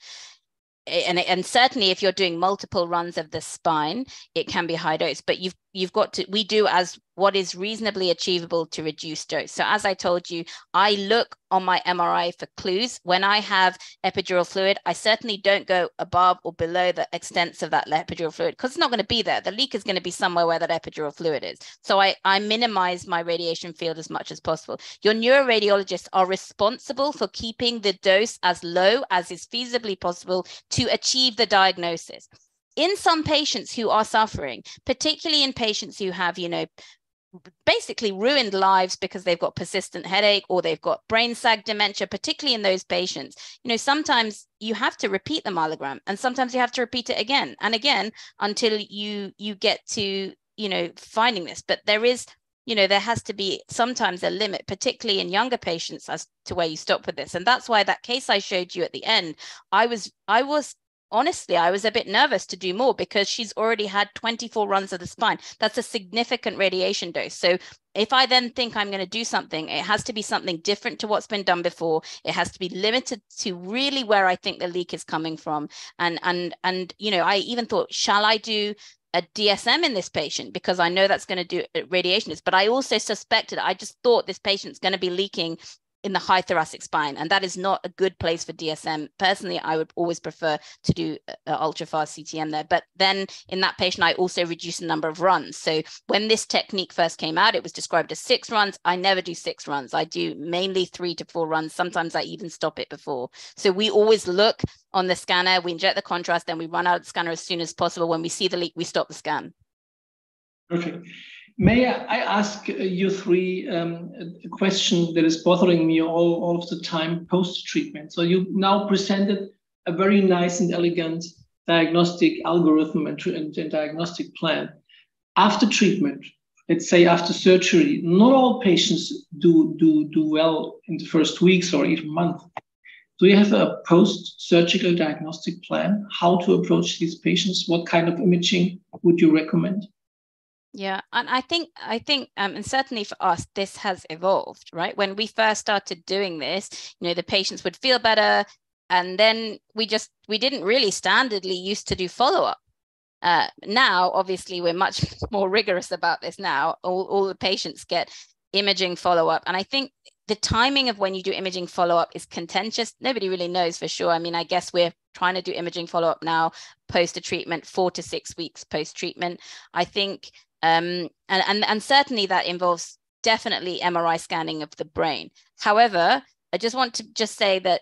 and, and certainly if you're doing multiple runs of the spine, it can be high dose, but you've you've got to we do as what is reasonably achievable to reduce dose. So as I told you, I look on my MRI for clues. When I have epidural fluid, I certainly don't go above or below the extents of that epidural fluid because it's not going to be there. The leak is going to be somewhere where that epidural fluid is. So I, I minimize my radiation field as much as possible. Your neuroradiologists are responsible for keeping the dose as low as is feasibly possible to achieve the diagnosis in some patients who are suffering, particularly in patients who have, you know, basically ruined lives because they've got persistent headache or they've got brain sag dementia particularly in those patients you know sometimes you have to repeat the myelogram and sometimes you have to repeat it again and again until you you get to you know finding this. But there is you know there has to be sometimes a limit particularly in younger patients as to where you stop with this. And that's why that case i showed you at the end i was i was honestly, I was a bit nervous to do more because she's already had 24 runs of the spine. That's a significant radiation dose. So if I then think I'm going to do something, it has to be something different to what's been done before. It has to be limited to really where I think the leak is coming from. And and and you know, I even thought, shall I do a DSM in this patient because I know that's going to do radiation. But I also suspected, I just thought this patient's going to be leaking in the high thoracic spine, and that is not a good place for DSM. Personally, I would always prefer to do uh, ultra fast CTM there. But then in that patient, I also reduced the number of runs. So when this technique first came out, it was described as six runs. I never do six runs. I do mainly three to four runs. Sometimes I even stop it before. So we always look on the scanner, we inject the contrast, then we run out the scanner as soon as possible. When we see the leak, we stop the scan. Okay. May I ask you three um, a question that is bothering me all, all of the time post treatment? So you now presented a very nice and elegant diagnostic algorithm and, and, and diagnostic plan. After treatment, let's say after surgery, not all patients do, do, do well in the first weeks or even month. Do you have a post-surgical diagnostic plan? How to approach these patients? What kind of imaging would you recommend? Yeah, and I think I think um, and certainly for us, this has evolved, right? When we first started doing this, you know, the patients would feel better, and then we just we didn't really standardly used to do follow up. Uh, now, obviously, we're much more rigorous about this now. All, all the patients get imaging follow up, and I think the timing of when you do imaging follow up is contentious. Nobody really knows for sure. I mean, I guess we're trying to do imaging follow up now post a treatment, four to six weeks post treatment. I think, um, and, and, and certainly that involves definitely MRI scanning of the brain. However, I just want to just say that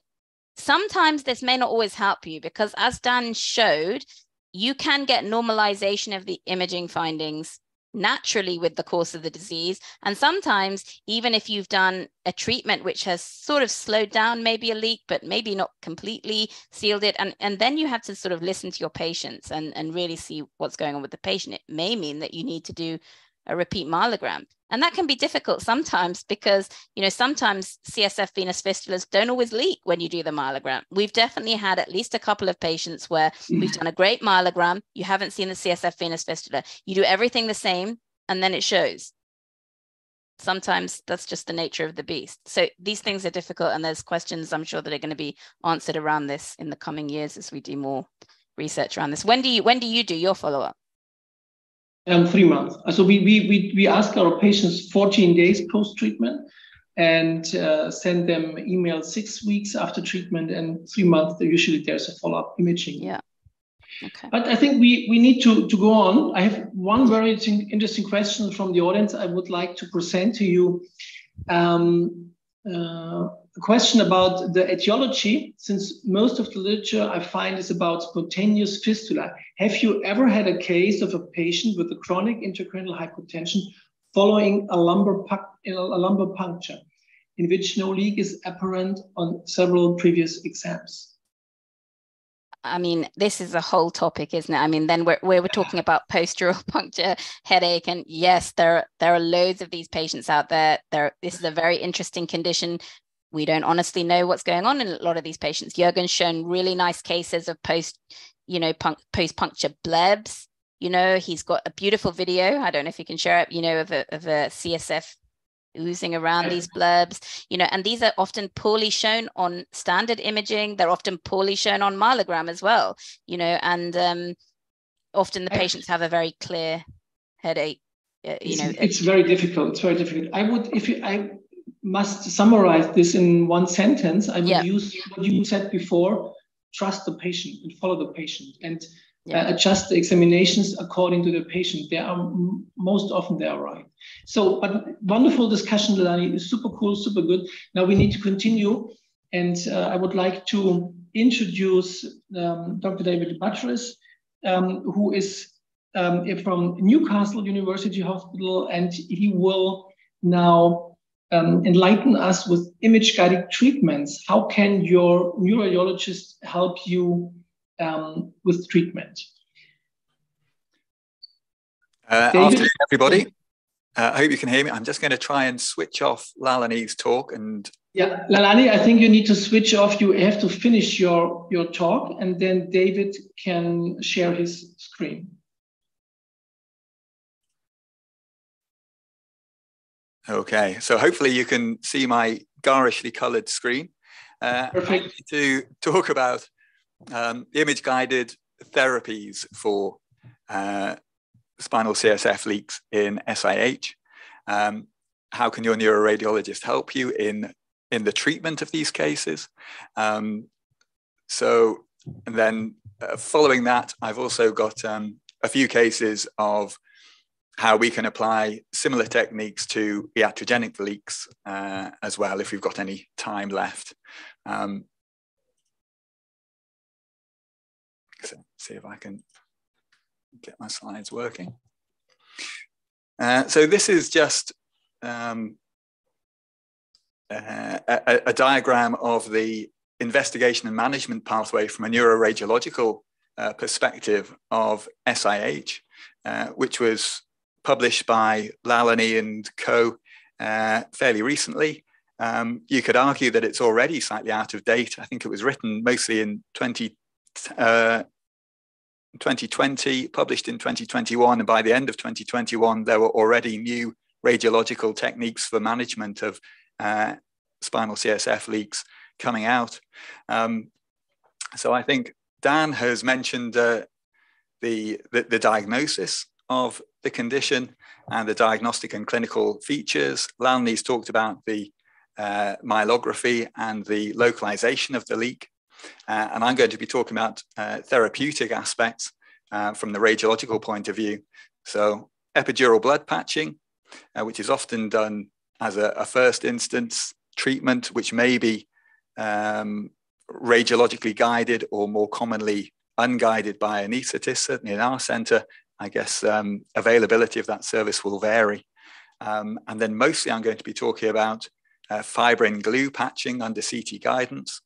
sometimes this may not always help you because as Dan showed, you can get normalization of the imaging findings naturally with the course of the disease. And sometimes, even if you've done a treatment which has sort of slowed down maybe a leak, but maybe not completely sealed it, and, and then you have to sort of listen to your patients and, and really see what's going on with the patient. It may mean that you need to do a repeat myelogram. And that can be difficult sometimes because, you know, sometimes CSF venous fistulas don't always leak when you do the myelogram. We've definitely had at least a couple of patients where we've done a great myelogram, you haven't seen the CSF venous fistula, you do everything the same, and then it shows. Sometimes that's just the nature of the beast. So these things are difficult, and there's questions I'm sure that are going to be answered around this in the coming years as we do more research around this. When do you when do you do your follow up? Um, three months. So we, we, we, we ask our patients 14 days post treatment and uh, send them email six weeks after treatment and three months. Usually there's a follow up imaging. Yeah. Okay. But I think we, we need to, to go on. I have one very interesting question from the audience I would like to present to you. Um, uh, a question about the etiology, since most of the literature I find is about spontaneous fistula. Have you ever had a case of a patient with a chronic intracranial hypotension following a lumbar, a lumbar puncture, in which no leak is apparent on several previous exams? I mean, this is a whole topic, isn't it? I mean, then we're, we're talking about post-dural puncture, headache, and yes, there there are loads of these patients out there. There, this is a very interesting condition we don't honestly know what's going on in a lot of these patients. Jürgen's shown really nice cases of post, you know, post puncture blebs. You know, he's got a beautiful video. I don't know if you can share it. You know, of a of a CSF oozing around these blebs. You know, and these are often poorly shown on standard imaging. They're often poorly shown on myelogram as well. You know, and um, often the patients have a very clear headache. Uh, you know, it's very difficult. It's very difficult. I would, if you, I must summarize this in one sentence, I would yeah. use what you said before trust the patient and follow the patient and uh, yeah. uh, adjust the examinations according to the patient. They are most often they are right. So, but wonderful discussion, Lalani. Super cool, super good. Now we need to continue, and uh, I would like to introduce um, Dr. David Butteriss, um, who is um, from Newcastle University Hospital, and he will now um, enlighten us with image guided treatments. How can your neurologist help you um, with treatment? Uh, afternoon, everybody. Uh, I hope you can hear me. I'm just going to try and switch off Lalani's talk and. Yeah, Lalani, I think you need to switch off. You have to finish your your talk, and then David can share his screen. Okay, so hopefully you can see my garishly colored screen. Uh, Perfect. To talk about um, image guided therapies for uh, spinal CSF leaks in SIH. Um, how can your neuroradiologist help you in, in the treatment of these cases? Um, so, and then uh, following that, I've also got um, a few cases of how we can apply similar techniques to iatrogenic leaks uh, as well if we've got any time left. Um, so see if I can get my slides working. Uh, so this is just um, uh, a, a, diagram of the investigation and management pathway from a neuroradiological uh, perspective of SIH, uh, which was published by Lalani and co uh, fairly recently. Um, you could argue that it's already slightly out of date. I think it was written mostly in 20, uh, 2020, published in 2021, and by the end of 2021, there were already new radiological techniques for management of uh, spinal CSF leaks coming out. Um, so I think Dan has mentioned uh, the, the, the diagnosis of the condition and the diagnostic and clinical features. Lalani's talked about the uh, myelography and the localization of the leak. Uh, and I'm going to be talking about uh, therapeutic aspects uh, from the radiological point of view. So epidural blood patching, uh, which is often done as a, a, first instance treatment, which may be um, radiologically guided or more commonly unguided by anaesthetists, certainly in our centre, I guess um, availability of that service will vary. Um, and then mostly I'm going to be talking about uh, fibrin glue patching under CT guidance.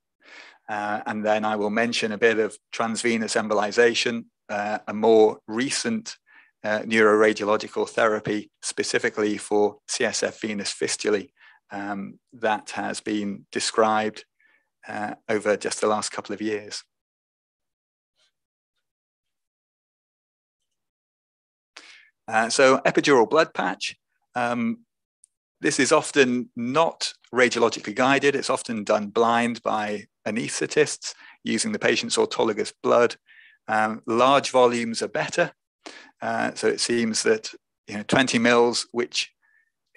Uh, and then I will mention a bit of transvenous embolization, uh, a more recent uh, neuroradiological therapy specifically for CSF venous fistulae um, that has been described uh, over just the last couple of years. Uh, so epidural blood patch, um, this is often not radiologically guided. It's often done blind by anaesthetists using the patient's autologous blood. Um, large volumes are better. Uh, so it seems that you know 20 mils, which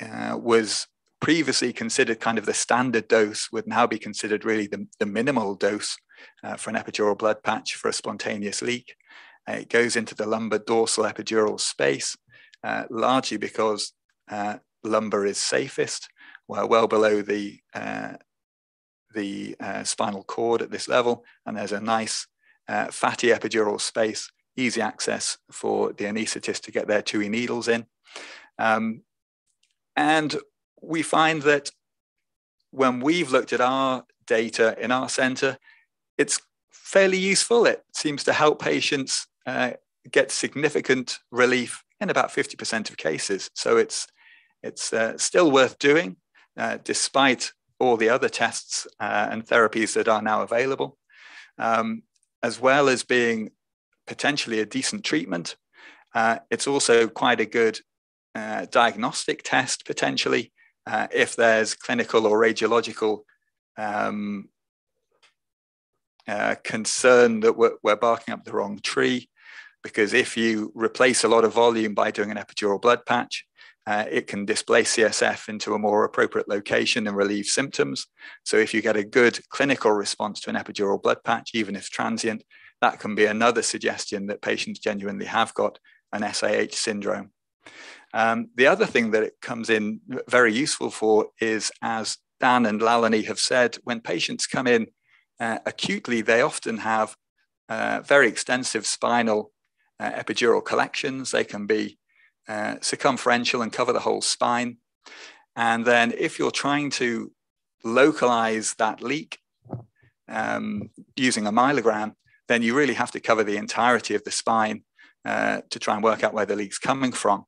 uh, was previously considered kind of the standard dose, would now be considered really the, the minimal dose uh, for an epidural blood patch for a spontaneous leak. Uh, it goes into the lumbar dorsal epidural space, uh, largely because uh, lumbar is safest, well, well below the, uh, the uh, spinal cord at this level. And there's a nice uh, fatty epidural space, easy access for the anesthetist to get their Tuohy needles in. Um, and we find that when we've looked at our data in our center, it's fairly useful. It seems to help patients uh, get significant relief in about 50% of cases. So it's it's uh, still worth doing uh, despite all the other tests uh, and therapies that are now available, um, as well as being potentially a decent treatment. It's also quite a good diagnostic test potentially if there's clinical or radiological um, concern that we're, we're barking up the wrong tree because if you replace a lot of volume by doing an epidural blood patch, uh, it can displace CSF into a more appropriate location and relieve symptoms. So if you get a good clinical response to an epidural blood patch, even if transient, that can be another suggestion that patients genuinely have got an SIH syndrome. Um, the other thing that it comes in very useful for is, as Dan and Lalani have said, when patients come in uh, acutely, they often have uh, very extensive spinal uh, epidural collections. They can be uh, circumferential and cover the whole spine. And then if you're trying to localize that leak um, using a myelogram, then you really have to cover the entirety of the spine uh, to try and work out where the leak's coming from.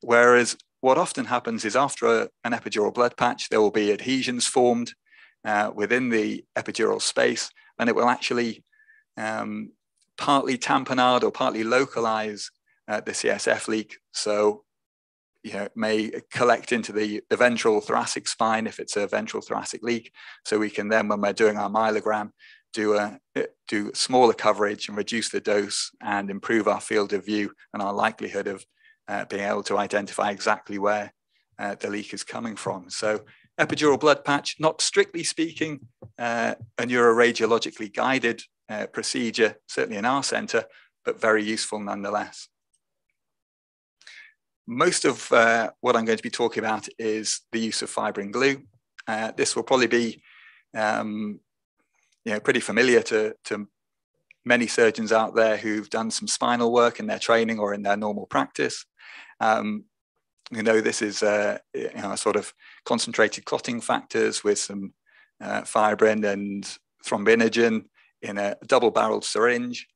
Whereas what often happens is after a, an epidural blood patch, there will be adhesions formed uh, within the epidural space, and it will actually um, partly tamponade or partly localize uh, the CSF leak. So, you know, it may collect into the, the ventral thoracic spine if it's a ventral thoracic leak. So we can then, when we're doing our myelogram, do a do smaller coverage and reduce the dose and improve our field of view and our likelihood of uh, being able to identify exactly where uh, the leak is coming from. So epidural blood patch, not strictly speaking, uh, a neuroradiologically guided uh, procedure, certainly in our center, but very useful nonetheless most of uh, what I'm going to be talking about is the use of fibrin glue. Uh, this will probably be um, you know, pretty familiar to, to many surgeons out there who've done some spinal work in their training or in their normal practice. Um, you know, this is uh, you know, a sort of concentrated clotting factors with some uh, fibrin and thrombinogen in a double-barreled syringe.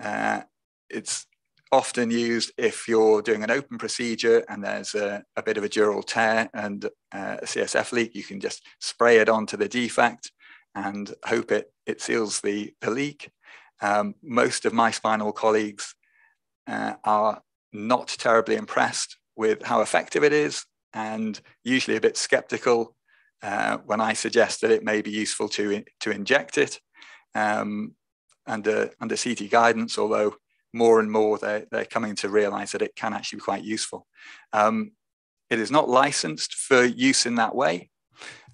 Uh, it's often used if you're doing an open procedure and there's a, a bit of a dural tear and uh, a CSF leak, you can just spray it onto the defect and hope it, it seals the, the leak. Um, most of my spinal colleagues uh, are not terribly impressed with how effective it is and usually a bit skeptical uh, when I suggest that it may be useful to, to inject it um, under, under CT guidance, although more and more they're, they're coming to realize that it can actually be quite useful. Um, it is not licensed for use in that way.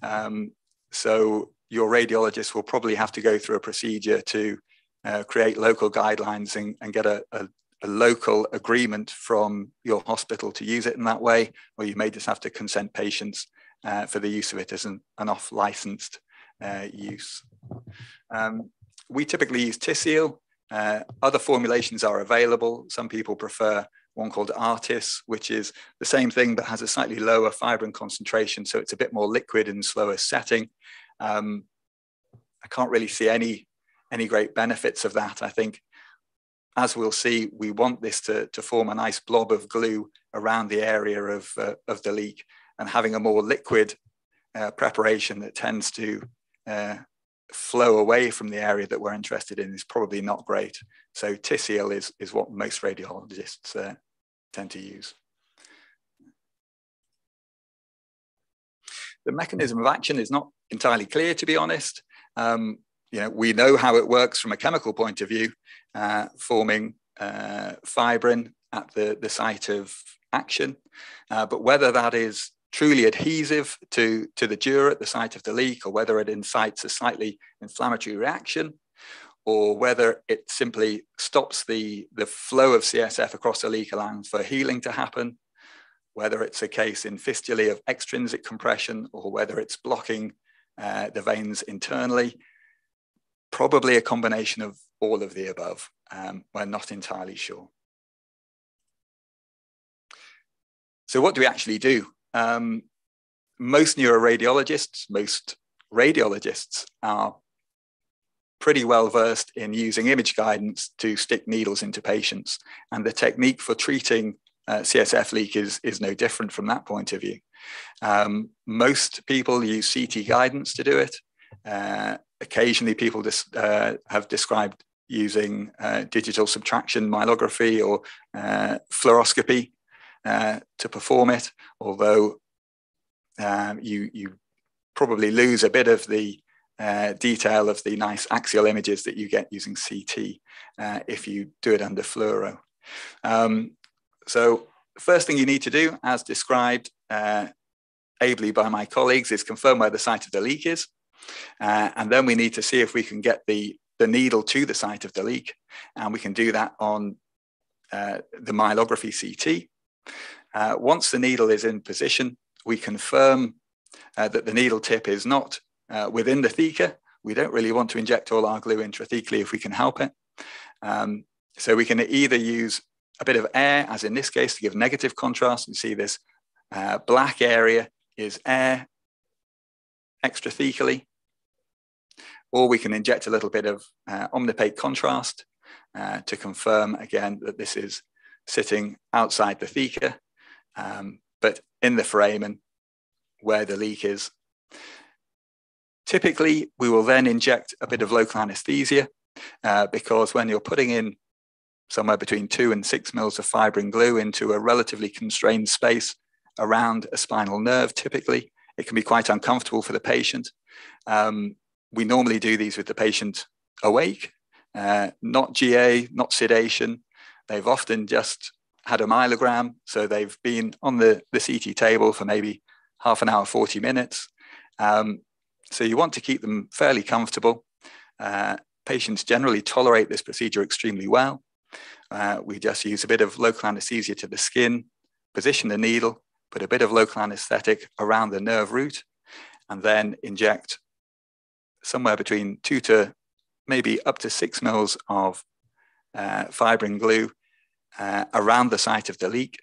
Um, so your radiologist will probably have to go through a procedure to uh, create local guidelines and, and get a, a, a, local agreement from your hospital to use it in that way, or you may just have to consent patients uh, for the use of it as an, an off licensed uh, use. Um, we typically use Tisseel. Uh, other formulations are available. Some people prefer one called Artiss, which is the same thing but has a slightly lower fibrin concentration, so it's a bit more liquid and slower setting. Um, I can't really see any any great benefits of that. I think, as we'll see, we want this to, to form a nice blob of glue around the area of, uh, of the leak and having a more liquid uh, preparation that tends to uh, flow away from the area that we're interested in is probably not great. So Tisseel is, is what most radiologists uh, tend to use. The mechanism of action is not entirely clear, to be honest. Um, you know, we know how it works from a chemical point of view, uh, forming uh, fibrin at the, the site of action. Uh, but whether that is truly adhesive to, to the dura at the site of the leak, or whether it incites a slightly inflammatory reaction, or whether it simply stops the, the flow of CSF across the leak, allowing for healing to happen, whether it's a case in fistulae of extrinsic compression, or whether it's blocking uh, the veins internally, probably a combination of all of the above. Um, we're not entirely sure. So what do we actually do? um, most neuroradiologists, most radiologists are pretty well versed in using image guidance to stick needles into patients. And the technique for treating uh, CSF leak is, is no different from that point of view. Um, most people use CT guidance to do it. Uh, occasionally, people dis- uh, have described using uh, digital subtraction myelography or uh, fluoroscopy uh, to perform it, although um, you, you probably lose a bit of the uh, detail of the nice axial images that you get using CT if you do it under fluoro. Um, so the first thing you need to do, as described ably by my colleagues, is confirm where the site of the leak is. Uh, and then we need to see if we can get the, the needle to the site of the leak. And we can do that on uh, the myelography CT. Uh, once the needle is in position, we confirm uh, that the needle tip is not uh, within the theca. We don't really want to inject all our glue intrathecally if we can help it. Um, so we can either use a bit of air, as in this case, to give negative contrast. You see this uh, black area is air extrathecally, or we can inject a little bit of uh, omnipaque contrast uh, to confirm again that this is sitting outside the theca, um, but in the foramen where the leak is. Typically, we will then inject a bit of local anesthesia uh, because when you're putting in somewhere between two and six mils of fibrin glue into a relatively constrained space around a spinal nerve, typically, it can be quite uncomfortable for the patient. Um, we normally do these with the patient awake, uh, not GA, not sedation, They've often just had a myelogram, so they've been on the, the CT table for maybe half an hour, 40 minutes. Um, so you want to keep them fairly comfortable. Uh, patients generally tolerate this procedure extremely well. Uh, we just use a bit of local anesthesia to the skin, position the needle, put a bit of local anesthetic around the nerve root, and then inject somewhere between two to maybe up to six mils of uh, fibrin glue uh, around the site of the leak,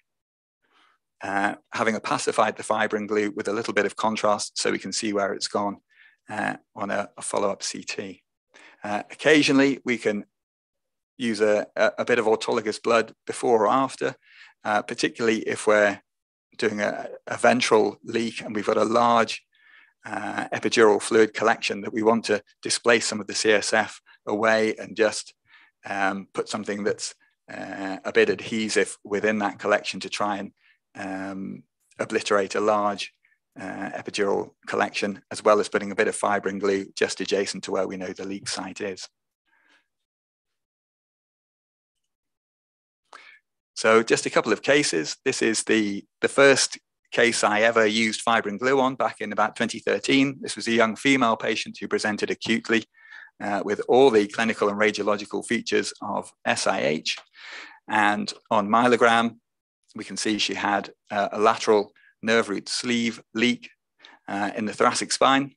uh, having opacified the fibrin glue with a little bit of contrast so we can see where it's gone uh, on a, a follow-up CT. Uh, occasionally, we can use a, a, bit of autologous blood before or after, uh, particularly if we're doing a, a, ventral leak and we've got a large uh, epidural fluid collection that we want to displace some of the CSF away and just um, put something that's uh, a bit adhesive within that collection to try and um, obliterate a large uh, epidural collection, as well as putting a bit of fibrin glue just adjacent to where we know the leak site is. So just a couple of cases. This is the, the first case I ever used fibrin glue on back in about 2013. This was a young female patient who presented acutely uh, with all the clinical and radiological features of SIH. And on myelogram, we can see she had uh, a lateral nerve root sleeve leak uh, in the thoracic spine.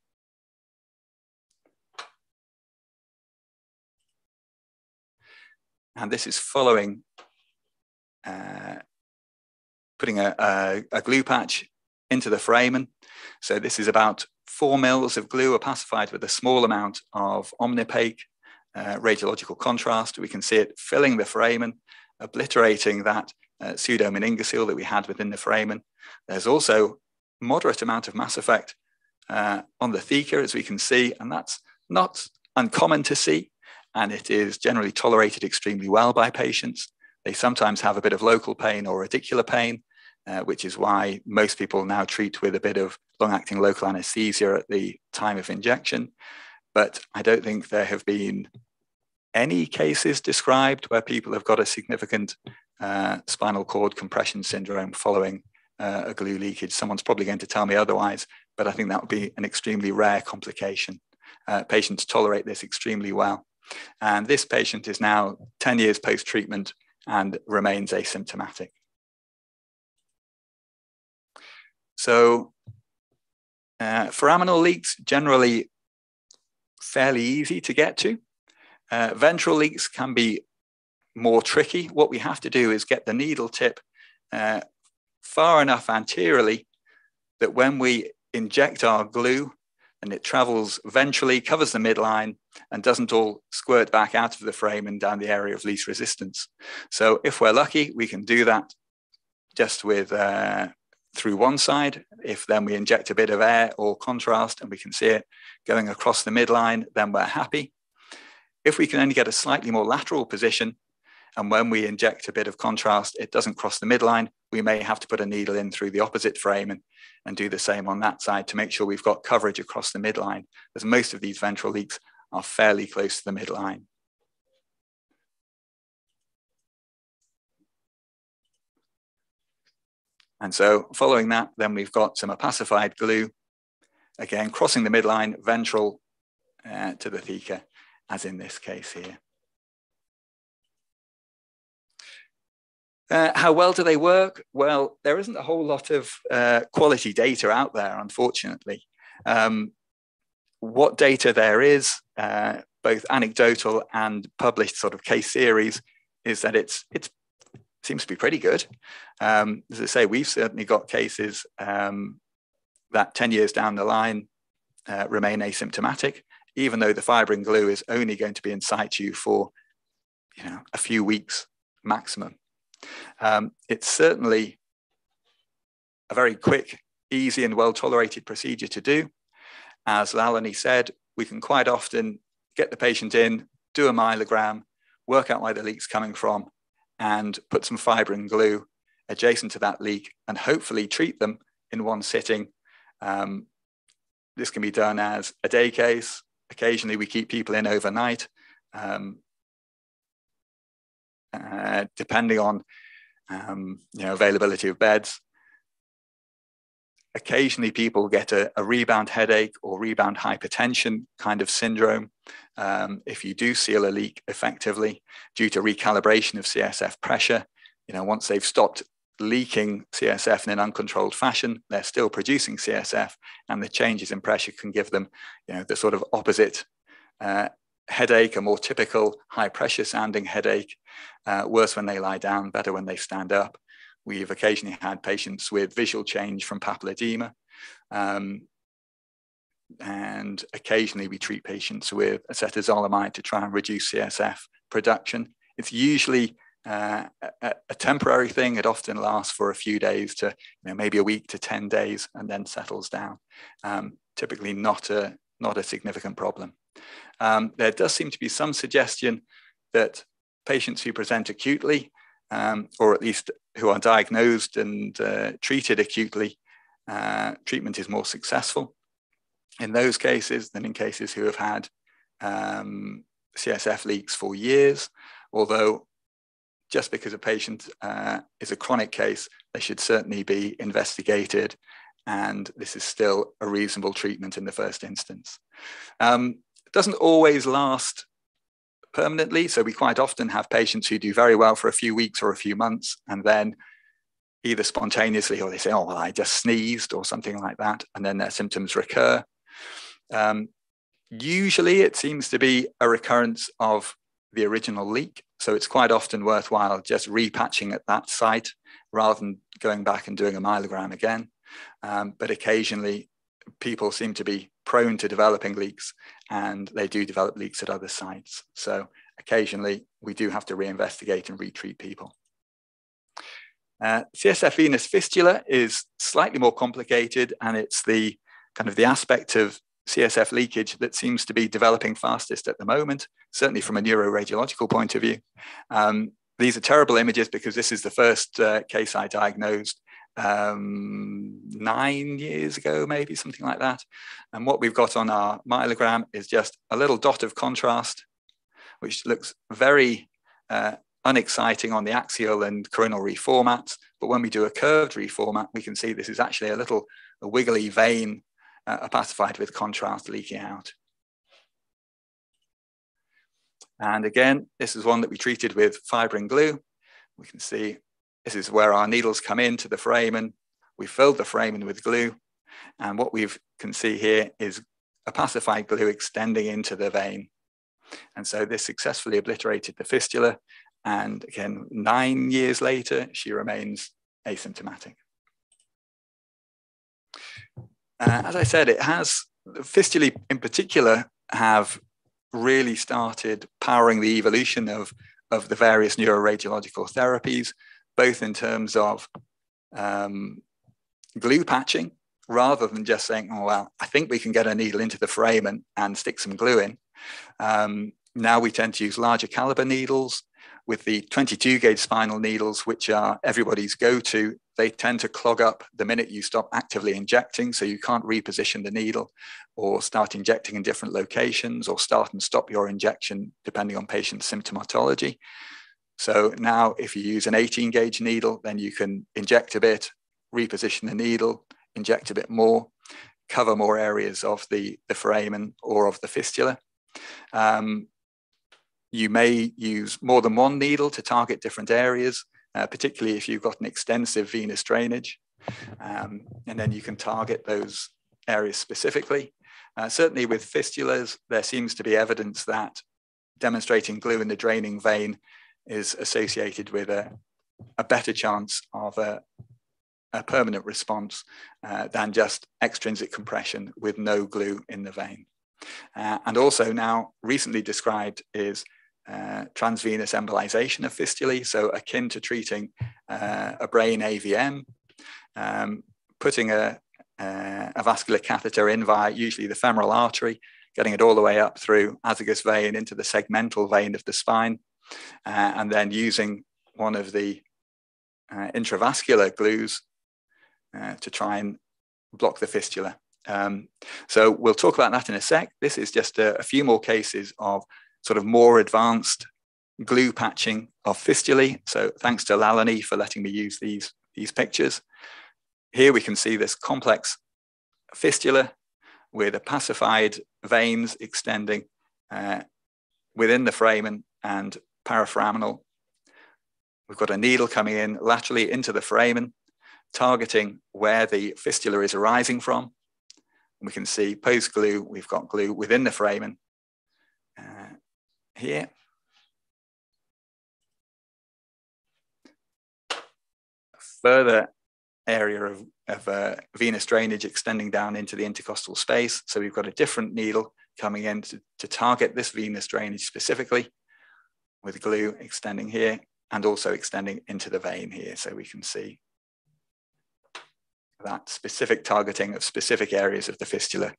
And this is following uh, putting a, a, a, glue patch into the foramen. So this is about four mils of glue opacified with a small amount of omnipaque uh, radiological contrast. We can see it filling the foramen, obliterating that uh, pseudomeningocele that we had within the foramen. There's also moderate amount of mass effect uh, on the theca, as we can see, and that's not uncommon to see, and it is generally tolerated extremely well by patients. They sometimes have a bit of local pain or radicular pain, uh, which is why most people now treat with a bit of long-acting local anesthesia at the time of injection. But I don't think there have been any cases described where people have got a significant uh, spinal cord compression syndrome following uh, a glue leakage. Someone's probably going to tell me otherwise, but I think that would be an extremely rare complication. Uh, patients tolerate this extremely well. And this patient is now 10 years post-treatment and remains asymptomatic. So uh, foraminal leaks generally fairly easy to get to. Uh, ventral leaks can be more tricky. What we have to do is get the needle tip uh, far enough anteriorly that when we inject our glue and it travels ventrally, covers the midline, and doesn't all squirt back out of the frame and down the area of least resistance. So if we're lucky, we can do that just with uh, through one side. If then we inject a bit of air or contrast and we can see it going across the midline, then we're happy. If we can only get a slightly more lateral position, and when we inject a bit of contrast, it doesn't cross the midline, we may have to put a needle in through the opposite frame and, and do the same on that side to make sure we've got coverage across the midline, as most of these ventral leaks are fairly close to the midline. And so following that, then we've got some opacified glue, again, crossing the midline, ventral uh, to the theca, as in this case here. Uh, how well do they work? Well, there isn't a whole lot of uh, quality data out there, unfortunately. Um, what data there is, uh, both anecdotal and published sort of case series, is that it's it's seems to be pretty good. Um, as I say, we've certainly got cases um, that 10 years down the line uh, remain asymptomatic, even though the fibrin glue is only going to be in situ for you know, a few weeks maximum. Um, it's certainly a very quick, easy, and well tolerated procedure to do. As Lalani said, we can quite often get the patient in, do a myelogram, work out where the leak's coming from, and put some fibrin glue adjacent to that leak and hopefully treat them in one sitting. Um, this can be done as a day case. Occasionally, we keep people in overnight. Um, uh, depending on um, you know, availability of beds. Occasionally, people get a, a rebound headache or rebound hypertension kind of syndrome um, if you do seal a leak effectively due to recalibration of CSF pressure. You know, once they've stopped leaking CSF in an uncontrolled fashion, they're still producing CSF, and the changes in pressure can give them, you know, the sort of opposite uh, headache, a more typical high pressure sounding headache, uh, worse when they lie down, better when they stand up. We've occasionally had patients with visual change from papilledema. Um, and occasionally we treat patients with acetazolamide to try and reduce CSF production it's usually uh, a, a, temporary thing. It often lasts for a few days to you know, maybe a week to 10 days and then settles down. Um, typically not a, not a significant problem. Um, there does seem to be some suggestion that patients who present acutely, um, or at least who are diagnosed and uh, treated acutely, uh, treatment is more successful in those cases than in cases who have had um, CSF leaks for years. Although, just because a patient uh, is a chronic case, they should certainly be investigated, and this is still a reasonable treatment in the first instance. Um, it doesn't always last permanently. So we quite often have patients who do very well for a few weeks or a few months, and then either spontaneously or they say, oh, well, I just sneezed or something like that, and then their symptoms recur. Um, usually it seems to be a recurrence of the original leak. So it's quite often worthwhile just repatching at that site rather than going back and doing a myelogram again. Um, but occasionally people seem to be prone to developing leaks and they do develop leaks at other sites. So occasionally we do have to reinvestigate and retreat people. Uh, CSF venous fistula is slightly more complicated and it's the kind of the aspect of CSF leakage that seems to be developing fastest at the moment, certainly from a neuroradiological point of view. Um, these are terrible images because this is the first uh, case I diagnosed um, nine years ago, maybe something like that. And what we've got on our myelogram is just a little dot of contrast, which looks very uh, unexciting on the axial and coronal reformats. But when we do a curved reformat, we can see this is actually a little a wiggly vein uh, opacified with contrast leaking out. And again, this is one that we treated with fibrin glue. We can see this is where our needles come into the foramen. We filled the foramen with glue. And what we can see here is opacified glue extending into the vein. And so this successfully obliterated the fistula. And again, nine years later, she remains asymptomatic. Uh, as I said, it has, fistulae in particular have really started powering the evolution of, of the various neuroradiological therapies both in terms of um, glue patching, rather than just saying, oh, well, I think we can get a needle into the frame and, and stick some glue in. Um, now we tend to use larger caliber needles with the 22 gauge spinal needles, which are everybody's go-to. They tend to clog up the minute you stop actively injecting, so you can't reposition the needle or start injecting in different locations or start and stop your injection depending on patient symptomatology. So now if you use an 18 gauge needle, then you can inject a bit, reposition the needle, inject a bit more, cover more areas of the, the foramen or of the fistula. Um, you may use more than one needle to target different areas, uh, particularly if you've got an extensive venous drainage. Um, and then you can target those areas specifically. Uh, certainly with fistulas, there seems to be evidence that demonstrating glue in the draining vein is associated with a, a better chance of a, a permanent response uh, than just extrinsic compression with no glue in the vein. Uh, and also now recently described is uh, transvenous embolization of fistulae, so akin to treating uh, a brain AVM, um, putting a, uh, a vascular catheter in via usually the femoral artery, getting it all the way up through azygos vein into the segmental vein of the spine, uh, and then using one of the uh, intravascular glues to try and block the fistula. Um, so we'll talk about that in a sec. This is just a, a, few more cases of sort of more advanced glue patching of fistulae. So thanks to Lalani for letting me use these, these pictures. Here we can see this complex fistula with opacified veins extending uh, within the foramen and paraforaminal. We've got a needle coming in laterally into the foramen, targeting where the fistula is arising from. And we can see post glue, we've got glue within the foramen here. further area of, of uh, venous drainage extending down into the intercostal space. So we've got a different needle coming in to, to target this venous drainage specifically. with glue extending here and also extending into the vein here. So we can see that specific targeting of specific areas of the fistula.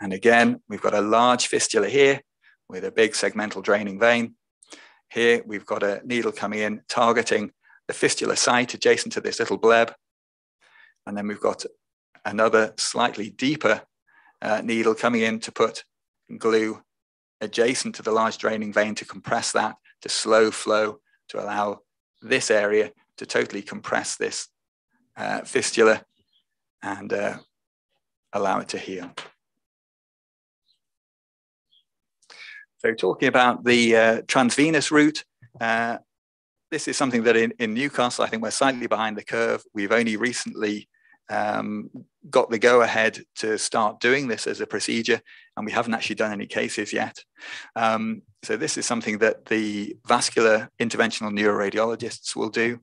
And again, we've got a large fistula here with a big segmental draining vein. Here we've got a needle coming in targeting the fistula site adjacent to this little bleb. And then we've got another slightly deeper uh, needle coming in to put glue adjacent to the large draining vein to compress that, to slow flow, to allow this area to totally compress this uh, fistula and uh, allow it to heal. So talking about the uh, transvenous route, uh, this is something that in, in Newcastle, I think we're slightly behind the curve. We've only recently um, got the go ahead to start doing this as a procedure, and we haven't actually done any cases yet. Um, so this is something that the vascular interventional neuroradiologists will do.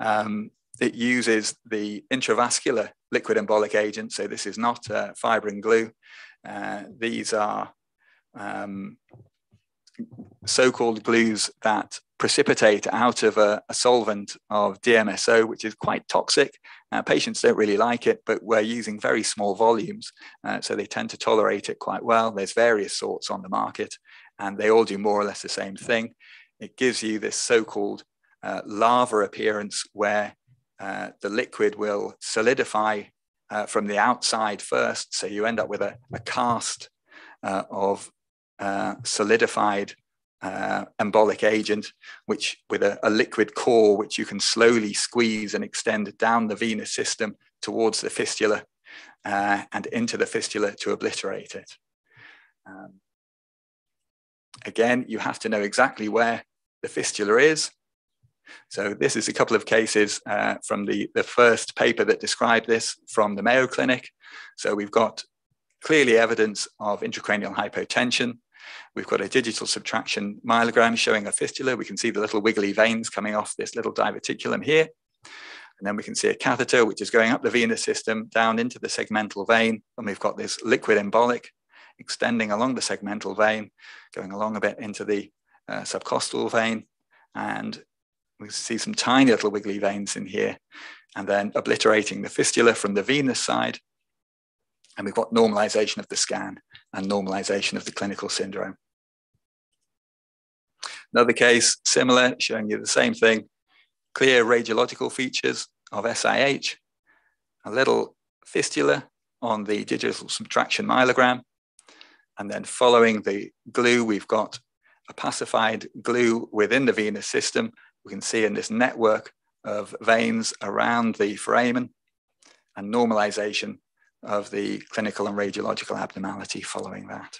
Um, it uses the intravascular liquid embolic agent. So this is not uh, fibrin glue. Uh, these are um, so-called glues that precipitate out of a, a, solvent of DMSO, which is quite toxic. Uh, patients don't really like it, but we're using very small volumes, uh, so they tend to tolerate it quite well. There's various sorts on the market, and they all do more or less the same thing. It gives you this so-called uh, lava appearance where uh, the liquid will solidify uh, from the outside first, so you end up with a, a cast uh, of uh, solidified uh, embolic agent, which with a, a, liquid core, which you can slowly squeeze and extend down the venous system towards the fistula uh, and into the fistula to obliterate it. Um, again, you have to know exactly where the fistula is. So this is a couple of cases uh, from the, the first paper that described this from the Mayo Clinic. So we've got clearly evidence of intracranial hypotension. We've got a digital subtraction myelogram showing a fistula. We can see the little wiggly veins coming off this little diverticulum here. And then we can see a catheter, which is going up the venous system down into the segmental vein. And we've got this liquid embolic extending along the segmental vein, going along a bit into the uh, subcostal vein. And we see some tiny little wiggly veins in here, and then obliterating the fistula from the venous side and we've got normalization of the scan and normalization of the clinical syndrome. Another case, similar, showing you the same thing, clear radiological features of SIH, a little fistula on the digital subtraction myelogram, and then following the glue, we've got opacified glue within the venous system. We can see in this network of veins around the foramen and normalization of the clinical and radiological abnormality following that.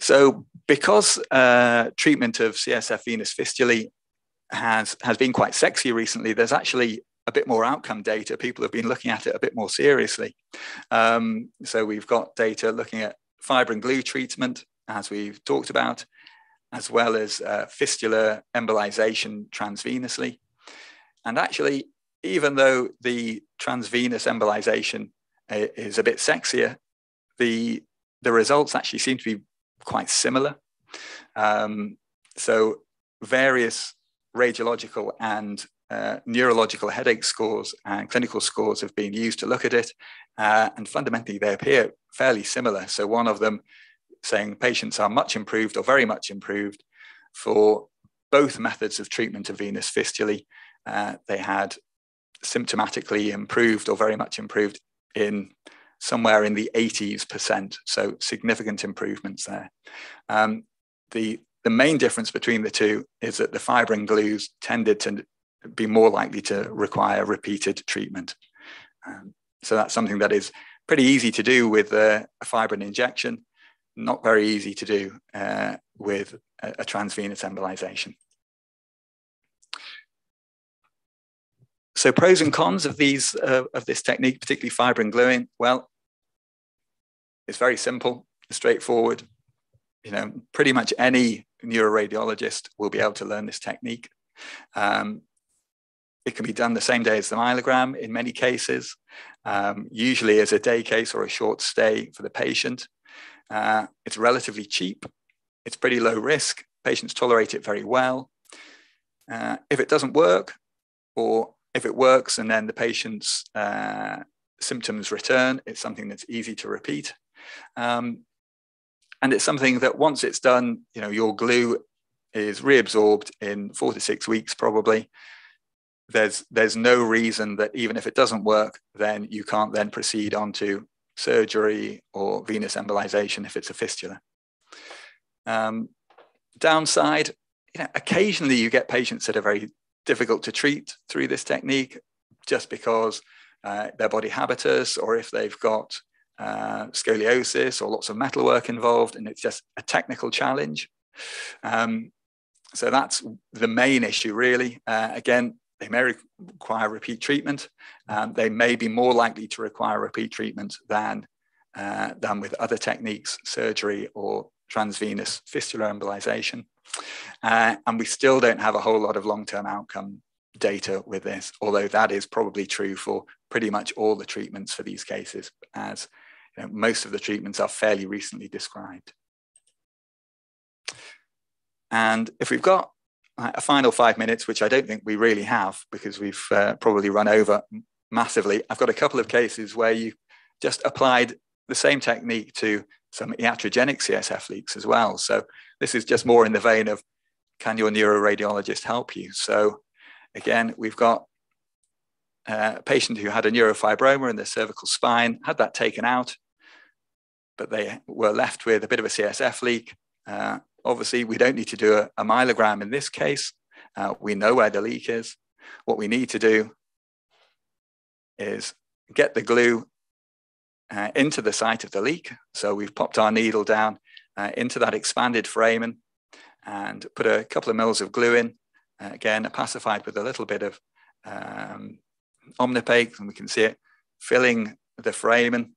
So because uh, treatment of CSF venous fistulae has, has been quite sexy recently, there's actually a bit more outcome data. People have been looking at it a bit more seriously. Um, so we've got data looking at fibrin glue treatment, as we've talked about, as well as uh, fistula embolization transvenously. And actually, even though the transvenous embolization is a bit sexier, the, the results actually seem to be quite similar. Um, so various radiological and uh, neurological headache scores and clinical scores have been used to look at it. Uh, and fundamentally, they appear fairly similar. So one of them saying patients are much improved or very much improved for both methods of treatment of venous fistulae. Uh, they had symptomatically improved or very much improved in somewhere in the 80s percent. So significant improvements there. Um, the, the main difference between the two is that the fibrin glues tended to be more likely to require repeated treatment. Um, so that's something that is pretty easy to do with a, a fibrin injection, not very easy to do uh, with a, a transvenous embolization. So pros and cons of these uh, of this technique, particularly fibrin gluing. Well, it's very simple, straightforward. You know, pretty much any neuroradiologist will be able to learn this technique. Um, it can be done the same day as the myelogram in many cases, um, usually as a day case or a short stay for the patient. Uh, it's relatively cheap. It's pretty low risk. Patients tolerate it very well. Uh, if it doesn't work, or if it works and then the patient's uh, symptoms return, it's something that's easy to repeat. Um, and it's something that once it's done, you know, your glue is reabsorbed in four to six weeks probably. There's, there's no reason that even if it doesn't work, then you can't then proceed on to surgery or venous embolization if it's a fistula. Um, downside, you know, occasionally you get patients that are very difficult to treat through this technique just because uh, their body habitus or if they've got uh, scoliosis or lots of metalwork involved and it's just a technical challenge. Um, so that's the main issue really. Uh, again, they may require repeat treatment. Um, they may be more likely to require repeat treatment than, uh, than with other techniques, surgery or transvenous fistula embolization. Uh, and we still don't have a whole lot of long-term outcome data with this, although that is probably true for pretty much all the treatments for these cases, as you know, most of the treatments are fairly recently described. And if we've got a final five minutes, which I don't think we really have because we've uh, probably run over massively, I've got a couple of cases where you just applied the same technique to some iatrogenic CSF leaks as well. So this is just more in the vein of can your neuroradiologist help you? So again, we've got uh, a patient who had a neurofibroma in the cervical spine, had that taken out, but they were left with a bit of a CSF leak. Uh, obviously, we don't need to do a, a myelogram in this case. Uh, we know where the leak is. What we need to do is get the glue uh, into the site of the leak. So we've popped our needle down uh, into that expanded foramen and put a couple of mils of glue in, uh, again, opacified with a little bit of um, Omnipaque, and we can see it filling the foramen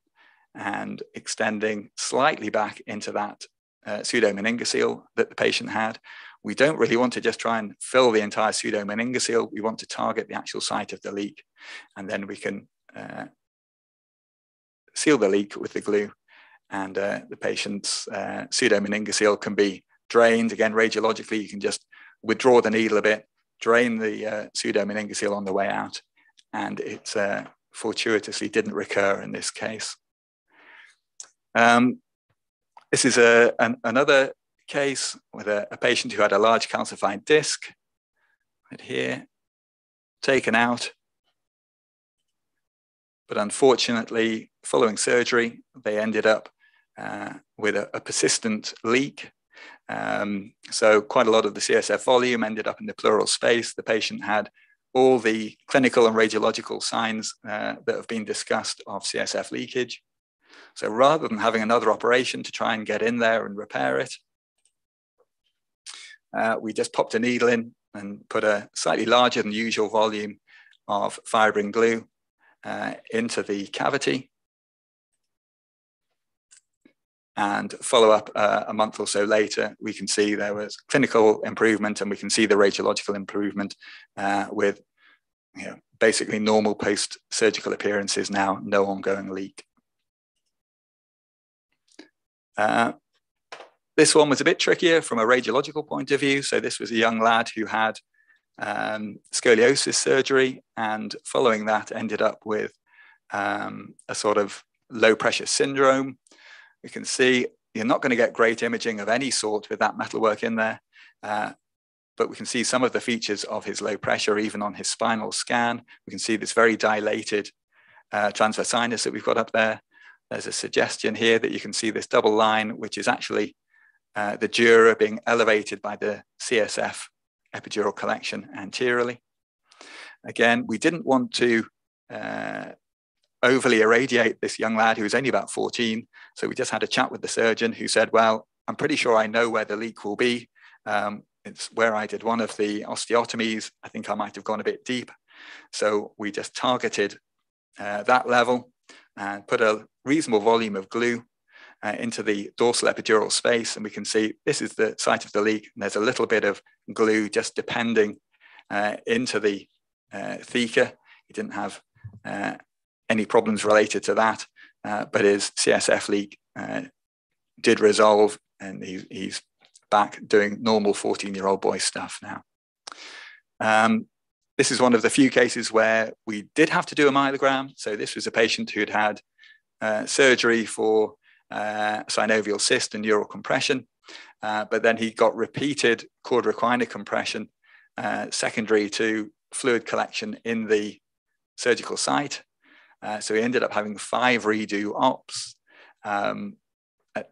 and extending slightly back into that uh, pseudomeningocele that the patient had. We don't really want to just try and fill the entire pseudomeningocele. We want to target the actual site of the leak, and then we can uh, seal the leak with the glue and uh, the patient's uh, pseudomeningocele can be drained. Again, radiologically, you can just withdraw the needle a bit, drain the uh, pseudomeningocele on the way out, and it uh, fortuitously didn't recur in this case. Um, this is a, an, another case with a, a, patient who had a large calcified disc right here, taken out. But unfortunately, following surgery, they ended up uh, with a, a, persistent leak. Um, so quite a lot of the CSF volume ended up in the pleural space. The patient had all the clinical and radiological signs uh, that have been discussed of CSF leakage. So rather than having another operation to try and get in there and repair it, uh, we just popped a needle in and put a slightly larger than usual volume of fibrin glue uh, into the cavity and follow up uh, a month or so later, we can see there was clinical improvement and we can see the radiological improvement uh, with you know, basically normal post-surgical appearances now, no ongoing leak. Uh, this one was a bit trickier from a radiological point of view. So this was a young lad who had um, scoliosis surgery and following that ended up with um, a sort of low pressure syndrome we can see you're not going to get great imaging of any sort with that metalwork in there, uh, but we can see some of the features of his low pressure even on his spinal scan. We can see this very dilated uh, transverse sinus that we've got up there. There's a suggestion here that you can see this double line, which is actually uh, the dura being elevated by the CSF epidural collection anteriorly. Again, we didn't want to uh, overly irradiate this young lad who was only about 14. So we just had a chat with the surgeon who said, well, I'm pretty sure I know where the leak will be. Um, it's where I did one of the osteotomies. I think I might have gone a bit deep. So we just targeted uh, that level and put a reasonable volume of glue uh, into the dorsal epidural space. And we can see this is the site of the leak. And there's a little bit of glue just depending uh, into the uh, theca. He didn't have uh, any problems related to that, uh, but his CSF leak uh, did resolve, and he, he's back doing normal 14 year old boy stuff now. Um, this is one of the few cases where we did have to do a myelogram. So this was a patient who'd had uh, surgery for uh, synovial cyst and neural compression, uh, but then he got repeated cauda equina compression uh, secondary to fluid collection in the surgical site. Uh, so we ended up having five redo ops. Um,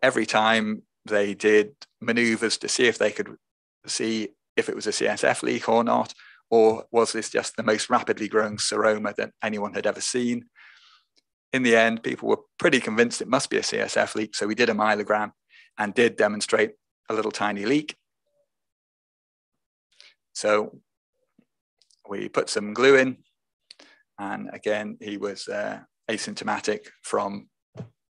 every time they did maneuvers to see if they could see if it was a CSF leak or not, or was this just the most rapidly growing seroma that anyone had ever seen? In the end, people were pretty convinced it must be a CSF leak, so we did a myelogram and did demonstrate a little tiny leak. So we put some glue in, and again, he was uh, asymptomatic from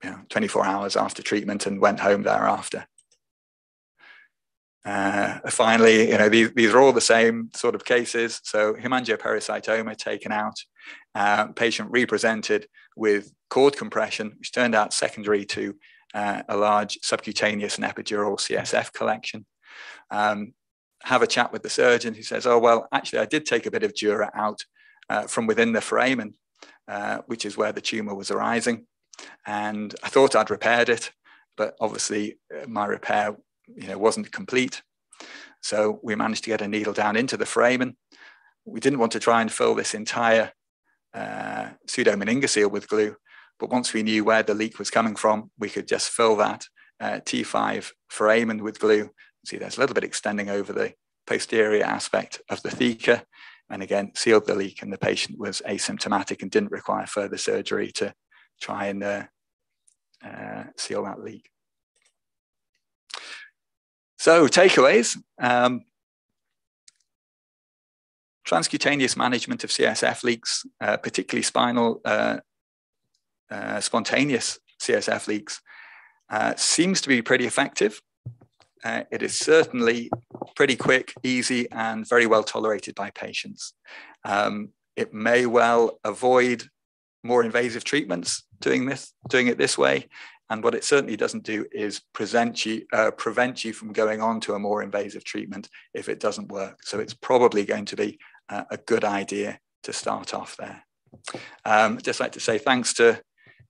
you know, 24 hours after treatment and went home thereafter. Uh, finally, you know, these, these are all the same sort of cases. So hemangiopericytoma taken out, uh, patient represented with cord compression, which turned out secondary to uh, a large subcutaneous and epidural CSF collection. Um, have a chat with the surgeon who says, oh, well, actually, I did take a bit of dura out uh, from within the foramen, uh, which is where the tumor was arising. And I thought I'd repaired it, but obviously uh, my repair you know, wasn't complete. So we managed to get a needle down into the foramen. We didn't want to try and fill this entire uh, pseudomeningocele with glue, but once we knew where the leak was coming from, we could just fill that uh, T5 foramen with glue. See, there's a little bit extending over the posterior aspect of the theca, and again, sealed the leak, and the patient was asymptomatic and didn't require further surgery to try and uh, uh, seal that leak. So, takeaways. Um, transcutaneous management of CSF leaks, uh, particularly spinal uh, uh, spontaneous CSF leaks, uh, seems to be pretty effective. It is certainly pretty quick, easy, and very well tolerated by patients. Um, it may well avoid more invasive treatments doing this, doing it this way, and what it certainly doesn't do is present you, uh, prevent you from going on to a more invasive treatment if it doesn't work. So it's probably going to be uh, a good idea to start off there. Um, just like to say thanks to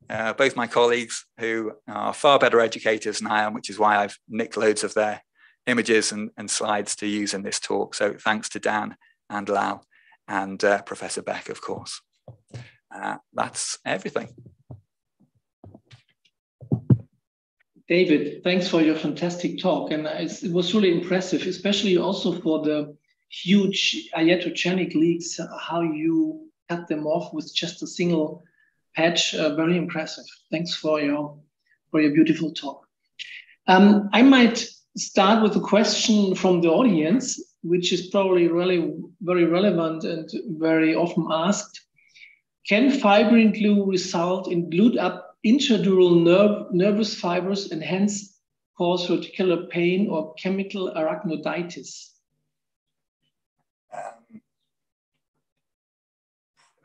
uh, both my colleagues who are far better educators than I am, which is why I've nicked loads of their images and, and slides to use in this talk. So thanks to Dan and Lal and uh, Professor Beck, of course. Uh, that's everything. David, thanks for your fantastic talk. And it was really impressive, especially also for the huge iatrogenic leaks, how you cut them off with just a single patch. Uh, very impressive. Thanks for your, for your beautiful talk. Um, I might start with a question from the audience, which is probably really very relevant and very often asked. Can fibrin glue result in glued up intradural nerve, nervous fibers and hence cause radicular pain or chemical arachnoiditis? Um,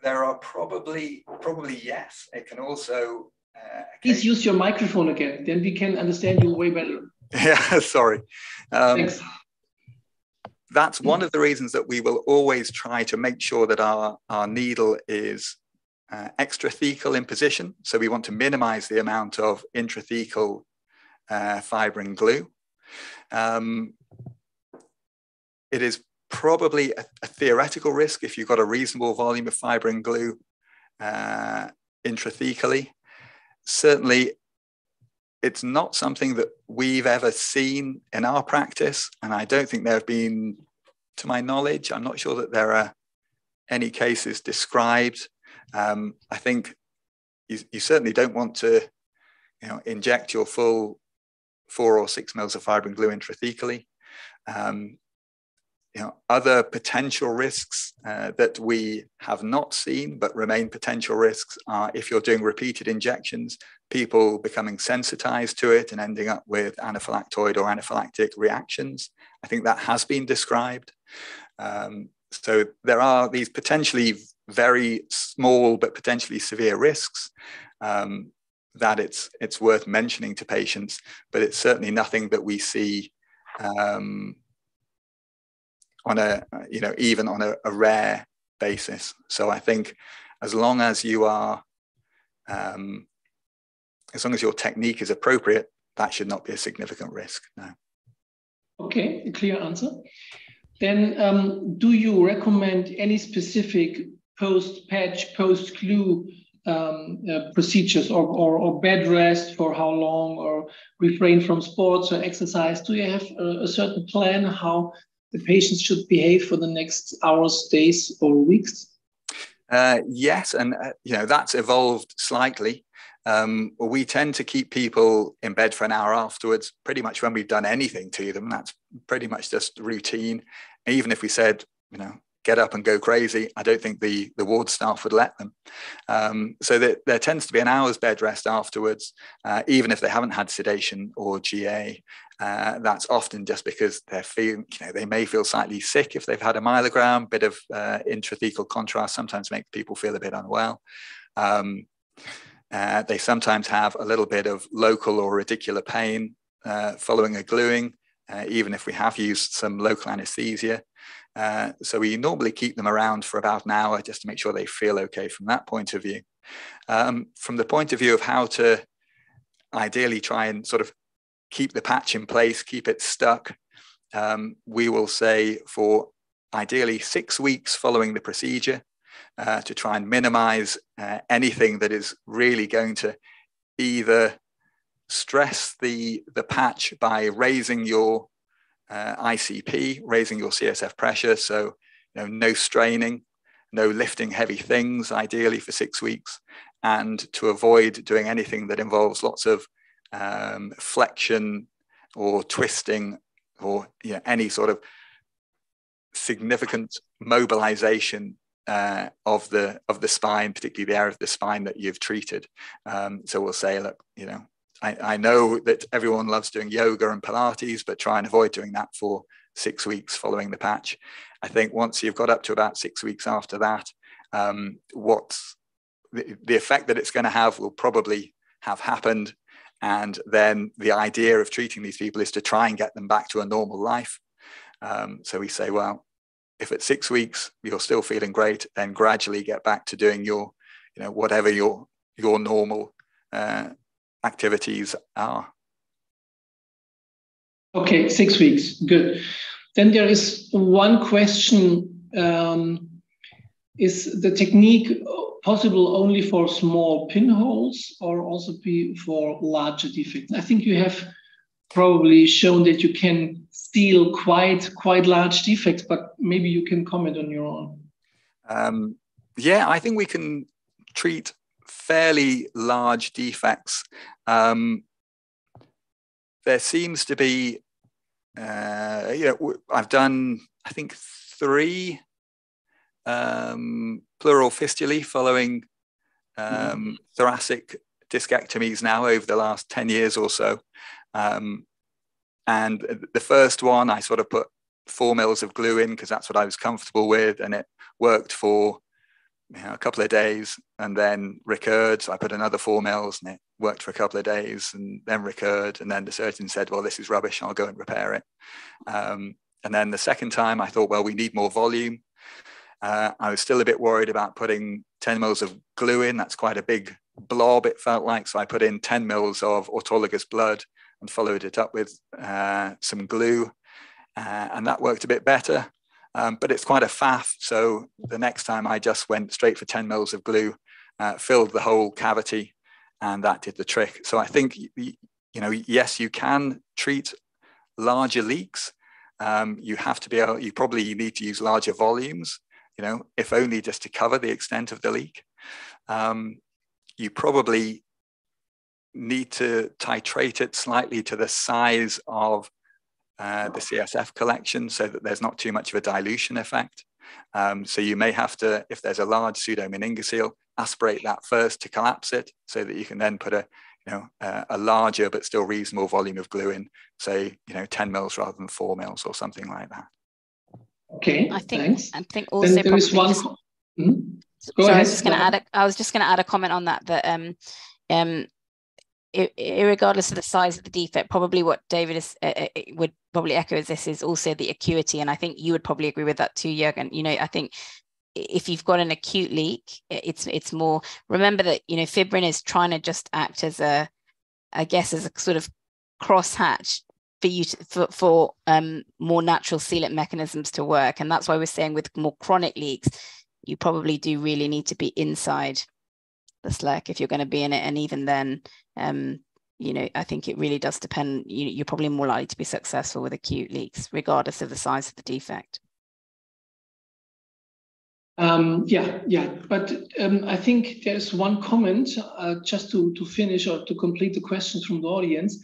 there are probably, probably yes. It can also. Uh, Please use your microphone again, then we can understand you way better. Yeah, sorry. Um, That's one of the reasons that we will always try to make sure that our, our needle is uh, extrathecal in position. So we want to minimize the amount of intrathecal uh, fibrin glue. Um, it is probably a, a, theoretical risk if you've got a reasonable volume of fibrin glue uh, intrathecally. Certainly, it's not something that we've ever seen in our practice, and I don't think there have been, to my knowledge, I'm not sure that there are any cases described um, I think you, you certainly don't want to, you know, inject your full four or six mils of fibrin glue intrathecally. Um, you know, other potential risks uh, that we have not seen but remain potential risks are if you're doing repeated injections, people becoming sensitized to it and ending up with anaphylactoid or anaphylactic reactions. I think that has been described. Um, so there are these potentially very small but potentially severe risks. Um, that it's it's worth mentioning to patients, but it's certainly nothing that we see um, on a you know even on a, a, rare basis. So I think as long as you are um, as long as your technique is appropriate, that should not be a significant risk. No. Okay, a clear answer. Then, um, do you recommend any specific post-patch, post-glue um, uh, procedures or, or, or, bed rest for how long or refrain from sports or exercise? Do you have a, a certain plan how the patients should behave for the next hours, days, or weeks? Uh, yes, and uh, you know that's evolved slightly. Um, we tend to keep people in bed for an hour afterwards, pretty much when we've done anything to them. That's pretty much just routine. Even if we said, you know, get up and go crazy, I don't think the, the ward staff would let them. Um, so that there tends to be an hour's bed rest afterwards, uh, even if they haven't had sedation or GA. Uh, that's often just because they're feeling, you know, they may feel slightly sick if they've had a myelogram, bit of uh, intrathecal contrast sometimes makes people feel a bit unwell. Um, uh, they sometimes have a little bit of local or radicular pain uh, following a gluing, uh, even if we have used some local anesthesia. Uh, so we normally keep them around for about an hour just to make sure they feel okay from that point of view. Um, from the point of view of how to ideally try and sort of keep the patch in place, keep it stuck, um, we will say for ideally six weeks following the procedure uh, to try and minimize uh, anything that is really going to either stress the, the patch by raising your uh, ICP, raising your CSF pressure. So, you know, no straining, no lifting heavy things, ideally for six weeks, and to avoid doing anything that involves lots of um, flexion or twisting or you know, any sort of significant mobilization uh, of the of the spine, particularly the area of the spine that you've treated. Um, so we'll say, look, you know, I, I know that everyone loves doing yoga and Pilates, but try and avoid doing that for six weeks following the patch. I think once you've got up to about six weeks after that, um, what's the, the effect that it's going to have will probably have happened. And then the idea of treating these people is to try and get them back to a normal life. Um, so we say, well, if at six weeks you're still feeling great, then gradually get back to doing your, you know, whatever your your normal uh, activities are. Okay, six weeks, good. Then there is one question: um, Is the technique possible only for small pinholes, or also be for larger defects? I think you have probably shown that you can steal quite quite large defects, but maybe you can comment on your own. Um, yeah, I think we can treat fairly large defects. Um, there seems to be, uh, you know, I've done, I think, three um, pleural fistulae following um, mm-hmm. thoracic discectomies now over the last 10 years or so. Um, and the first one, I sort of put four mils of glue in because that's what I was comfortable with, and it worked for you know, a couple of days, and then recurred. So I put another four mils, and it worked for a couple of days, and then recurred. And then the surgeon said, "Well, this is rubbish. I'll go and repair it." Um, and then the second time, I thought, "Well, we need more volume." Uh, I was still a bit worried about putting 10 mils of glue in. That's quite a big blob, it felt like. So I put in 10 mils of autologous blood and followed it up with uh, some glue. Uh, and that worked a bit better. Um, but it's quite a faff. So the next time I just went straight for 10 mils of glue, uh, filled the whole cavity, and that did the trick. So I think, you know, yes, you can treat larger leaks. Um, you have to be able, you probably need to use larger volumes, you know, if only just to cover the extent of the leak. Um, you probably need to titrate it slightly to the size of uh, the CSF collection so that there's not too much of a dilution effect. Um, so you may have to, if there's a large pseudomeningocele, aspirate that first to collapse it so that you can then put a, you know, uh, a larger but still reasonable volume of glue in, say, you know, 10 mils rather than four mils or something like that. Okay, I think, thanks. I think also there is one... Just, hmm? Go ahead. I was just going to add. A, I was just going to add a comment on that. That um, um, regardless of the size of the defect, probably what David is, uh, uh would probably echo is this is also the acuity. And I think you would probably agree with that too, Jürgen. You know, I think if you've got an acute leak, it's it's more remember that you know fibrin is trying to just act as a, I guess as a sort of crosshatch for you to, for, for um, more natural sealant mechanisms to work, and that's why we're saying with more chronic leaks, you probably do really need to be inside the slack if you're going to be in it, and even then, um, you know, I think it really does depend. You, you're probably more likely to be successful with acute leaks, regardless of the size of the defect. Um, yeah, yeah, but um, I think there's one comment uh, just to, to finish or to complete the questions from the audience.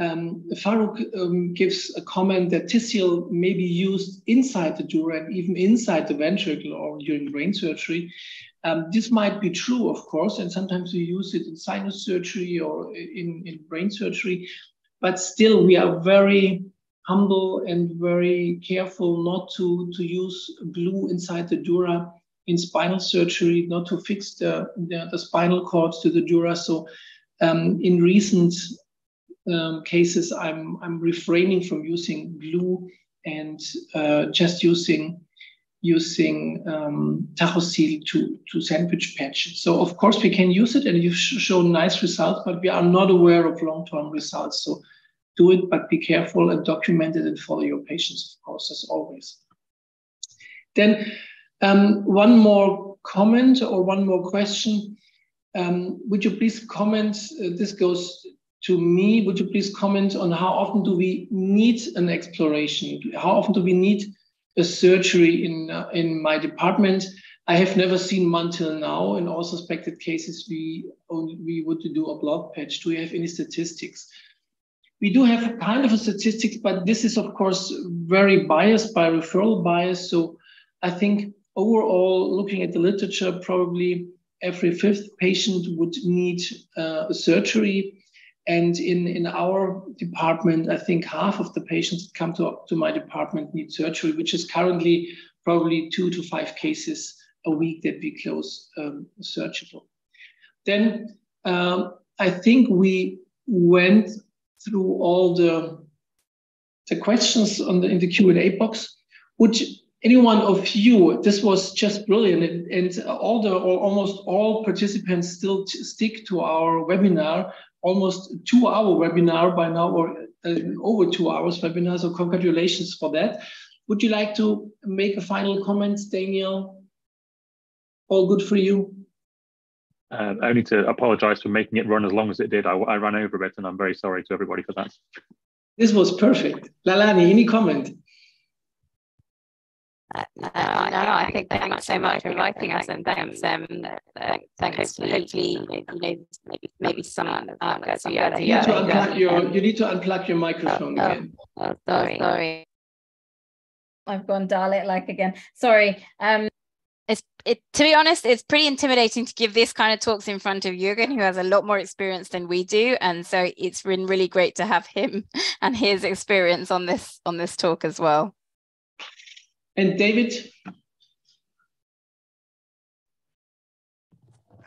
Um, Foroughi um, gives a comment that Tisseel may be used inside the dura and even inside the ventricle or during brain surgery. Um, this might be true, of course, and sometimes we use it in sinus surgery or in, in brain surgery, but still we are very humble and very careful not to, to use glue inside the dura in spinal surgery, not to fix the, the, the spinal cord to the dura. So um, in recent um, cases, I'm, I'm refraining from using glue and uh, just using using um, Tachosil to, to sandwich patch. So of course we can use it and you've shown nice results, but we are not aware of long-term results. So do it, but be careful and document it and follow your patients, of course, as always. Then um, one more comment or one more question. Um, would you please comment, uh, this goes to me, would you please comment on how often do we need an exploration? How often do we need a surgery in, uh, in my department? I have never seen one till now. In all suspected cases, we only, we would do a blood patch. Do we have any statistics? we do have a kind of a statistics, but this is of course very biased by referral bias. So I think overall, looking at the literature, probably every fifth patient would need uh, a surgery. And in, in our department, I think half of the patients that come to, to my department need surgery, which is currently probably two to five cases a week that we close um, surgical. Then um, I think we went through all the the questions on the in the Q&A box. Would any one of you, this was just brilliant, and, and all the or almost all participants still stick to our webinar, almost two hour webinar by now, or uh, over two hours webinar. So congratulations for that. Would you like to make a final comment, Daniel? All good for you? Uh, only to apologize for making it run as long as it did. I, I ran over a bit and I'm very sorry to everybody for that. This was perfect. Lalani, any comment? Uh, no, no, I think thanks so much for inviting us and thanks, um, uh, thanks. Hopefully, you know, maybe, maybe some uh, so yeah, you, need to unplug your, you need to unplug your microphone oh, again. Oh, sorry, sorry. I've gone Dalek like again. Sorry. Um, it's it to be honest it's pretty intimidating to give this kind of talks in front of Jürgen who has a lot more experience than we do and so it's been really great to have him and his experience on this on this talk as well and David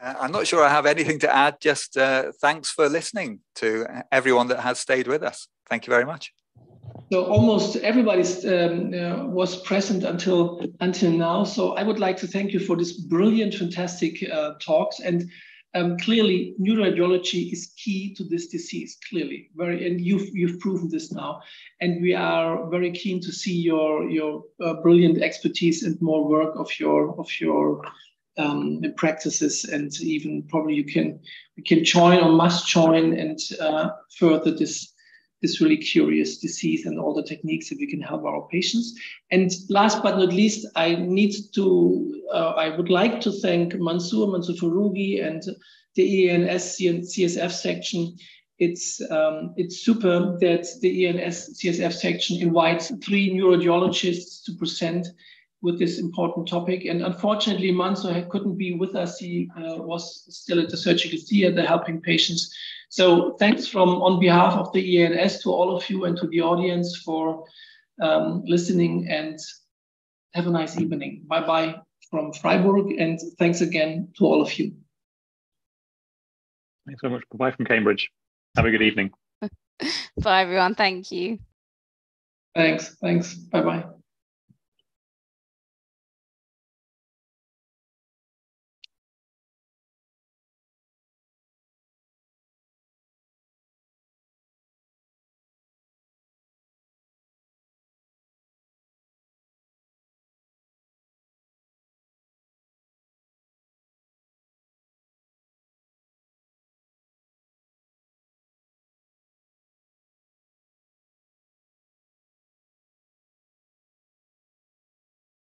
uh, I'm not sure I have anything to add just uh, thanks for listening to everyone that has stayed with us thank you very much so almost everybody um, uh, was present until until now. So I would like to thank you for this brilliant, fantastic uh, talks. And um, clearly, neuroradiology is key to this disease. Clearly, very, and you've you've proven this now. And we are very keen to see your your uh, brilliant expertise and more work of your of your um, practices. And even probably you can we can join or must join and uh, further this this really curious disease and all the techniques that we can help our patients. And last but not least, I need to, uh, I would like to thank Mansoor, Mansoor Foroughi and the EANS CSF section. It's, um, it's super that the EANS CSF section invites three neurologists to present with this important topic. And unfortunately, Mansoor couldn't be with us. He uh, was still at the surgical theater helping patients so thanks from on behalf of the EANS to all of you and to the audience for um, listening and have a nice evening. Bye bye from Freiburg and thanks again to all of you. Thanks so much. Goodbye from Cambridge. Have a good evening. Bye, everyone. Thank you. Thanks. Thanks. Bye bye.